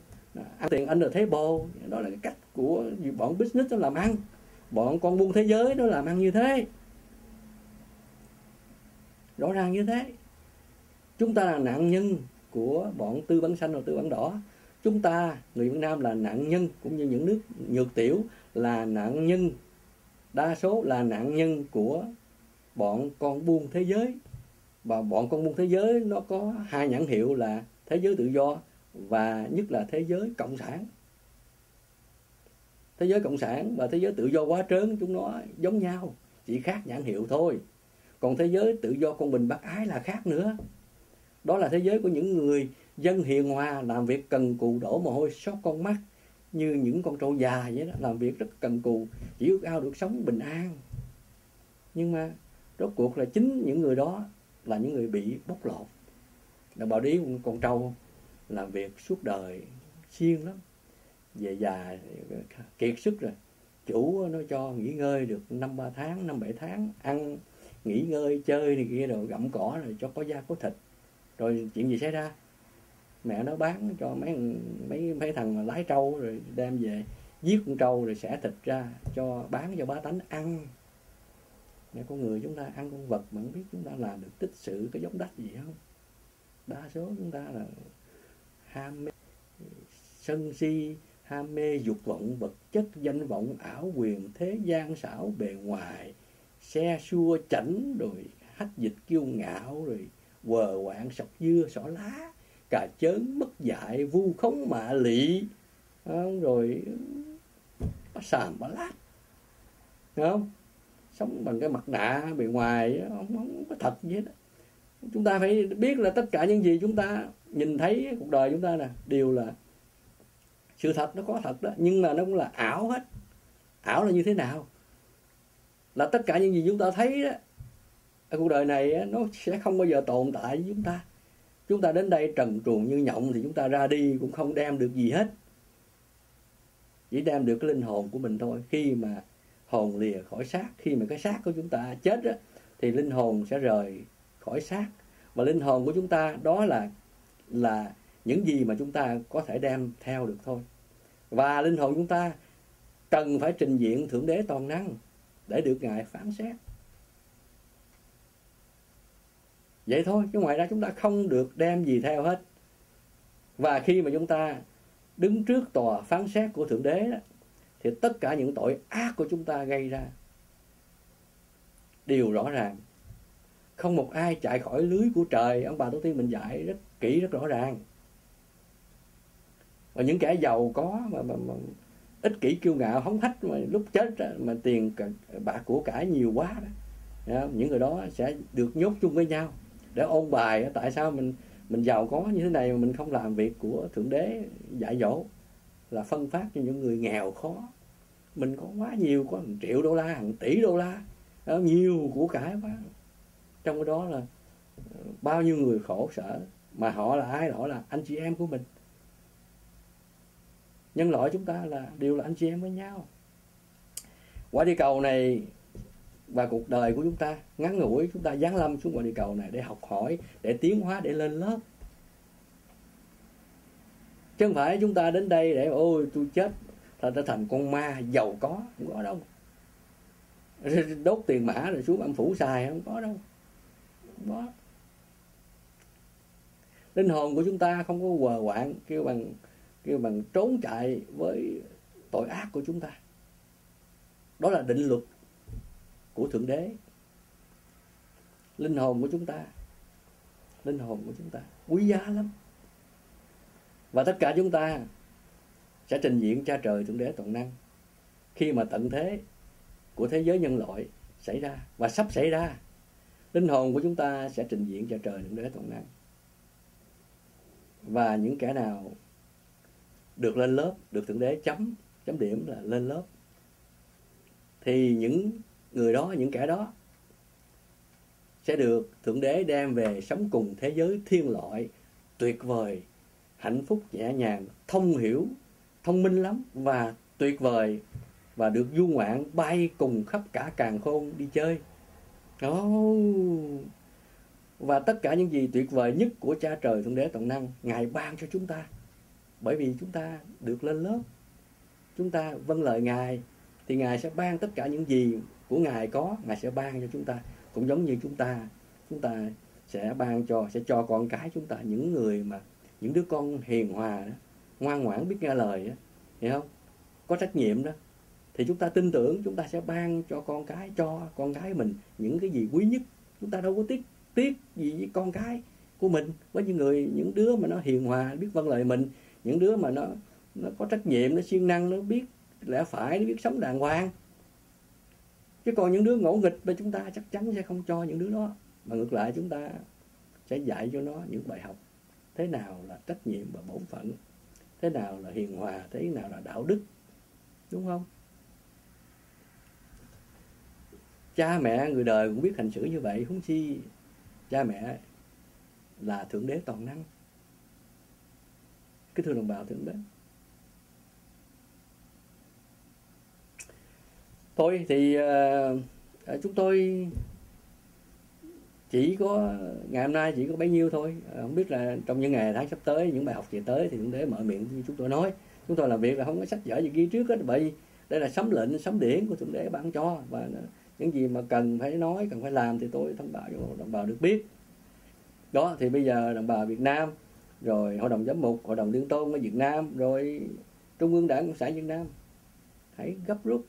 Ăn tiền anh được thế bồ đó là cái cách của bọn business nó làm ăn. Bọn con buôn thế giới nó làm ăn như thế. Rõ ràng như thế chúng ta là nạn nhân của bọn tư bản xanh và tư bản đỏ. Chúng ta, người Việt Nam là nạn nhân cũng như những nước nhược tiểu là nạn nhân, đa số là nạn nhân của bọn con buôn thế giới. Và bọn con buôn thế giới nó có hai nhãn hiệu là thế giới tự do và nhất là thế giới cộng sản. Thế giới cộng sản và thế giới tự do quá trớn, chúng nó giống nhau, chỉ khác nhãn hiệu thôi. Còn thế giới tự do công bình bác ái là khác nữa đó là thế giới của những người dân hiền hòa, làm việc cần cù đổ mồ hôi sót con mắt, như những con trâu già vậy đó, làm việc rất cần cù, chỉ ước ao được sống bình an. Nhưng mà rốt cuộc là chính những người đó là những người bị bóc lột. Đồng bào đi con trâu làm việc suốt đời siêng lắm, về già, kiệt sức rồi. Chủ nó cho nghỉ ngơi được năm ba tháng, năm bảy tháng, ăn, nghỉ ngơi, chơi này kia rồi gặm cỏ rồi cho có da có thịt rồi chuyện gì xảy ra? Mẹ nó bán cho mấy mấy mấy thằng mà lái trâu rồi đem về, giết con trâu rồi xẻ thịt ra cho bán cho bá tánh ăn. Mẹ con người chúng ta ăn con vật mà không biết chúng ta làm được tích sự cái giống đất gì không? Đa số chúng ta là ham mê sân si, ham mê dục vọng, vật chất, danh vọng, ảo quyền, thế gian, xảo bề ngoài, xe xua chảnh, rồi hách dịch kiêu ngạo, rồi quờ quạng sọc dưa sọ lá cà chớn mất dại vu khống mạ lị. Rồi bà sàm bà lát. Không? Sống bằng cái mặt nạ bề ngoài không, không có thật gì hết chúng ta phải biết là tất cả những gì chúng ta nhìn thấy cuộc đời chúng ta nè đều là sự thật nó có thật đó. Nhưng mà nó cũng là ảo hết. Ảo là như thế nào? Là tất cả những gì chúng ta thấy đó cuộc đời này nó sẽ không bao giờ tồn tại với chúng ta. Chúng ta đến đây trần truồng như nhộng thì chúng ta ra đi cũng không đem được gì hết. Chỉ đem được cái linh hồn của mình thôi. Khi mà hồn lìa khỏi xác khi mà cái xác của chúng ta chết đó, thì linh hồn sẽ rời khỏi xác. Và linh hồn của chúng ta đó là là những gì mà chúng ta có thể đem theo được thôi. Và linh hồn chúng ta cần phải trình diện thượng đế toàn năng để được ngài phán xét. Vậy thôi chứ ngoài ra chúng ta không được đem gì theo hết. Và khi mà chúng ta đứng trước tòa phán xét của thượng đế đó thì tất cả những tội ác của chúng ta gây ra đều rõ ràng. Không một ai chạy khỏi lưới của trời ông bà tổ tiên mình dạy rất kỹ rất rõ ràng. Và những kẻ giàu có mà, mà, mà ích kỷ kiêu ngạo hống hách mà lúc chết mà tiền bạc của cải nhiều quá đó những người đó sẽ được nhốt chung với nhau để ôn bài tại sao mình mình giàu có như thế này mà mình không làm việc của thượng đế dạy dỗ? Là phân phát cho những người nghèo khó. Mình có quá nhiều, có hàng triệu đô la, hàng tỷ đô la. Nhiều của cải quá. Trong cái đó là ờ, bao nhiêu người khổ sở mà họ là ai? Họ là anh chị em của mình. Nhân loại chúng ta là, đều là anh chị em với nhau. Quả địa cầu này và cuộc đời của chúng ta. Ngắn ngủi, chúng ta giáng lâm xuống quả địa cầu này để học hỏi, để tiến hóa, để lên lớp. Chứ không phải chúng ta đến đây để, ôi, tôi chết, ta trở thành con ma giàu có. Không có đâu. Đốt tiền mã rồi xuống âm phủ xài, không có đâu. Không có. Linh hồn của chúng ta không có quờ quạng, kêu bằng kêu bằng trốn chạy với tội ác của chúng ta. Đó là định luật của thượng đế. Linh hồn của chúng ta. Linh hồn của chúng ta. Quý giá lắm. Và tất cả chúng ta sẽ trình diện cha trời, thượng đế toàn năng. Khi mà tận thế của thế giới nhân loại xảy ra và sắp xảy ra, linh hồn của chúng ta sẽ trình diện cha trời, thượng đế toàn năng. Và những kẻ nào được lên lớp, được thượng đế chấm chấm điểm là lên lớp, thì những người đó, những kẻ đó sẽ được thượng đế đem về sống cùng thế giới thiên loại, tuyệt vời, hạnh phúc, nhẹ nhàng, thông hiểu, thông minh lắm và tuyệt vời và được du ngoạn bay cùng khắp cả càng khôn đi chơi. Đó. Và tất cả những gì tuyệt vời nhất của cha trời, thượng đế toàn năng, ngài ban cho chúng ta. Bởi vì chúng ta được lên lớp, chúng ta vâng lời ngài, thì ngài sẽ ban tất cả những gì của ngài có, ngài sẽ ban cho chúng ta. Cũng giống như chúng ta chúng ta sẽ ban cho, sẽ cho con cái chúng ta, những người mà, những đứa con hiền hòa đó, ngoan ngoãn biết nghe lời đó hiểu không? Có trách nhiệm đó. Thì chúng ta tin tưởng, chúng ta sẽ ban cho con cái, cho con cái mình những cái gì quý nhất. Chúng ta đâu có tiếc tiếc gì với con cái của mình. Với những người, những đứa mà nó hiền hòa, biết vâng lời mình. Những đứa mà nó nó có trách nhiệm, nó siêng năng, nó biết lẽ phải, nó biết sống đàng hoàng chứ còn những đứa ngỗ nghịch mà chúng ta chắc chắn sẽ không cho những đứa đó. Mà ngược lại chúng ta sẽ dạy cho nó những bài học. Thế nào là trách nhiệm và bổn phận? Thế nào là hiền hòa? Thế nào là đạo đức? Đúng không? Cha mẹ, người đời cũng biết hành xử như vậy. Huống chi cha mẹ là thượng đế toàn năng. Cái thưa đồng bào thượng đế. Tôi thì uh, chúng tôi chỉ có ngày hôm nay chỉ có bấy nhiêu thôi. Ờ, không biết là trong những ngày tháng sắp tới những bài học về tới thì cũng đế mở miệng như chúng tôi nói. Chúng tôi làm việc là không có sách vở gì ghi trước hết bởi vì đây là sấm lệnh sấm điển của thượng đế ban cho. Và những gì mà cần phải nói cần phải làm thì tôi thông báo cho đồng bào được biết. Đó thì bây giờ đồng bào Việt Nam rồi hội đồng giám mục hội đồng liên tôn ở Việt Nam rồi trung ương đảng cộng sản Việt Nam hãy gấp rút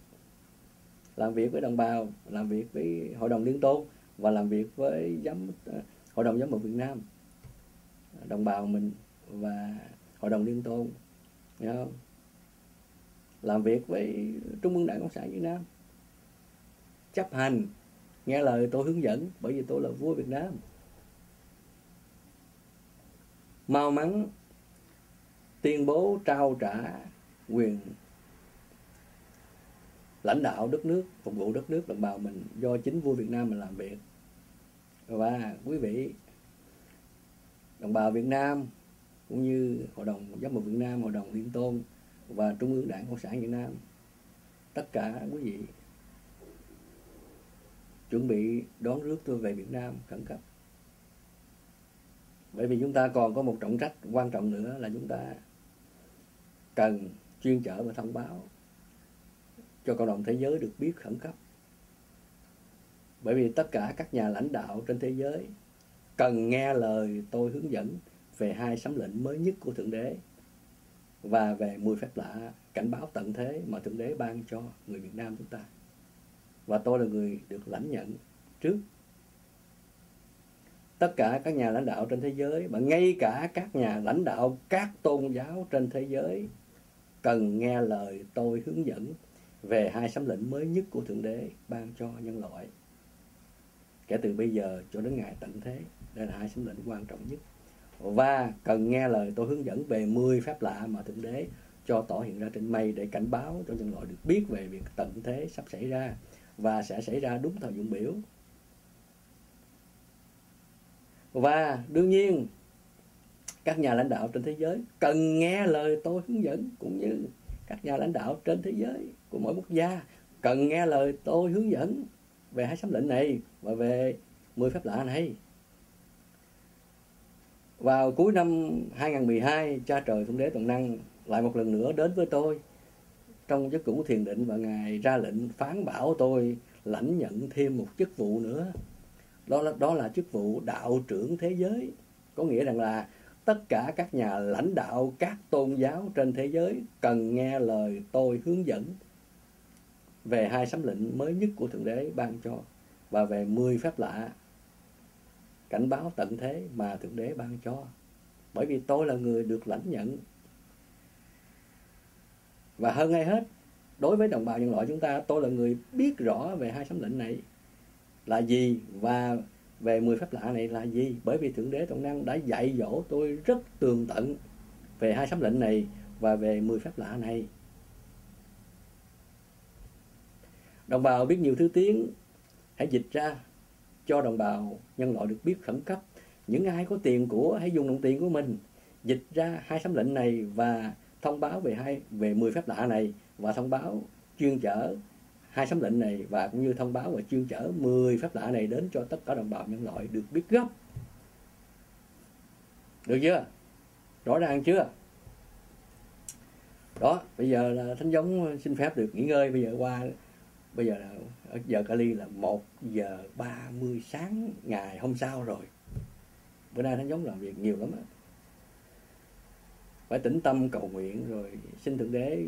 làm việc với đồng bào, làm việc với hội đồng liên tôn và làm việc với giám, hội đồng giám mục Việt Nam, đồng bào mình và hội đồng liên tôn không? làm việc với trung ương đảng cộng sản Việt Nam chấp hành, nghe lời tôi hướng dẫn, bởi vì tôi là vua Việt Nam mau mắn, tuyên bố trao trả quyền lãnh đạo đất nước, phục vụ đất nước, đồng bào mình, do chính vua Việt Nam mình làm việc. Và quý vị, đồng bào Việt Nam, cũng như hội đồng giám mục Việt Nam, hội đồng liên tôn và trung ương đảng cộng sản Việt Nam, tất cả quý vị chuẩn bị đón rước tôi về Việt Nam khẩn cấp. Bởi vì chúng ta còn có một trọng trách quan trọng nữa là chúng ta cần chuyên trở và thông báo cho cộng đồng thế giới được biết khẩn cấp bởi vì tất cả các nhà lãnh đạo trên thế giới cần nghe lời tôi hướng dẫn về hai sấm lệnh mới nhất của thượng đế và về 10 phép lạ cảnh báo tận thế mà Thượng Đế ban cho người Việt Nam chúng ta. Và tôi là người được lãnh nhận trước tất cả các nhà lãnh đạo trên thế giới và ngay cả các nhà lãnh đạo các tôn giáo trên thế giới cần nghe lời tôi hướng dẫn về hai sấm lệnh mới nhất của Thượng Đế ban cho nhân loại. Kể từ bây giờ cho đến ngày tận thế, đây là hai sấm lệnh quan trọng nhất. Và cần nghe lời tôi hướng dẫn về 10 phép lạ mà Thượng Đế cho tỏ hiện ra trên mây để cảnh báo cho nhân loại được biết về việc tận thế sắp xảy ra và sẽ xảy ra đúng thời dụng biểu và đương nhiên các nhà lãnh đạo trên thế giới cần nghe lời tôi hướng dẫn cũng như các nhà lãnh đạo trên thế giới của mỗi quốc gia. Cần nghe lời tôi hướng dẫn về hai sấm lệnh này và về 10 phép lạ này. Vào cuối năm 2012, cha trời Thượng Đế Toàn Năng lại một lần nữa đến với tôi trong giấc cũ thiền định và Ngài ra lệnh phán bảo tôi lãnh nhận thêm một chức vụ nữa. Đó là đó là chức vụ đạo trưởng thế giới. Có nghĩa rằng là tất cả các nhà lãnh đạo các tôn giáo trên thế giới cần nghe lời tôi hướng dẫn về hai sấm lệnh mới nhất của thượng đế ban cho và về 10 phép lạ cảnh báo tận thế mà thượng đế ban cho. Bởi vì tôi là người được lãnh nhận. Và hơn ai hết, đối với đồng bào nhân loại chúng ta, tôi là người biết rõ về hai sấm lệnh này là gì và về 10 phép lạ này là gì. Bởi vì thượng đế toàn năng đã dạy dỗ tôi rất tường tận về hai sấm lệnh này và về 10 phép lạ này. Đồng bào biết nhiều thứ tiếng hãy dịch ra cho đồng bào nhân loại được biết khẩn cấp những ai có tiền của hãy dùng đồng tiền của mình dịch ra hai sấm lệnh này và thông báo về hai về 10 phép lạ này và thông báo chuyên chở hai sấm lệnh này và cũng như thông báo và chuyên chở 10 phép lạ này đến cho tất cả đồng bào nhân loại được biết gấp. Được chưa? Rõ ràng chưa? Đó, bây giờ là Thánh giống xin phép được nghỉ ngơi. Bây giờ qua, bây giờ là ở giờ Cali là 1 giờ 30 sáng ngày hôm sau rồi. Bữa nay nó giống làm việc nhiều lắm á. Phải tĩnh tâm cầu nguyện rồi xin Thượng Đế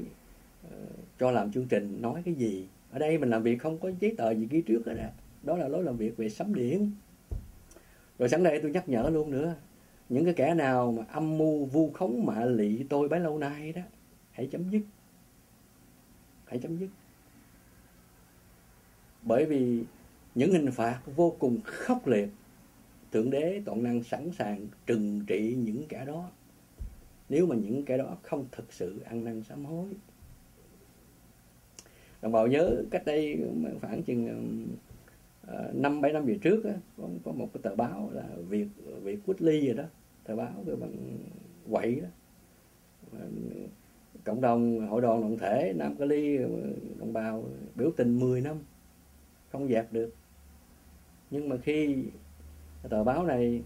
uh, cho làm chương trình nói cái gì. Ở đây mình làm việc không có giấy tờ gì ghi trước hết á. Đó là lối làm việc về sấm điện. Rồi sẵn đây tôi nhắc nhở luôn nữa những cái kẻ nào mà âm mưu vu khống mạ lị tôi bấy lâu nay đó hãy chấm dứt. Hãy chấm dứt bởi vì những hình phạt vô cùng khốc liệt thượng đế toàn năng sẵn sàng trừng trị những kẻ đó. Nếu mà những kẻ đó không thực sự ăn năn sám hối. Đồng bào nhớ cách đây khoảng chừng ờ, năm bảy năm về trước á, có, có một cái tờ báo là việt việt quýt ly rồi đó tờ báo cái bằng quậy đó. Cộng đồng hội đoàn đoàn thể nam cali đồng bào biểu tình 10 năm không dẹp được. Nhưng mà khi tờ báo này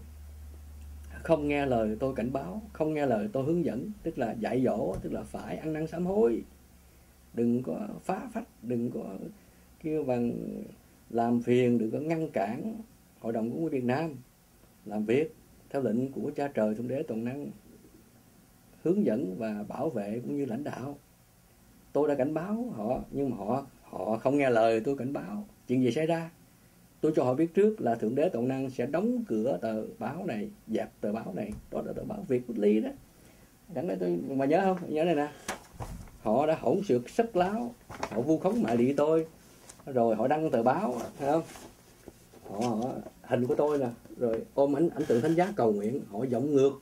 không nghe lời tôi cảnh báo, không nghe lời tôi hướng dẫn, tức là dạy dỗ, tức là phải ăn năn sám hối, đừng có phá phách, đừng có kêu bằng làm phiền, đừng có ngăn cản hội đồng của Việt Nam làm việc theo lệnh của cha trời, thượng đế toàn năng, hướng dẫn và bảo vệ cũng như lãnh đạo. Tôi đã cảnh báo họ, nhưng mà họ họ không nghe lời tôi cảnh báo chuyện gì xảy ra? Tôi cho họ biết trước là thượng đế toàn năng sẽ đóng cửa tờ báo này dẹp tờ báo này. Đó là tờ báo việt quốc ly đó. Chẳng lẽ tôi mà nhớ không? Nhớ này nè. Họ đã hỗn xược sức láo họ vu khống mại lị tôi rồi họ đăng tờ báo thấy không? Họ, họ hình của tôi nè rồi ôm ảnh ảnh tượng thánh giá cầu nguyện họ giọng ngược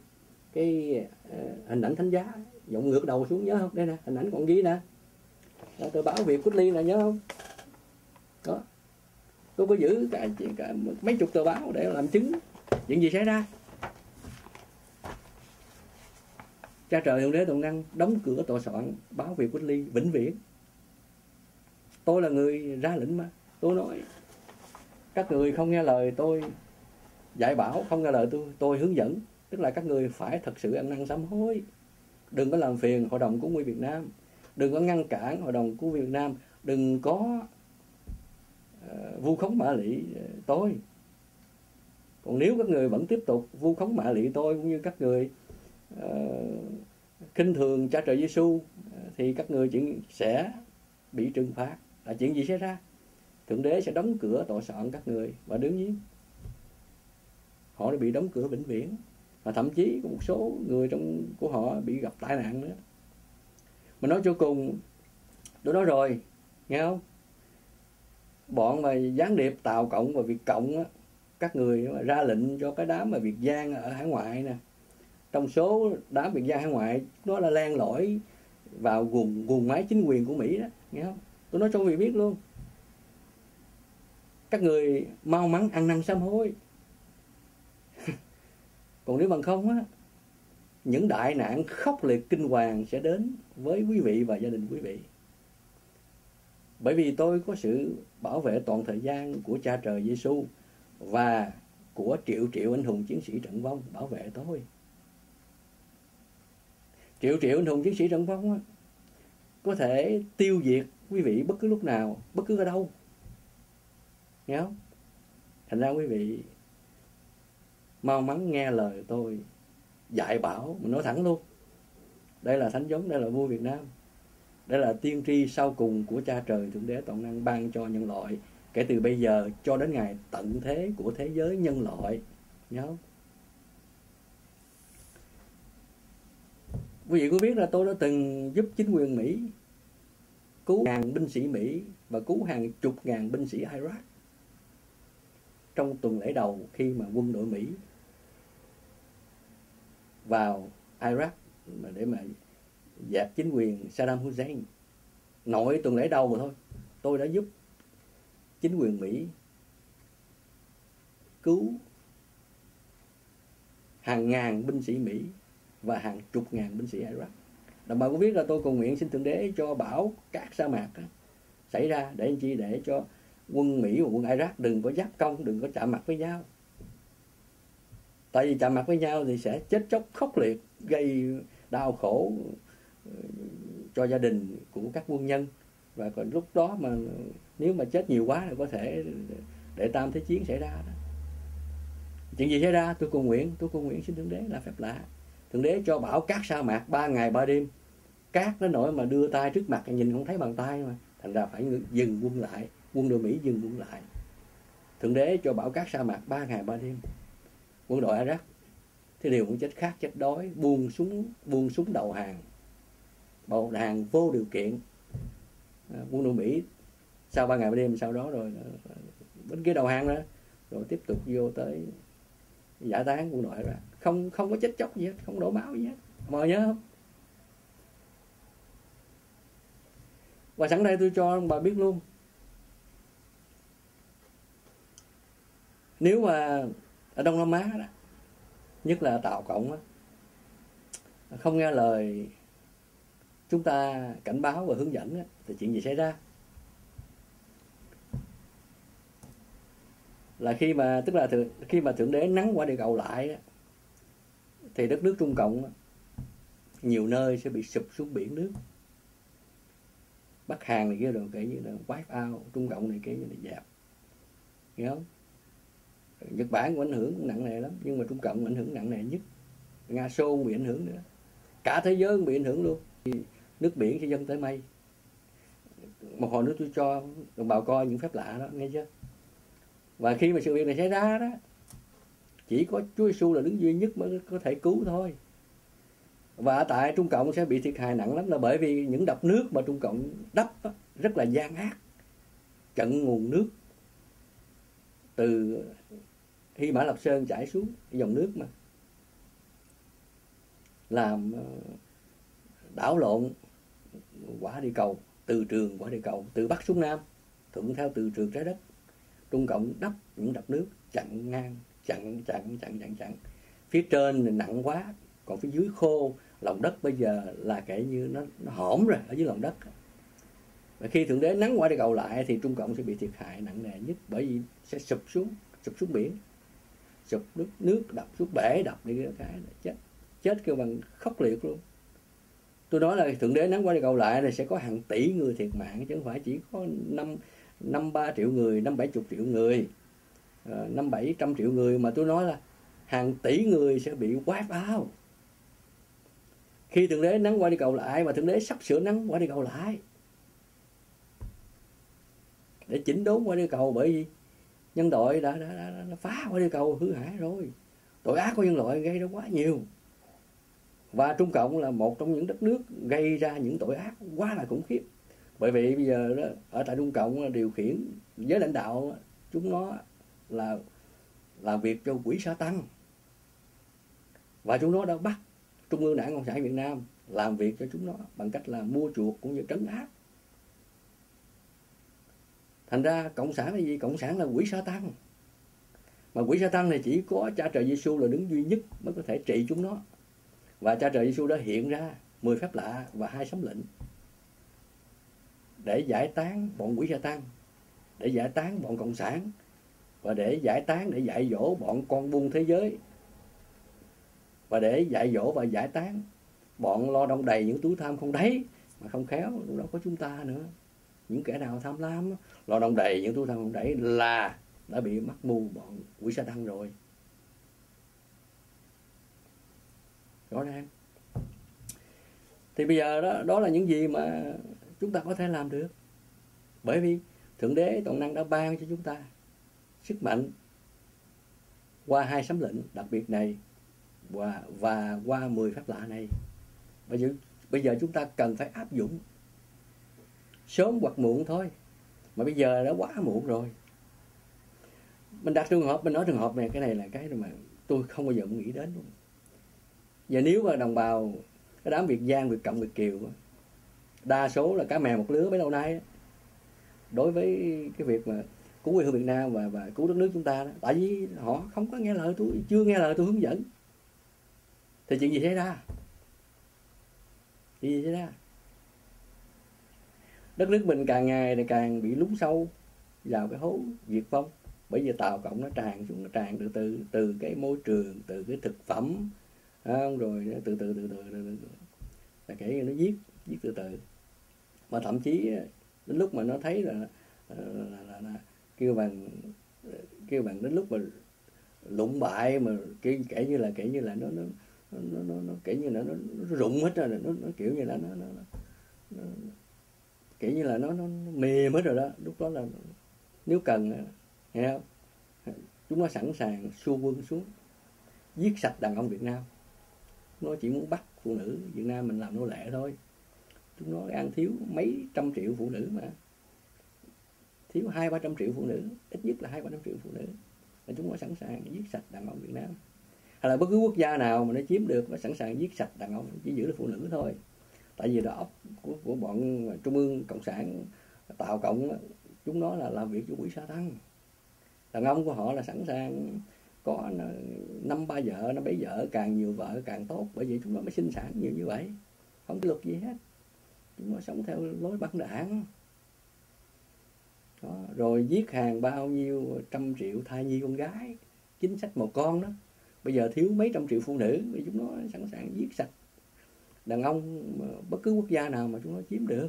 cái uh, hình ảnh thánh giá giọng ngược đầu xuống nhớ không? Đây nè hình ảnh còn ghi nè. Đó, tờ báo việt quốc ly nè nhớ không? Đó tôi có giữ cả, cả mấy chục tờ báo để làm chứng những gì xảy ra. Cha trời thượng đế toàn năng đóng cửa tòa soạn báo việt quốc ly vĩnh viễn. Tôi là người ra lệnh mà. Tôi nói các người không nghe lời tôi dạy bảo không nghe lời tôi tôi hướng dẫn. Tức là các người phải thật sự ăn năn sám hối. Đừng có làm phiền hội đồng của nguyên Việt Nam. Đừng có ngăn cản hội đồng của Việt Nam. Đừng có Ờ, vu khống mạ lị ờ, tôi. Còn nếu các người vẫn tiếp tục vu khống mạ lị tôi cũng như các người uh, khinh thường cha trời Giêsu thì các người chuyện sẽ bị trừng phạt. Là chuyện gì xảy ra? Thượng đế sẽ đóng cửa tội soạn các người và đương nhiên họ đã bị đóng cửa vĩnh viễn. Và thậm chí có một số người trong của họ bị gặp tai nạn nữa. Mà nói cho cùng tôi nói rồi nghe không? Bọn mà gián điệp tàu cộng và việt cộng á, các người ra lệnh cho cái đám mà việt giang ở hải ngoại nè. Trong số đám việt giang hải ngoại nó là len lỏi vào vùng vùng máy chính quyền của mỹ đó nghe không? Tôi nói cho quý vị biết luôn. Các người mau mắn ăn năn sám hối. (laughs) Còn nếu bằng không á những đại nạn khốc liệt kinh hoàng sẽ đến với quý vị và gia đình quý vị bởi vì tôi có sự bảo vệ toàn thời gian của cha trời Giêsu và của triệu triệu anh hùng chiến sĩ trận vong bảo vệ tôi. Triệu triệu anh hùng chiến sĩ trận vong á, có thể tiêu diệt quý vị bất cứ lúc nào bất cứ ở đâu. Nghe không? Thành ra quý vị mau mắn nghe lời tôi dạy bảo mình nói thẳng luôn. Đây là thánh giống đây là vua việt nam đây là tiên tri sau cùng của cha trời, thượng đế toàn năng, ban cho nhân loại kể từ bây giờ cho đến ngày tận thế của thế giới nhân loại. Nhớ không? Quý vị có biết là tôi đã từng giúp chính quyền mỹ cứu ngàn binh sĩ mỹ và cứu hàng chục ngàn binh sĩ iraq trong tuần lễ đầu khi mà quân đội mỹ vào Iraq mà để mà dẹp chính quyền Saddam Hussein. Nội tuần lễ đầu mà thôi. Tôi đã giúp chính quyền Mỹ cứu hàng ngàn binh sĩ Mỹ và hàng chục ngàn binh sĩ Iraq. Đồng bào có biết là tôi cầu nguyện xin thượng đế cho bão cát sa mạc đó, xảy ra để anh chi để cho quân Mỹ và quân Iraq đừng có giáp công đừng có chạm mặt với nhau. Tại vì chạm mặt với nhau thì sẽ chết chóc khốc liệt gây đau khổ cho gia đình của các quân nhân. Và còn lúc đó mà nếu mà chết nhiều quá thì có thể để tam thế chiến xảy ra đó. chuyện gì xảy ra? Tôi cầu nguyện, tôi cầu nguyện xin thượng đế là phép lạ. Thượng đế cho bão cát sa mạc ba ngày ba đêm. Cát nó nổi mà đưa tay trước mặt, nhìn không thấy bàn tay mà, thành ra phải dừng quân lại, quân đội mỹ dừng quân lại. Thượng đế cho bão cát sa mạc ba ngày ba đêm. Quân đội Iraq thì đều cũng chết khát chết đói, buông súng buông súng đầu hàng bầu đàn vô điều kiện. À, quân đội Mỹ sau ba ngày ba đêm sau đó rồi à, bên kia đầu hàng đó rồi tiếp tục vô tới giải tán quân đội ra. Không không có chết chóc gì hết không đổ máu gì hết. Mời nhớ không? Và sẵn đây tôi cho bà biết luôn. Nếu mà ở đông nam á đó nhất là tàu cộng đó, không nghe lời chúng ta cảnh báo và hướng dẫn thì chuyện gì xảy ra? Là khi mà tức là thượng, khi mà thượng đế nắng quả địa cầu lại thì đất nước trung cộng nhiều nơi sẽ bị sụp xuống biển nước. Bắc hàn này kia rồi kể như là wipe out trung cộng này kia như là dẹp hiểu không? Nhật Bản cũng ảnh hưởng cũng nặng nề lắm nhưng mà Trung Cộng ảnh hưởng nặng nề nhất. Nga Xô cũng bị ảnh hưởng nữa. Cả thế giới cũng bị ảnh hưởng luôn nước biển sẽ dâng tới mây. Một hồi nữa tôi cho đồng bào coi những phép lạ đó nghe chưa? Và khi mà sự việc này xảy ra đó chỉ có Chúa Giêsu là đứng duy nhất mới có thể cứu thôi. Và tại Trung Cộng sẽ bị thiệt hại nặng lắm là bởi vì những đập nước mà Trung Cộng đắp đó, rất là gian ác. Chặn nguồn nước từ Hy Mã Lập Sơn chảy xuống dòng nước mà làm ờ, đảo lộn quả địa cầu từ trường quả địa cầu từ bắc xuống nam thuận theo từ trường trái đất. Trung cộng đắp những đập nước chặn ngang chặn chặn chặn chặn chặn. Phía trên thì nặng quá còn phía dưới khô lòng đất bây giờ là kể như nó, nó hõm rồi ở dưới lòng đất. Và khi thượng đế nắng quả địa cầu lại thì trung cộng sẽ bị thiệt hại nặng nề nhất bởi vì sẽ sụp xuống sụp xuống biển. Sụp nước nước đập xuống bể đập đi cái chết. Chết kêu bằng khốc liệt luôn tôi nói là thượng đế nắng qua đi cầu lại là sẽ có hàng tỷ người thiệt mạng chứ không phải chỉ có năm năm ba triệu người năm bảy chục triệu người. Ờ, năm bảy trăm triệu người mà tôi nói là hàng tỷ người sẽ bị quát out. Khi thượng đế nắng qua đi cầu lại và thượng đế sắp sửa nắng qua đi cầu lại. Để chỉnh đốn qua đi cầu bởi vì nhân loại đã, đã, đã, đã phá qua đi cầu hư hại rồi. Tội ác của nhân loại gây ra quá nhiều và Trung Cộng là một trong những đất nước gây ra những tội ác quá là khủng khiếp. Bởi vì bây giờ đó, ở tại Trung Cộng điều khiển giới lãnh đạo, chúng nó là làm việc cho quỹ sa tăng. Và chúng nó đã bắt Trung ương Đảng Cộng sản Việt Nam làm việc cho chúng nó bằng cách là mua chuộc cũng như trấn áp. Thành ra cộng sản là gì? Cộng sản là quỷ sa tăng. Mà quỷ sa tăng này chỉ có cha trời Giêsu là đứng duy nhất mới có thể trị chúng nó và cha trời Giêsu đã hiện ra 10 phép lạ và hai sấm lệnh để giải tán bọn quỷ gia tăng để giải tán bọn cộng sản và để giải tán, để dạy dỗ bọn con buôn thế giới. Và để dạy dỗ và giải tán bọn lo đông đầy những túi tham không đấy mà không khéo, lúc đó có chúng ta nữa. Những kẻ nào tham lam, lo đông đầy những túi tham không đấy là đã bị mắc mù bọn quỷ sa tăng rồi. Rõ ràng. Thì bây giờ đó đó là những gì mà chúng ta có thể làm được. Bởi vì thượng đế toàn năng đã ban cho chúng ta sức mạnh qua hai sấm lệnh đặc biệt này và và qua 10 phép lạ này. Bây giờ bây giờ chúng ta cần phải áp dụng sớm hoặc muộn thôi. Mà bây giờ đã quá muộn rồi. Mình đặt trường hợp, mình nói trường hợp này, cái này là cái mà tôi không bao giờ nghĩ đến luôn và nếu mà đồng bào, cái đám việt giang, việt cộng, việt kiều đa số là cá mè một lứa bấy lâu nay đối với cái việc mà cứu quê hương Việt Nam và và cứu đất nước chúng ta đó, tại vì họ không có nghe lời tôi, chưa nghe lời tôi hướng dẫn. Thì chuyện gì xảy ra? Chuyện gì xảy ra? Đất nước mình càng ngày thì càng bị lún sâu vào cái hố diệt vong bởi vì tàu cộng nó tràn xuống, nó tràn từ từ từ cái môi trường, từ cái thực phẩm không? rồi từ từ từ từ, từ, từ, từ. là kể nó giết giết từ từ mà thậm chí ờ, đến lúc mà nó thấy là là, là, là, là kêu bằng ờ, kêu bằng đến lúc mà lụng bại mà kể, kể như là kể như là nó nó nó nó, nó kể như là nó, nó rụng hết rồi nó, nó kiểu như là nó, nó, nó, nó kiểu như là nó, nó, nó mềm hết rồi đó lúc đó là nếu cần nghe không chúng nó sẵn sàng xua quân xuống giết sạch đàn ông Việt Nam nó chỉ muốn bắt phụ nữ Việt Nam mình làm nô lệ thôi. Chúng nó ăn thiếu mấy trăm triệu phụ nữ mà. Thiếu hai ba trăm triệu phụ nữ ít nhất là hai ba trăm triệu phụ nữ. Là chúng nó sẵn sàng giết sạch đàn ông Việt Nam. Hay là bất cứ quốc gia nào mà nó chiếm được nó sẵn sàng giết sạch đàn ông chỉ giữ được phụ nữ thôi. Tại vì đó của, của bọn trung ương cộng sản tạo cộng chúng nó là làm việc cho quỹ sa tăng. Đàn ông của họ là sẵn sàng có ờ, năm ba vợ nó bấy vợ, càng nhiều vợ càng tốt, bởi vì chúng nó mới sinh sản nhiều như vậy. Không có luật gì hết. Chúng nó sống theo lối băng đảng. Đó. rồi giết hàng bao nhiêu trăm triệu thai nhi con gái, chính sách một con đó. Bây giờ thiếu mấy trăm triệu phụ nữ, thì chúng nó sẵn sàng giết sạch đàn ông bất cứ quốc gia nào mà chúng nó chiếm được.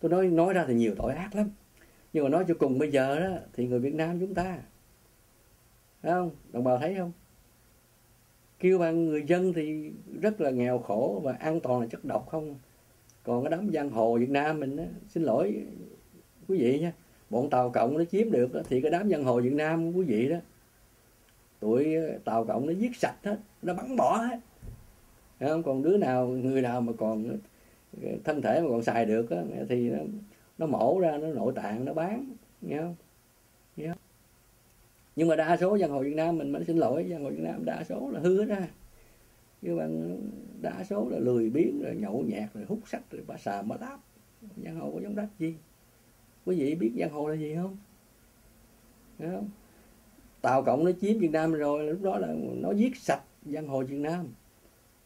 Tôi nói nói ra thì nhiều tội ác lắm. Nhưng mà nói cho cùng bây giờ đó, thì người Việt Nam chúng ta thấy không? Đồng bào thấy không? Kêu bằng người dân thì rất là nghèo khổ và an toàn là chất độc không? Còn cái đám giang hồ Việt Nam mình đó, xin lỗi quý vị nha bọn tàu cộng nó chiếm được đó, thì cái đám giang hồ Việt Nam quý vị đó tụi ờ, tàu cộng nó giết sạch hết nó bắn bỏ hết. Không? Còn đứa nào người nào mà còn ờ, thân thể mà còn xài được á, thì nó, nó mổ ra nó nội tạng nó bán nghe không? Nhưng mà đa số dân hồ Việt Nam mình mới xin lỗi dân hồ Việt Nam đa số là hư hết ra. Nhưng mà đa số là lười biếng, rồi nhậu nhạt rồi hút sách, rồi bà xà bà láp giang hồ có giống đất gì quý vị biết giang hồ là gì không? Thấy không? Tàu cộng nó chiếm Việt Nam rồi, lúc đó là nó giết sạch giang hồ Việt Nam.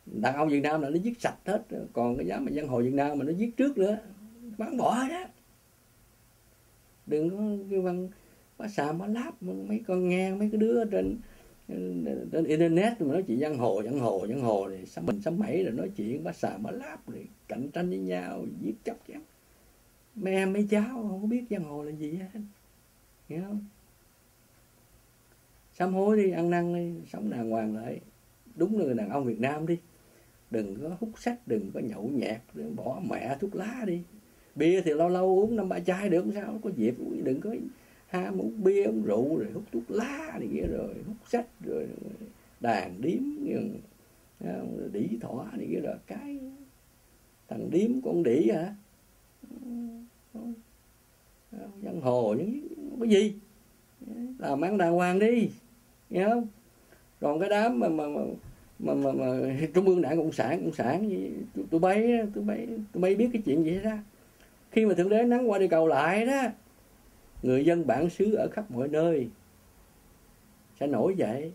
Đàn ông Việt Nam là nó giết sạch hết. Còn cái giá mà dân hồ Việt Nam mà nó giết trước nữa bán bỏ đó đừng có kêu bằng bá xà bá láp mấy con nghe mấy cái đứa trên trên internet mà nói chuyện giang hồ giang hồ giang hồ thì sắm mình sắm mẩy rồi nói chuyện bá xà bá láp rồi cạnh tranh với nhau, giết chóc chém. Mấy em, mấy cháu không có biết giang hồ là gì hết, hiểu không? Sám hối đi, ăn năn đi, sống đàng hoàng lại. Đúng là người đàn ông Việt Nam đi. Đừng có hút sách, đừng có nhậu nhẹt bỏ mẹ thuốc lá đi. Bia thì lâu lâu uống, năm ba chai được, không sao, có dịp đừng có ham uống bia uống rượu rồi hút thuốc lá này kia rồi hút sách rồi đàn điếm đĩ thỏ này kia rồi cái thằng điếm con đĩ hả? Ờ, Dân hồ những cái gì? Làm ăn đàng hoàng đi nghe không? Còn cái đám mà mà mà mà, mà, mà (laughs) trung ương đảng cộng sản cộng sản gì tụi bay tụi bay tụi bay biết cái chuyện gì ra khi mà thượng đế nắng qua đi cầu lại đó người dân bản xứ ở khắp mọi nơi sẽ nổi dậy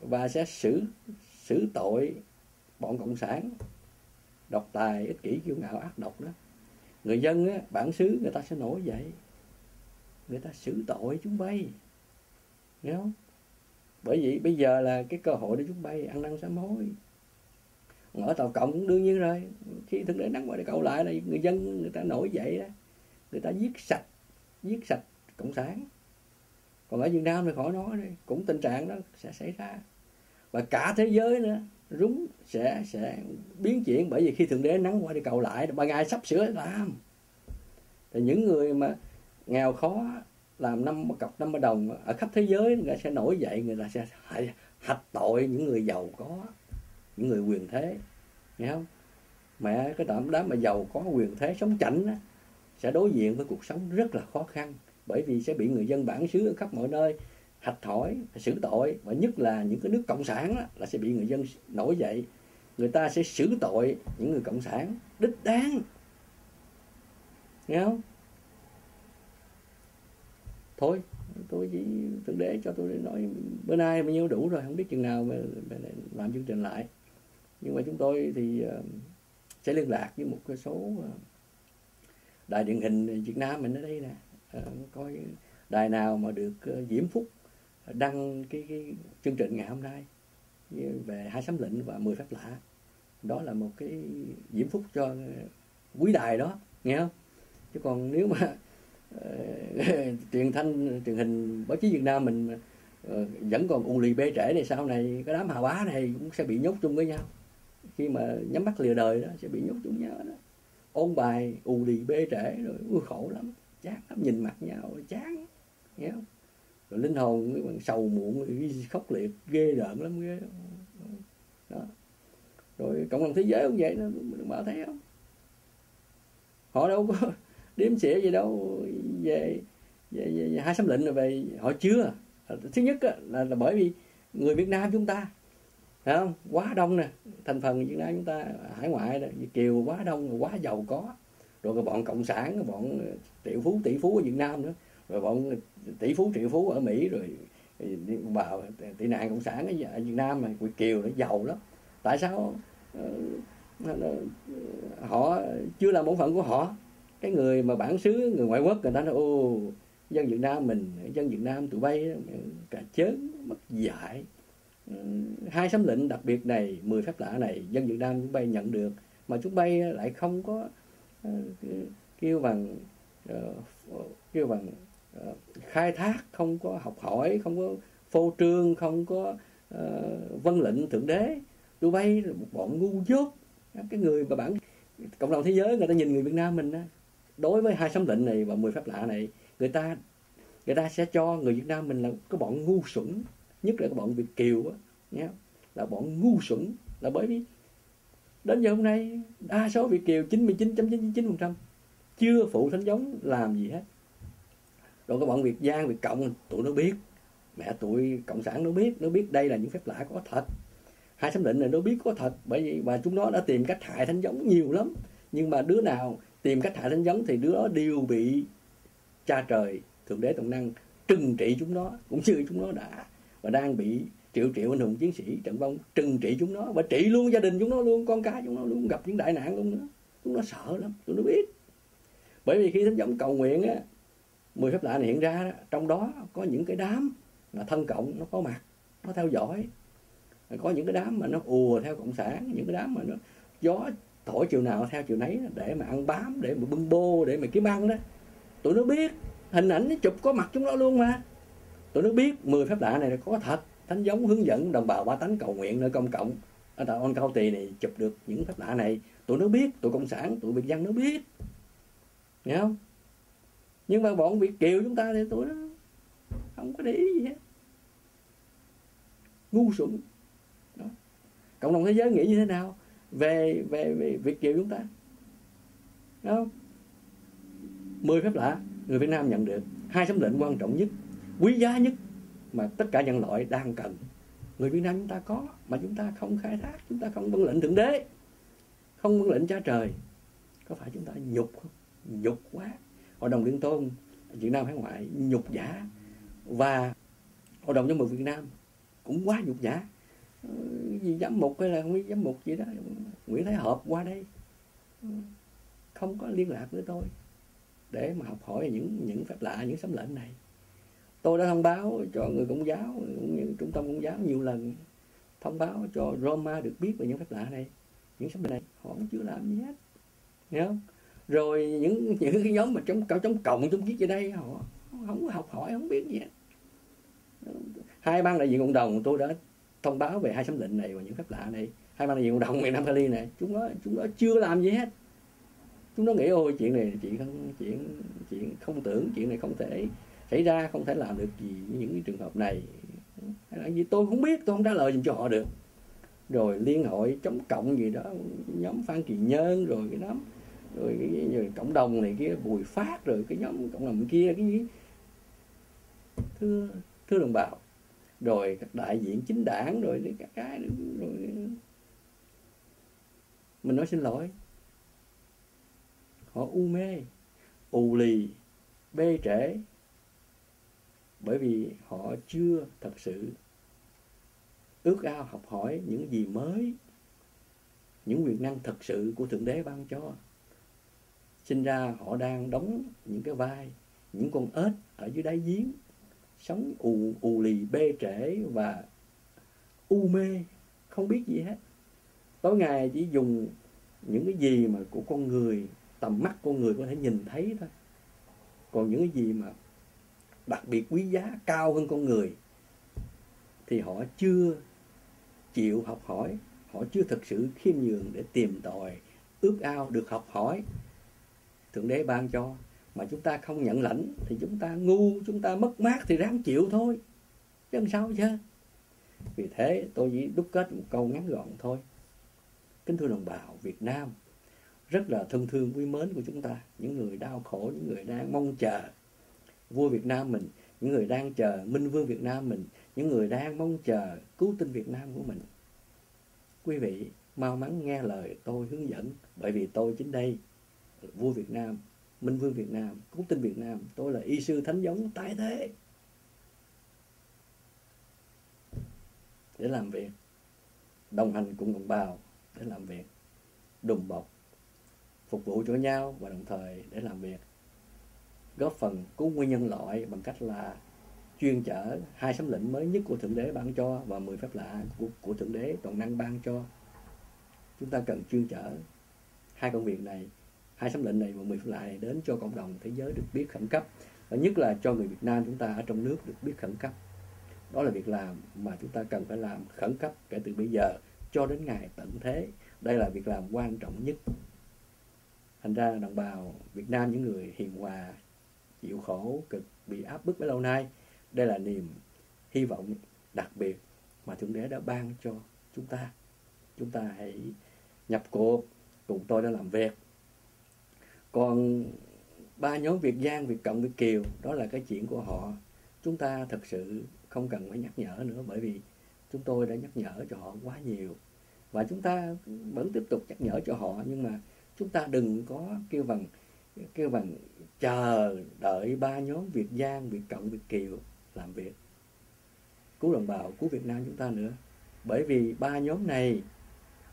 và sẽ xử xử tội bọn cộng sản. Độc tài ích kỷ kiêu ngạo ác độc đó. Người dân á, bản xứ người ta sẽ nổi dậy. Người ta xử tội chúng bay. Nghe không? Bởi vì bây giờ là cái cơ hội để chúng bay ăn năn sám hối. Ở tàu cộng cũng đương nhiên rồi. Khi thực tế nắng ngoài để cậu lại là người dân người ta nổi dậy đó. Người ta giết sạch giết sạch cộng sản. Còn ở việt nam thì khỏi nói đi cũng tình trạng đó sẽ xảy ra. Và cả thế giới nữa rúng sẽ sẽ biến chuyển bởi vì khi thượng đế nắng qua đi cầu lại ba ngày sắp sửa làm. Thì những người mà nghèo khó làm năm cọc năm đồng ở khắp thế giới người ta sẽ nổi dậy người ta sẽ hạch tội những người giàu có những người quyền thế. Nghe không? Mẹ cái đám đám mà giàu có quyền thế sống chảnh á, sẽ đối diện với cuộc sống rất là khó khăn bởi vì sẽ bị người dân bản xứ ở khắp mọi nơi hạch hỏi xử tội và nhất là những cái nước cộng sản đó, là sẽ bị người dân nổi dậy. Người ta sẽ xử tội những người cộng sản đích đáng. Nghe không? Thôi tôi chỉ thượng đế cho tôi nói bữa nay bao nhiêu đủ rồi không biết chừng nào mà, mà làm chương trình lại. Nhưng mà chúng tôi thì ờ, sẽ liên lạc với một cái số ờ, đài truyền hình Việt Nam mình ở đây nè. Ờ, Coi đài nào mà được ờ, Diễm Phúc đăng cái, cái chương trình ngày hôm nay về hai sấm lệnh và 10 phép lạ? Đó là một cái diễm phúc cho quý đài đó nghe không? Chứ còn nếu mà ờ, (laughs) truyền thanh truyền hình báo chí Việt Nam mình uh, vẫn còn u lì bê trễ này sau này cái đám hà bá này cũng sẽ bị nhốt chung với nhau. Khi mà nhắm mắt lìa đời đó sẽ bị nhốt chung nhau đó ôn bài ù lì bê trễ rồi ui khổ lắm chán lắm nhìn mặt nhau chán nghe không? Rồi linh hồn cái bằng sầu muộn khốc liệt ghê rợn lắm ghê. Đó. Rồi cộng đồng thế giới cũng vậy đó đừng bảo thấy không? Họ đâu có (laughs) đếm xỉa gì đâu về về, về, về hai xâm lệnh rồi về họ chưa. Thứ nhất là, là bởi vì người Việt Nam chúng ta phải không? Quá đông nè. Thành phần Việt Nam chúng ta, hải ngoại nè kiều quá đông, quá giàu có. Rồi cái bọn cộng sản, cái bọn triệu phú, tỷ phú ở Việt Nam nữa. Rồi bọn tỷ phú, triệu phú ở Mỹ, rồi bà tị nạn cộng sản ở Việt Nam mà Việt kiều nó giàu lắm. Tại sao ờ, họ chưa làm bổn phận của họ? Cái người mà bản xứ, người ngoại quốc người ta nói, ô, dân Việt Nam mình, dân Việt Nam tụi bay cả chớn, mất dạy hai sấm lệnh đặc biệt này 10 phép lạ này dân Việt Nam chúng bay nhận được mà chúng bay lại không có ờ, kêu bằng ờ, kêu bằng ờ, khai thác không có học hỏi không có phô trương không có uh, vân lệnh thượng đế. Tụi bay là một bọn ngu dốt. Cái người mà bản cộng đồng thế giới người ta nhìn người Việt Nam mình đó, đối với hai sấm lệnh này và 10 phép lạ này người ta người ta sẽ cho người Việt Nam mình là cái bọn ngu xuẩn nhất là các bọn Việt kiều á, nhé. Là bọn ngu xuẩn. Là bởi vì đến giờ hôm nay, đa số Việt kiều 99.99% chưa phụ thánh giống làm gì hết. Rồi các bọn Việt Giang, Việt Cộng, tụi nó biết. Mẹ tụi cộng sản nó biết. Nó biết đây là những phép lạ có thật. Hai xâm định này nó biết có thật. Bởi vì và chúng nó đã tìm cách hại thánh giống nhiều lắm. Nhưng mà đứa nào tìm cách hại thánh giống thì đứa đó đều bị cha trời, thượng đế tổng năng trừng trị chúng nó. Cũng như chúng nó đã và đang bị triệu triệu anh hùng chiến sĩ trận vong trừng trị chúng nó và trị luôn gia đình chúng nó luôn, con cái chúng nó luôn, gặp những đại nạn luôn nữa chúng nó sợ lắm, chúng nó biết. Bởi vì khi thánh giống cầu nguyện á, mười phép lạ này hiện ra trong đó có những cái đám là thân cộng, nó có mặt, nó theo dõi. Có những cái đám mà nó ùa theo cộng sản, những cái đám mà nó gió thổi chiều nào theo chiều nấy để mà ăn bám, để mà bưng bô, để mà kiếm ăn đó. Tụi nó biết, hình ảnh nó chụp có mặt chúng nó luôn mà tụi nó biết 10 phép lạ này là có thật. Thánh giống hướng dẫn đồng bào ba tánh cầu nguyện nơi công cộng. Ở tại on cao tỳ này chụp được những phép lạ này. Tụi nó biết, tụi cộng sản, tụi việt dân nó biết. Nghe không? Nhưng mà bọn việt kiều chúng ta thì tụi nó không có để ý gì hết. Ngu xuẩn. Đó. cộng đồng thế giới nghĩ như thế nào về về về việt kiều chúng ta? Đúng không? Mười phép lạ người Việt Nam nhận được. Hai tấm lệnh quan trọng nhất quý giá nhất mà tất cả nhân loại đang cần. Người Việt Nam chúng ta có mà chúng ta không khai thác, chúng ta không vâng lệnh thượng đế, không vâng lệnh cha trời. Có phải chúng ta nhục không? Nhục quá. Hội đồng liên tôn Việt Nam hải ngoại nhục giả và hội đồng giám mục Việt Nam cũng quá nhục giả gì ờ, giám mục hay là không biết giám mục gì đó, Nguyễn Thái Hợp qua đây. Ừ, không có liên lạc với tôi để mà học hỏi những những phép lạ, những sấm lệnh này tôi đã thông báo cho người công giáo, cũng như trung tâm công giáo nhiều lần, thông báo cho Roma được biết về những phép lạ này, những sấm này. Họ cũng chưa làm gì hết. Hiểu không? Rồi những những cái nhóm mà trong trong cộng trong kiết ở đây, họ không có học hỏi, không biết gì hết. Hai ban đại diện cộng đồng, tôi đã thông báo về hai sấm lệnh này và những phép lạ này. Hai ban đại diện cộng đồng miền Nam Cali này, chúng nó chúng nó chưa làm gì hết. Chúng nó nghĩ, ôi, chuyện này chuyện không, chuyện chuyện không tưởng, chuyện này không thể xảy ra không thể làm được gì những cái trường hợp này. Hay là gì tôi không biết, tôi không trả lời dùm cho họ được. Rồi liên hội chống cộng gì đó, nhóm phan kỳ nhân rồi cái nhóm rồi cái rồi cộng đồng này kia, bùi phát rồi cái nhóm cộng đồng kia, cái gì. Thưa thưa đồng bào. Rồi các đại diện chính đảng rồi các cái, rồi mình nói xin lỗi. Họ u mê, ù lì, bê trễ bởi vì họ chưa thật sự ước ao học hỏi những gì mới, những quyền năng thật sự của thượng đế ban cho. Sinh ra họ đang đóng những cái vai, những con ếch ở dưới đáy giếng, sống ù ù lì, bê trễ và u mê, không biết gì hết. Tối ngày chỉ dùng những cái gì mà của con người, tầm mắt con người có thể nhìn thấy thôi. Còn những cái gì mà đặc biệt quý giá, cao hơn con người, thì họ chưa chịu học hỏi, họ chưa thực sự khiêm nhường để tìm tòi, ước ao được học hỏi. Thượng đế ban cho, mà chúng ta không nhận lãnh thì chúng ta ngu, chúng ta mất mát thì ráng chịu thôi. Chứ sao chứ? Vì thế tôi chỉ đúc kết một câu ngắn gọn thôi. Kính thưa đồng bào việt nam, rất là thân thương quý mến của chúng ta, những người đau khổ, những người đang mong chờ vua Việt Nam mình, những người đang chờ minh vương Việt Nam mình, những người đang mong chờ cứu tinh Việt Nam của mình. Quý vị mau mắn nghe lời tôi hướng dẫn, bởi vì tôi chính đây, vua Việt Nam, minh vương Việt Nam, cứu tinh Việt Nam. Tôi là y sư thánh giống tái thế. Để làm việc, đồng hành cùng đồng bào, để làm việc, đùm bọc, phục vụ cho nhau và đồng thời để làm việc góp phần cứu nguyên nhân loại bằng cách là chuyên chở hai sấm lệnh mới nhất của thượng đế ban cho và 10 phép lạ của, của thượng đế toàn năng ban cho. Chúng ta cần chuyên chở hai công việc này hai sấm lệnh này và 10 phép lạ này đến cho cộng đồng thế giới được biết khẩn cấp và nhất là cho người Việt Nam chúng ta ở trong nước được biết khẩn cấp. Đó là việc làm mà chúng ta cần phải làm khẩn cấp kể từ bây giờ cho đến ngày tận thế. Đây là việc làm quan trọng nhất. Thành ra đồng bào Việt Nam những người hiền hòa chịu khổ cực bị áp bức bấy lâu nay. Đây là niềm hy vọng đặc biệt mà thượng đế đã ban cho chúng ta. Chúng ta hãy nhập cuộc cùng tôi đã làm việc. Còn ba nhóm Việt Giang, Việt Cộng, Việt Kiều đó là cái chuyện của họ. Chúng ta thật sự không cần phải nhắc nhở nữa bởi vì chúng tôi đã nhắc nhở cho họ quá nhiều. Và chúng ta vẫn tiếp tục nhắc nhở cho họ nhưng mà chúng ta đừng có kêu bằng kêu bằng chờ đợi ba nhóm Việt Giang, Việt Cộng, Việt Kiều làm việc. Cứu đồng bào, cứu Việt Nam chúng ta nữa. Bởi vì ba nhóm này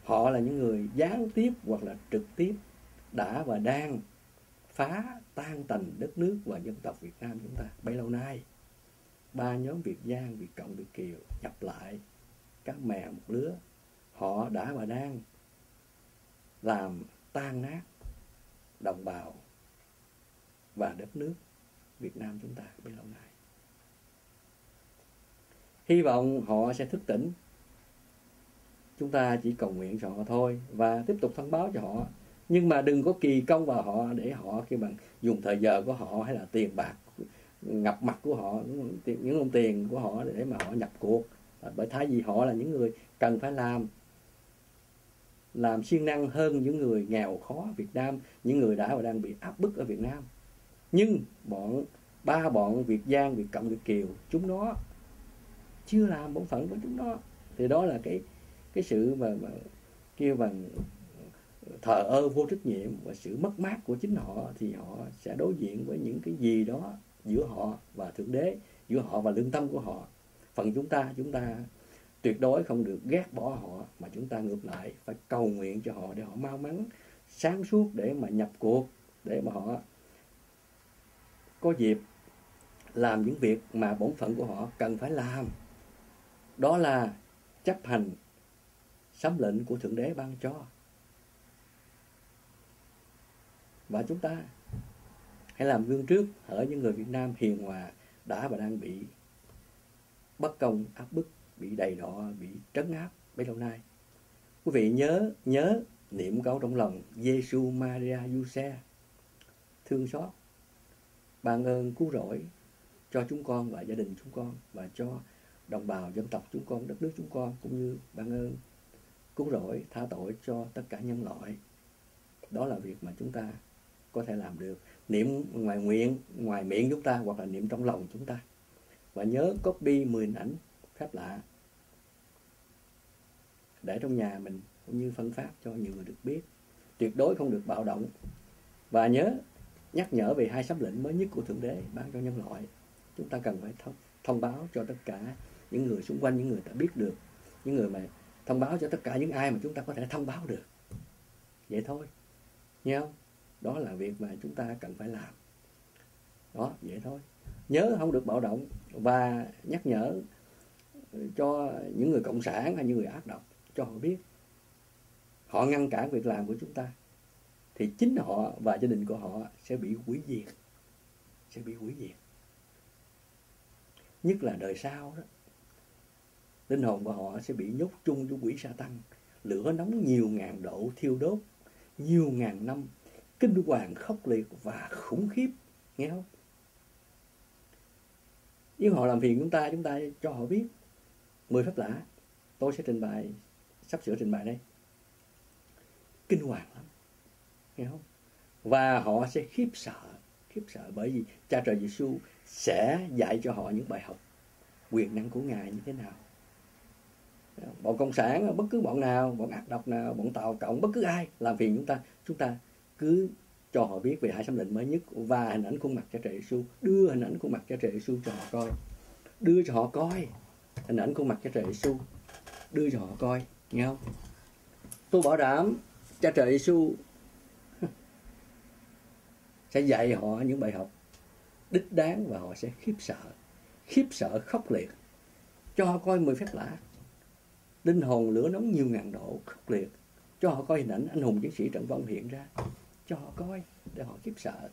họ là những người gián tiếp hoặc là trực tiếp đã và đang phá tan tành đất nước và dân tộc Việt Nam chúng ta. Bấy lâu nay ba nhóm Việt Giang, Việt Cộng, Việt Kiều nhập lại các mẹ một lứa họ đã và đang làm tan nát đồng bào và đất nước Việt Nam chúng ta bấy lâu nay. Hy vọng họ sẽ thức tỉnh. Chúng ta chỉ cầu nguyện cho họ thôi và tiếp tục thông báo cho họ. Nhưng mà đừng có kỳ công vào họ để họ khi bằng dùng thời giờ của họ hay là tiền bạc, ngập mặt của họ những đồng tiền của họ để mà họ nhập cuộc. À, bởi thay vì họ là những người cần phải làm làm siêng năng hơn những người nghèo khó ở Việt Nam, những người đã và đang bị áp bức ở Việt Nam nhưng bọn ba bọn Việt Giang Việt Cộng Việt Kiều chúng nó chưa làm bổn phận của chúng nó. Thì đó là cái cái sự mà, mà kêu bằng thờ ơ vô trách nhiệm và sự mất mát của chính họ thì họ sẽ đối diện với những cái gì đó giữa họ và thượng đế giữa họ và lương tâm của họ. Phần chúng ta chúng ta tuyệt đối không được ghét bỏ họ mà chúng ta ngược lại phải cầu nguyện cho họ để họ mau mắn sáng suốt để mà nhập cuộc để mà họ có dịp làm những việc mà bổn phận của họ cần phải làm. Đó là chấp hành sấm lệnh của thượng đế ban cho. Và chúng ta hãy làm gương trước ở những người Việt Nam hiền hòa, đã và đang bị bất công, áp bức, bị đầy đọ bị trấn áp bấy lâu nay. Quý vị nhớ nhớ niệm câu trong lòng Giêsu Maria Giuse thương xót ban ơn cứu rỗi cho chúng con và gia đình chúng con và cho đồng bào dân tộc chúng con, đất nước chúng con, cũng như ban ơn cứu rỗi, tha tội cho tất cả nhân loại. Đó là việc mà chúng ta có thể làm được. Niệm ngoài nguyện, ngoài miệng chúng ta hoặc là niệm trong lòng chúng ta. Và nhớ copy 10 ảnh phép lạ để trong nhà mình cũng như phân phát cho nhiều người được biết. Tuyệt đối không được bạo động. Và nhớ nhắc nhở về hai sắp lệnh mới nhất của thượng đế ban cho nhân loại. Chúng ta cần phải thông, thông báo cho tất cả những người xung quanh những người đã biết được những người mà thông báo cho tất cả những ai mà chúng ta có thể thông báo được. Vậy thôi nghe không? Đó là việc mà chúng ta cần phải làm. Đó vậy thôi. Nhớ không được bạo động và nhắc nhở cho những người cộng sản hay những người ác độc cho họ biết. Họ ngăn cản việc làm của chúng ta thì chính họ và gia đình của họ sẽ bị hủy diệt. Sẽ bị hủy diệt. Nhất là đời sau đó. Linh hồn của họ sẽ bị nhốt chung với quỷ sa tăng lửa nóng nhiều ngàn độ thiêu đốt, nhiều ngàn năm. Kinh hoàng khốc liệt và khủng khiếp. Nghe không? Nếu họ làm phiền chúng ta chúng ta cho họ biết. Mười phép lạ tôi sẽ trình bày, sắp sửa trình bày đây. Kinh hoàng lắm hiểu không? Và họ sẽ khiếp sợ khiếp sợ bởi vì cha trời Giêsu sẽ dạy cho họ những bài học, quyền năng của ngài như thế nào. Bọn cộng sản, bất cứ bọn nào, bọn ác độc nào, bọn tàu cộng, bất cứ ai, làm phiền chúng ta chúng ta cứ cho họ biết về hai xâm lệnh mới nhất và hình ảnh khuôn mặt cha trời Giêsu đưa hình ảnh khuôn mặt cha trời Giêsu cho họ coi. Đưa cho họ coi hình ảnh khuôn mặt cha trời Giêsu đưa cho họ coi, nghe không? Tôi bảo đảm cha trời Giêsu sẽ dạy họ những bài học đích đáng và họ sẽ khiếp sợ. Khiếp sợ, khốc liệt. Cho họ coi mười phép lạ. Linh hồn lửa nóng nhiều ngàn độ, khốc liệt. Cho họ coi hình ảnh anh hùng chiến sĩ trận vong hiện ra. Cho họ coi để họ khiếp sợ.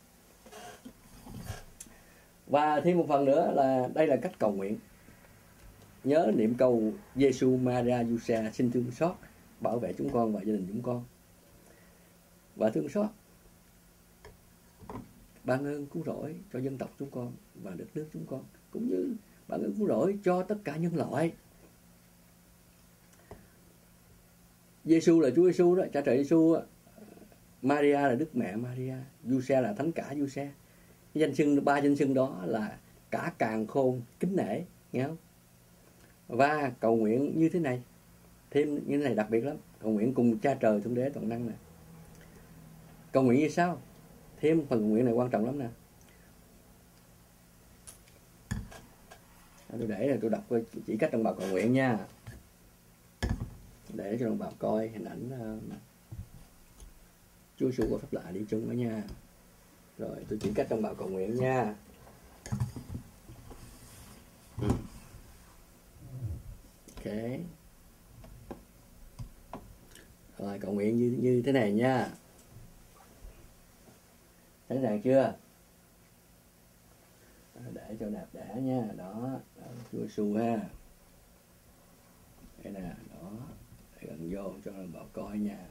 Và thêm một phần nữa là đây là cách cầu nguyện. Nhớ niệm câu Giêsu Maria Giuse xin thương xót, bảo vệ chúng con và gia đình chúng con. Và thương xót ban ơn cứu rỗi cho dân tộc chúng con và đất nước chúng con, cũng như ban ơn cứu rỗi cho tất cả nhân loại. Giêsu là Chúa Giêsu đó, cha trời Giêsu Maria là Đức Mẹ Maria, Giuse là Thánh cả Giuse. Danh xưng, ba danh xưng đó là cả càng khôn kính nể, nghe không? Và cầu nguyện như thế này, thêm như thế này đặc biệt lắm, cầu nguyện cùng cha trời thượng đế toàn năng này. cầu nguyện như sao thêm phần nguyện này quan trọng lắm nè. Tôi để là tôi đọc chỉ cách đồng bào cầu nguyện nha. Để cho đồng bào coi hình ảnh uh, Chúa sư của pháp lạ đi chung đó nha. Rồi tôi chỉ cách đồng bào cầu nguyện nha. Ok. Rồi cầu nguyện như như thế này nha sẵn sàng chưa? À, để cho đẹp đẽ nha. Đó, chua Chúa ha. Đây nè đó để gần vô cho bảo coi nha.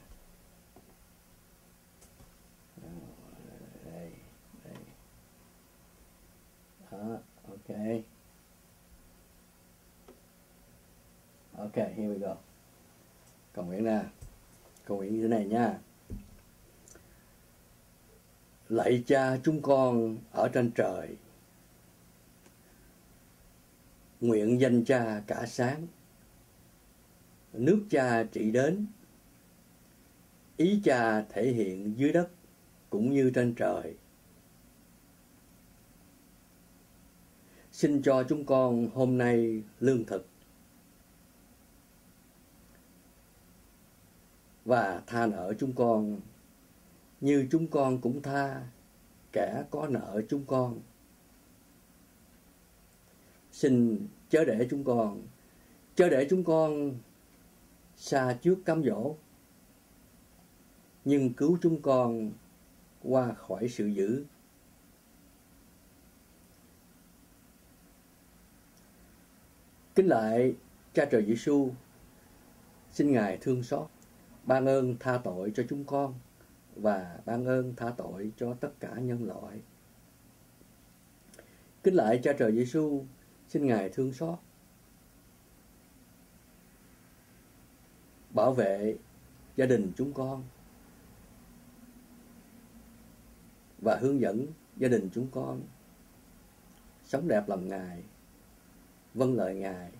Đây đây. Đó ok. Ok here we go. Cầu nguyện nè. Cầu nguyện như thế này nha lạy cha chúng con ở trên trời. Nguyện danh cha cả sáng. Nước cha trị đến. Ý cha thể hiện dưới đất cũng như trên trời. Xin cho chúng con hôm nay lương thực và tha nợ chúng con như chúng con cũng tha, kẻ có nợ chúng con. Xin chớ để chúng con, chớ để chúng con xa trước cám dỗ, nhưng cứu chúng con qua khỏi sự dữ. Kính lại, cha trời Giêsu xin ngài thương xót, ban ơn tha tội cho chúng con và ban ơn tha tội cho tất cả nhân loại kính lại cha trời Giêsu xin ngài thương xót bảo vệ gia đình chúng con và hướng dẫn gia đình chúng con sống đẹp lòng Ngài, vâng lời Ngài.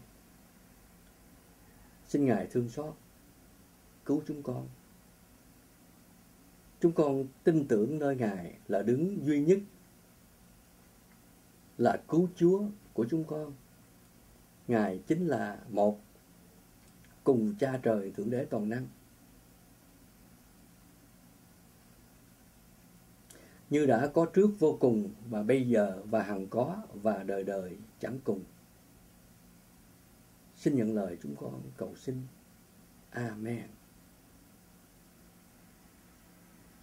Xin Ngài thương xót, cứu chúng con. Chúng con tin tưởng nơi Ngài là đứng duy nhất, là cứu Chúa của chúng con. Ngài chính là một cùng cha trời Thượng Đế Toàn Năng. Như đã có trước vô cùng và bây giờ và hằng có và đời đời chẳng cùng. Xin nhận lời chúng con cầu xin. Amen.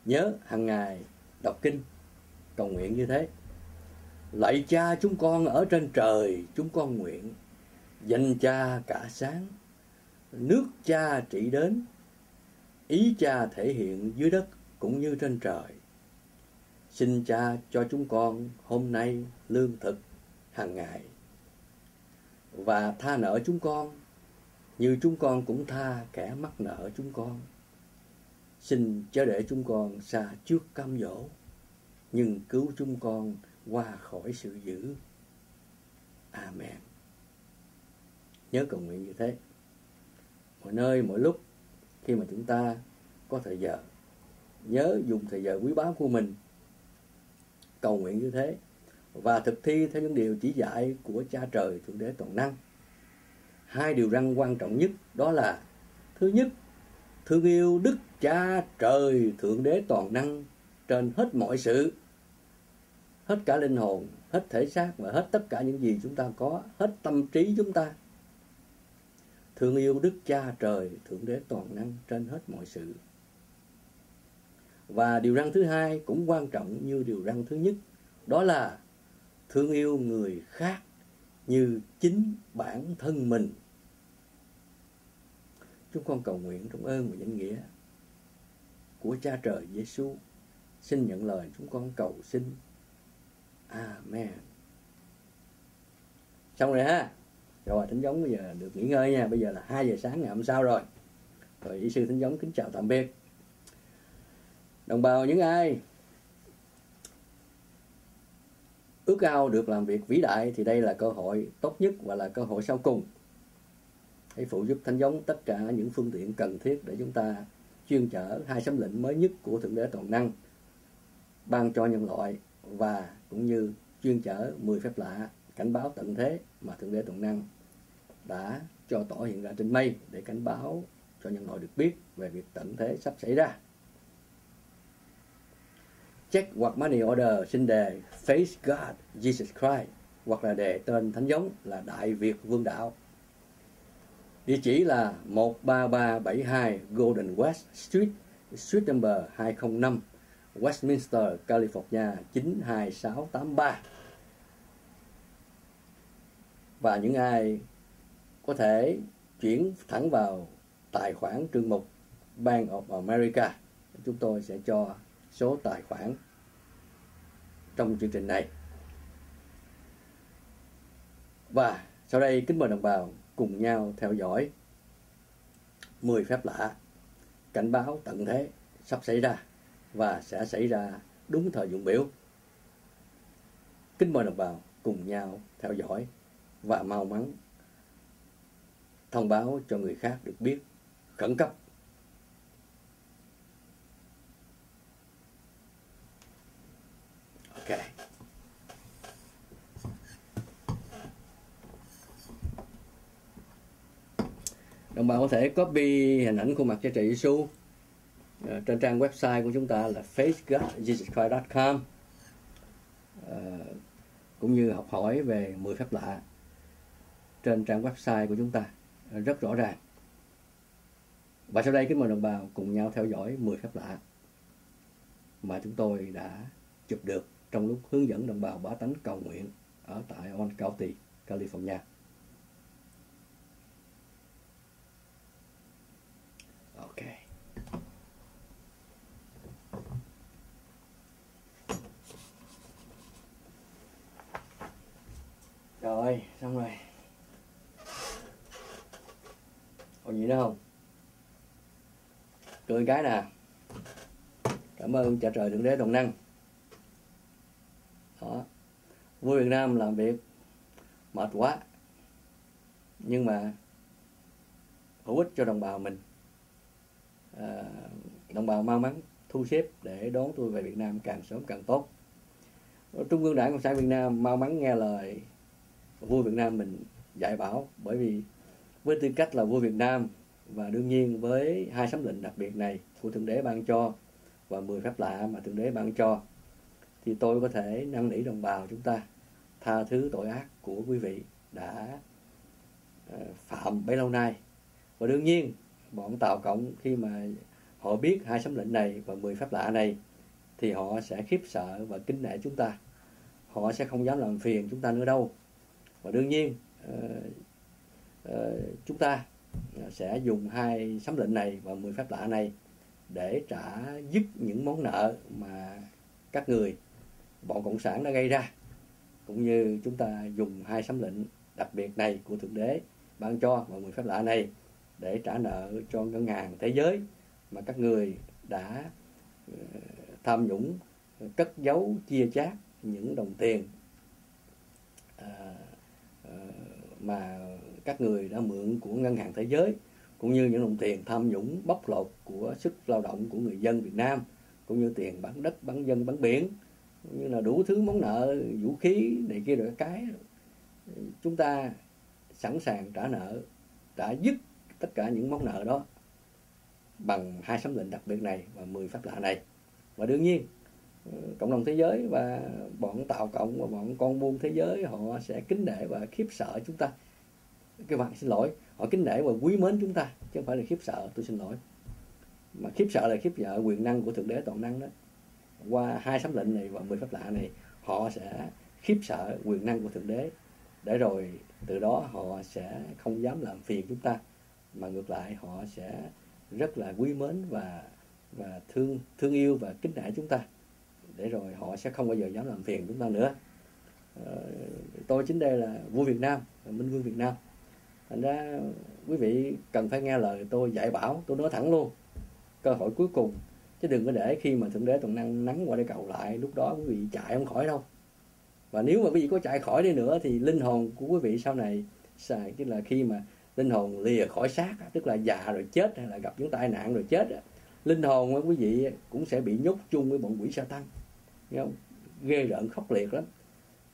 Nhớ hàng ngày đọc kinh, cầu nguyện như thế. Lạy cha chúng con ở trên trời, chúng con nguyện. Danh cha cả sáng, nước cha trị đến, ý cha thể hiện dưới đất cũng như trên trời. Xin cha cho chúng con hôm nay lương thực hàng ngày và tha nợ chúng con như chúng con cũng tha kẻ mắc nợ chúng con. Xin chớ để chúng con xa trước cam dỗ, nhưng cứu chúng con qua khỏi sự dữ. Amen. Nhớ cầu nguyện như thế mọi nơi mọi lúc khi mà chúng ta có thời giờ nhớ dùng thời giờ quý báu của mình cầu nguyện như thế và thực thi theo những điều chỉ dạy của cha trời thượng đế toàn năng hai điều răn quan trọng nhất đó là thứ nhất thương yêu đức cha trời thượng đế toàn năng trên hết mọi sự hết cả linh hồn hết thể xác và hết tất cả những gì chúng ta có hết tâm trí chúng ta thương yêu Đức Cha Trời Thượng Đế Toàn Năng trên hết mọi sự. Và điều răn thứ hai cũng quan trọng như điều răn thứ nhất, đó là thương yêu người khác như chính bản thân mình. Chúng con cầu nguyện trong ơn và danh nghĩa của Cha Trời Giêsu. Xin nhận lời chúng con cầu xin. Amen. Xong rồi ha rồi, thánh giống bây giờ được nghỉ ngơi nha bây giờ là 2 giờ sáng ngày hôm sau rồi rồi y sư thánh giống kính chào tạm biệt đồng bào, những ai ước ao được làm việc vĩ đại thì đây là cơ hội tốt nhất và là cơ hội sau cùng hãy phụ giúp thánh giống tất cả những phương tiện cần thiết để chúng ta chuyên chở hai sấm lệnh mới nhất của thượng đế toàn năng, ban cho nhân loại và cũng như chuyên chở 10 phép lạ cảnh báo tận thế mà thượng đế toàn năng đã cho tỏ hiện ra trên mây để cảnh báo cho nhân loại được biết về việc tận thế sắp xảy ra. Check hoặc money order xin đề Face God Jesus Christ hoặc là đề tên thánh giống là Đại Việt Vương Đạo. Địa chỉ là 13372 Golden West Street, Street number 205, Westminster, California 92683. Và những ai có thể chuyển thẳng vào tài khoản trương mục Bank of America chúng tôi sẽ cho số tài khoản trong chương trình này và sau đây kính mời đồng bào cùng nhau theo dõi 10 phép lạ, cảnh báo tận thế sắp xảy ra và sẽ xảy ra đúng thời dụng biểu. Kính mời đồng bào cùng nhau theo dõi và mau mắn thông báo cho người khác được biết khẩn cấp. Ok. Đồng bào có thể copy hình ảnh khuôn mặt cho trị Giêsu trên trang website của chúng ta là faithgodjesuschrist.com cũng như học hỏi về 10 phép lạ trên trang website của chúng ta rất rõ ràng và sau đây kính mời đồng bào cùng nhau theo dõi 10 phép lạ mà chúng tôi đã chụp được trong lúc hướng dẫn đồng bào bá tánh cầu nguyện ở tại Orange County, California. Rồi xong rồi. Còn gì nữa không? Cười cái nè. Cảm ơn trả trời thượng đế đồng năng. Đó. Vui việt nam làm việc mệt quá nhưng mà hữu ích cho đồng bào mình. À, đồng bào mau mắn thu xếp để đón tôi về Việt Nam càng sớm càng tốt. Trung ương Đảng Cộng sản Việt Nam mau mắn nghe lời vua Việt Nam mình dạy bảo, bởi vì với tư cách là vua Việt Nam và đương nhiên với hai sấm lệnh đặc biệt này của thượng đế ban cho và 10 phép lạ mà thượng đế ban cho, thì tôi có thể năn nỉ đồng bào chúng ta tha thứ tội ác của quý vị đã ờ, phạm bấy lâu nay. Và đương nhiên, bọn tàu cộng khi mà họ biết hai sấm lệnh này và 10 phép lạ này, thì họ sẽ khiếp sợ và kính nể chúng ta. Họ sẽ không dám làm phiền chúng ta nữa đâu và đương nhiên ờ, ờ, chúng ta sẽ dùng hai sấm lệnh này và 10 phép lạ này để trả dứt những món nợ mà các người bọn cộng sản đã gây ra. Cũng như chúng ta dùng hai sấm lệnh đặc biệt này của thượng đế ban cho và 10 phép lạ này để trả nợ cho ngân hàng thế giới mà các người đã ờ, tham nhũng, cất giấu, chia chác những đồng tiền mà các người đã mượn của ngân hàng thế giới, cũng như những đồng tiền tham nhũng bóc lột của sức lao động của người dân Việt Nam, cũng như tiền bán đất, bán dân, bán biển, cũng như là đủ thứ món nợ, vũ khí, này kia rồi cái, chúng ta sẵn sàng trả nợ trả dứt tất cả những món nợ đó bằng hai sấm lệnh đặc biệt này và 10 pháp lạ này. Và đương nhiên cộng đồng thế giới và bọn tạo cộng và bọn con buôn thế giới, họ sẽ kính nể và khiếp sợ chúng ta. Cái bạn xin lỗi, họ kính nể và quý mến chúng ta, chứ không phải là khiếp sợ, tôi xin lỗi. Mà khiếp sợ là khiếp sợ, quyền năng của thượng đế toàn năng đó. Qua hai sấm lệnh này và mười pháp lạ này, họ sẽ khiếp sợ quyền năng của thượng đế. Để rồi từ đó họ sẽ không dám làm phiền chúng ta, mà ngược lại họ sẽ rất là quý mến và và thương thương yêu và kính nể chúng ta để rồi họ sẽ không bao giờ dám làm phiền chúng ta nữa. Ờ, tôi chính đây là vua Việt Nam Minh Vương Việt Nam. Thành ra quý vị cần phải nghe lời tôi dạy bảo, tôi nói thẳng luôn. Cơ hội cuối cùng, chứ đừng có để khi mà thượng đế toàn năng nắng qua đây cầu lại, lúc đó quý vị chạy không khỏi đâu. Và nếu mà quý vị có chạy khỏi đi nữa thì linh hồn của quý vị sau này xài, tức là khi mà linh hồn lìa khỏi xác tức là già rồi chết hay là gặp những tai nạn rồi chết linh hồn của quý vị cũng sẽ bị nhốt chung với bọn quỷ sa tăng không? ghê rợn khốc liệt lắm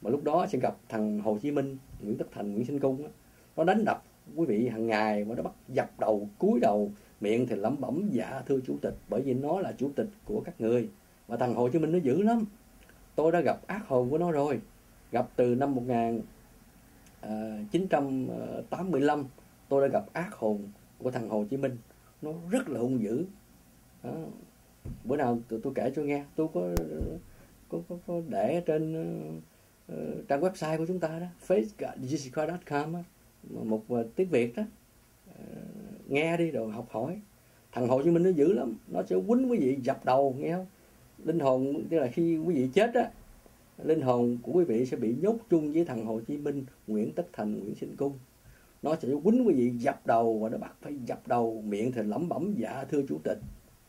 mà lúc đó sẽ gặp thằng Hồ Chí Minh Nguyễn Tất Thành Nguyễn Sinh Cung đó. nó đánh đập quý vị hàng ngày mà nó bắt dập đầu cúi đầu miệng thì lẩm bẩm dạ thưa chủ tịch bởi vì nó là chủ tịch của các người và thằng Hồ Chí Minh nó dữ lắm tôi đã gặp ác hồn của nó rồi gặp từ năm 1985 ờ, ờ, tôi đã gặp ác hồn của thằng Hồ Chí Minh nó rất là hung dữ đó. bữa nào tôi, tôi kể cho nghe tôi có có, có, có để trên uh, trang website của chúng ta đó facebook một uh, tiếng việt đó uh, nghe đi rồi học hỏi. Thằng Hồ Chí Minh nó dữ lắm nó sẽ quýnh quý vị dập đầu nghe không? Linh hồn tức là khi quý vị chết á linh hồn của quý vị sẽ bị nhốt chung với thằng Hồ Chí Minh Nguyễn Tất Thành Nguyễn Sinh Cung. Nó sẽ quýnh quý vị dập đầu và nó bắt phải dập đầu miệng thì lẩm bẩm dạ thưa chủ tịch.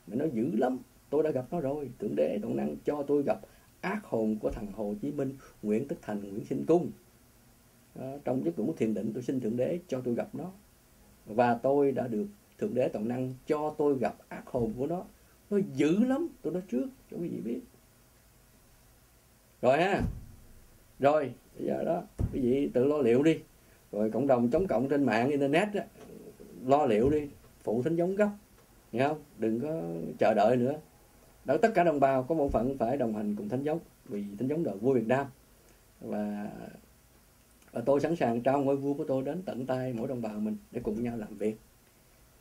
Mà nó dữ lắm tôi đã gặp nó rồi thượng đế toàn năng cho tôi gặp ác hồn của thằng Hồ Chí Minh Nguyễn Tất Thành Nguyễn Sinh Cung. À, trong giấc ngủ thiền định tôi xin thượng đế cho tôi gặp nó. Và tôi đã được thượng đế toàn năng cho tôi gặp ác hồn của nó. Nó dữ lắm tôi nói trước cho quý vị biết. Rồi ha. Rồi bây giờ đó quý vị tự lo liệu đi. Rồi cộng đồng chống cộng trên mạng internet đó, lo liệu đi. Phụ thánh giống gốc nghe không? Đừng có chờ đợi nữa đỡ tất cả đồng bào có bổn phận phải đồng hành cùng thánh giống vì thánh giống đời vua Việt Nam. Và và tôi sẵn sàng trao ngôi vua của tôi đến tận tay mỗi đồng bào mình để cùng nhau làm việc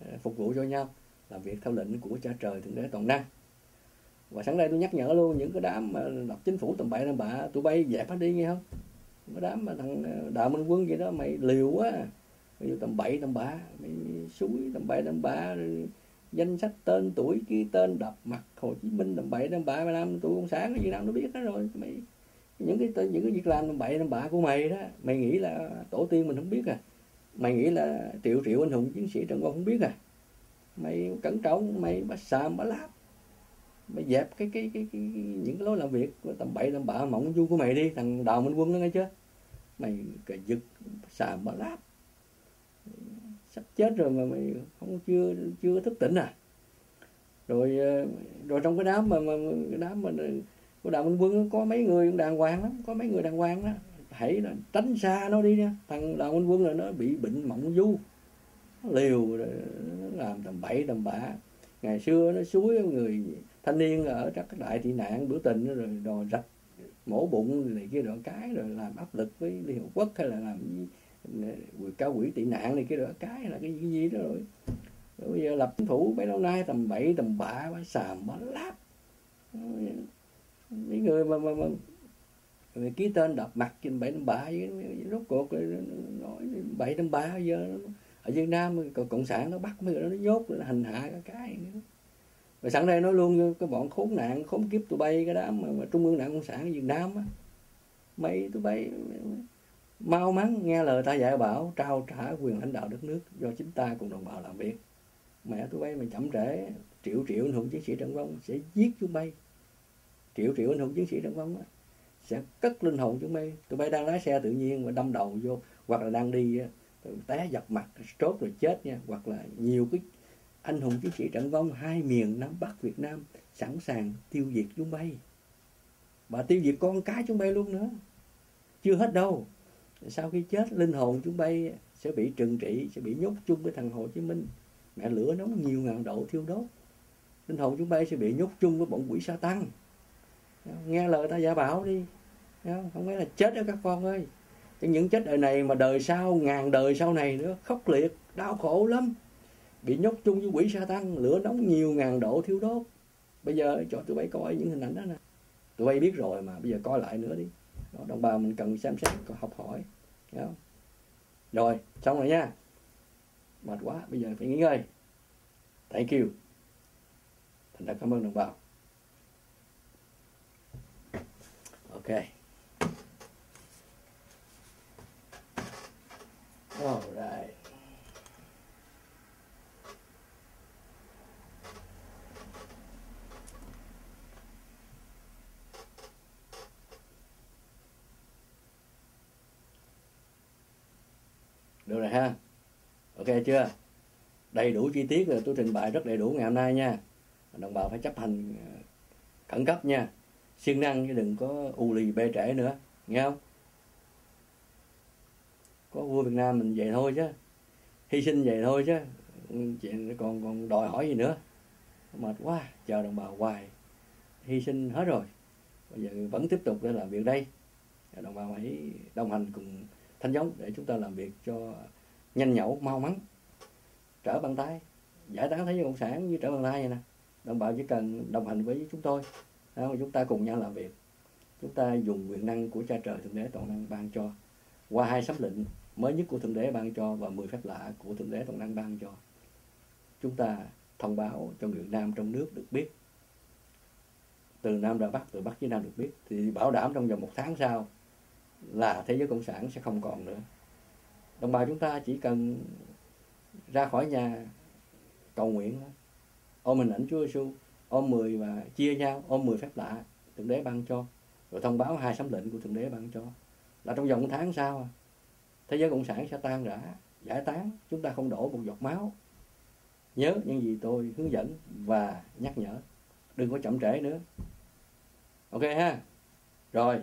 ờ, phục vụ cho nhau, làm việc theo lệnh của cha trời thượng đế toàn năng. Và sáng nay tôi nhắc nhở luôn những cái đám mà lập chính phủ tầm bậy tầm bạ, tụi bay dẹp hết đi nghe không? Cái đám mà thằng ờ, đạo minh quân gì đó mày liều quá. Mày tầm bậy tầm bạ mày suối tầm bậy tầm bạ danh sách tên tuổi ký tên đập mặt hồ chí minh tầm bảy năm ba năm tụi cộng sản cái gì nào nó biết hết rồi. Mày những cái những cái việc làm tầm bảy năm bạ của mày đó mày nghĩ là tổ tiên mình không biết à. Mày nghĩ là triệu triệu anh hùng chiến sĩ trần quang không biết à. Mày cẩn trọng mày bắt xàm bắt láp. Mày dẹp cái cái, cái, cái, cái những cái lối làm việc tầm bậy tầm bạ mộng du của mày đi thằng đào minh quân nó nghe chưa? Mày cà giật xàm bắt láp sắp chết rồi mà mày không chưa chưa thức tỉnh à? Rồi ờ, rồi trong cái đám mà, mà cái đám mà của đạo minh quân có mấy người đàng hoàng lắm có mấy người đàng hoàng đó. Hãy là tránh xa nó đi nha. Thằng đạo minh quân là nó bị bệnh mộng du. Nó liều rồi nó làm tầm bậy tầm bạ. Ngày xưa nó suối người thanh niên ở các đại thị nạn biểu tình rồi đòi rạch mổ bụng này kia đoạn cái rồi làm áp lực với liên hợp quốc hay là làm cao quỷ tị nạn này kia đó cái là cái gì, đó rồi. rồi bây giờ lập chính phủ mấy lâu nay tầm bảy tầm bạ bá sàm bá láp. Mấy người mà mà, mà người ký tên đập mặt trên bảy tầm bạ rốt cuộc nói bảy tầm bạ giờ ở Việt Nam cộng sản nó bắt mấy người đó nó nhốt nó hành hạ cái cái rồi sẵn đây nói luôn cái bọn khốn nạn khốn kiếp tụi bay cái đám mà, mà trung ương đảng cộng sản Việt Nam á. Mấy tụi bay mau mắn nghe lời ta dạy bảo, trao trả quyền lãnh đạo đất nước do chính ta cùng đồng bào làm việc. Mẹ tụi bay mà chậm trễ, triệu triệu anh hùng chiến sĩ trận vong sẽ giết chúng bay. Triệu triệu anh hùng chiến sĩ trận vong sẽ cất linh hồn chúng bay. Tụi bay đang lái xe tự nhiên mà đâm đầu vô, hoặc là đang đi té dập mặt trốt rồi chết nha. Hoặc là nhiều cái anh hùng chiến sĩ trận vong hai miền Nam Bắc Việt Nam sẵn sàng tiêu diệt chúng bay. Và tiêu diệt con cái chúng bay luôn nữa. Chưa hết đâu sau khi chết, linh hồn chúng bay sẽ bị trừng trị, sẽ bị nhốt chung với thằng Hồ Chí Minh. Mẹ lửa nóng nhiều ngàn độ thiêu đốt. Linh hồn chúng bay sẽ bị nhốt chung với bọn quỷ sa tăng. Nghe lời ta giả bảo đi. Không phải là chết đó các con ơi. Chẳng những chết đời này mà đời sau, ngàn đời sau này nữa, khốc liệt, đau khổ lắm. Bị nhốt chung với quỷ sa tăng, lửa nóng nhiều ngàn độ thiêu đốt. Bây giờ, cho tụi bay coi những hình ảnh đó nè. Tụi bay biết rồi mà, bây giờ coi lại nữa đi. Đồng bào mình cần xem xét học hỏi không? rồi, xong rồi nha. Mệt quá, bây giờ phải nghỉ ngơi. Thank you. Thành thật cảm ơn đồng bào. Ok. Alright. Được rồi ha. Ok chưa? Đầy đủ chi tiết rồi, tôi trình bày rất đầy đủ ngày hôm nay nha. Đồng bào phải chấp hành ờ, khẩn cấp nha. siêng năng chứ đừng có u lì bê trễ nữa. Nghe không? có vua Việt Nam mình vậy thôi chứ hy sinh vậy thôi chứ chuyện còn còn đòi hỏi gì nữa mệt quá, chờ đồng bào hoài hy sinh hết rồi bây giờ vẫn tiếp tục để làm việc đây đồng bào hãy đồng hành cùng thanh giống để chúng ta làm việc cho nhanh nhẩu mau mắn. Trở bàn tay. Giải tán thế giới cộng sản như trở bàn tay vậy nè. Đồng bào chỉ cần đồng hành với chúng tôi. Chúng ta cùng nhau làm việc. Chúng ta dùng quyền năng của cha trời thượng đế, toàn năng ban cho. Qua hai sấm lệnh mới nhất của thượng đế ban cho và 10 phép lạ của thượng đế toàn năng ban cho. Chúng ta thông báo cho người Việt Nam trong nước được biết. Từ Nam ra Bắc, từ Bắc chí Nam được biết. Thì bảo đảm trong vòng một tháng sau là thế giới cộng sản sẽ không còn nữa. Đồng bào chúng ta chỉ cần ra khỏi nhà cầu nguyện thôi. Ôm hình ảnh Chúa Giêsu ôm 10 và chia nhau ôm 10 phép lạ, thượng đế ban cho. Rồi thông báo hai sấm lệnh của thượng đế ban cho. Là trong vòng tháng sau, thế giới cộng sản sẽ tan rã, giải tán. Chúng ta không đổ một giọt máu. Nhớ những gì tôi hướng dẫn và nhắc nhở. Đừng có chậm trễ nữa. Ok ha? Rồi.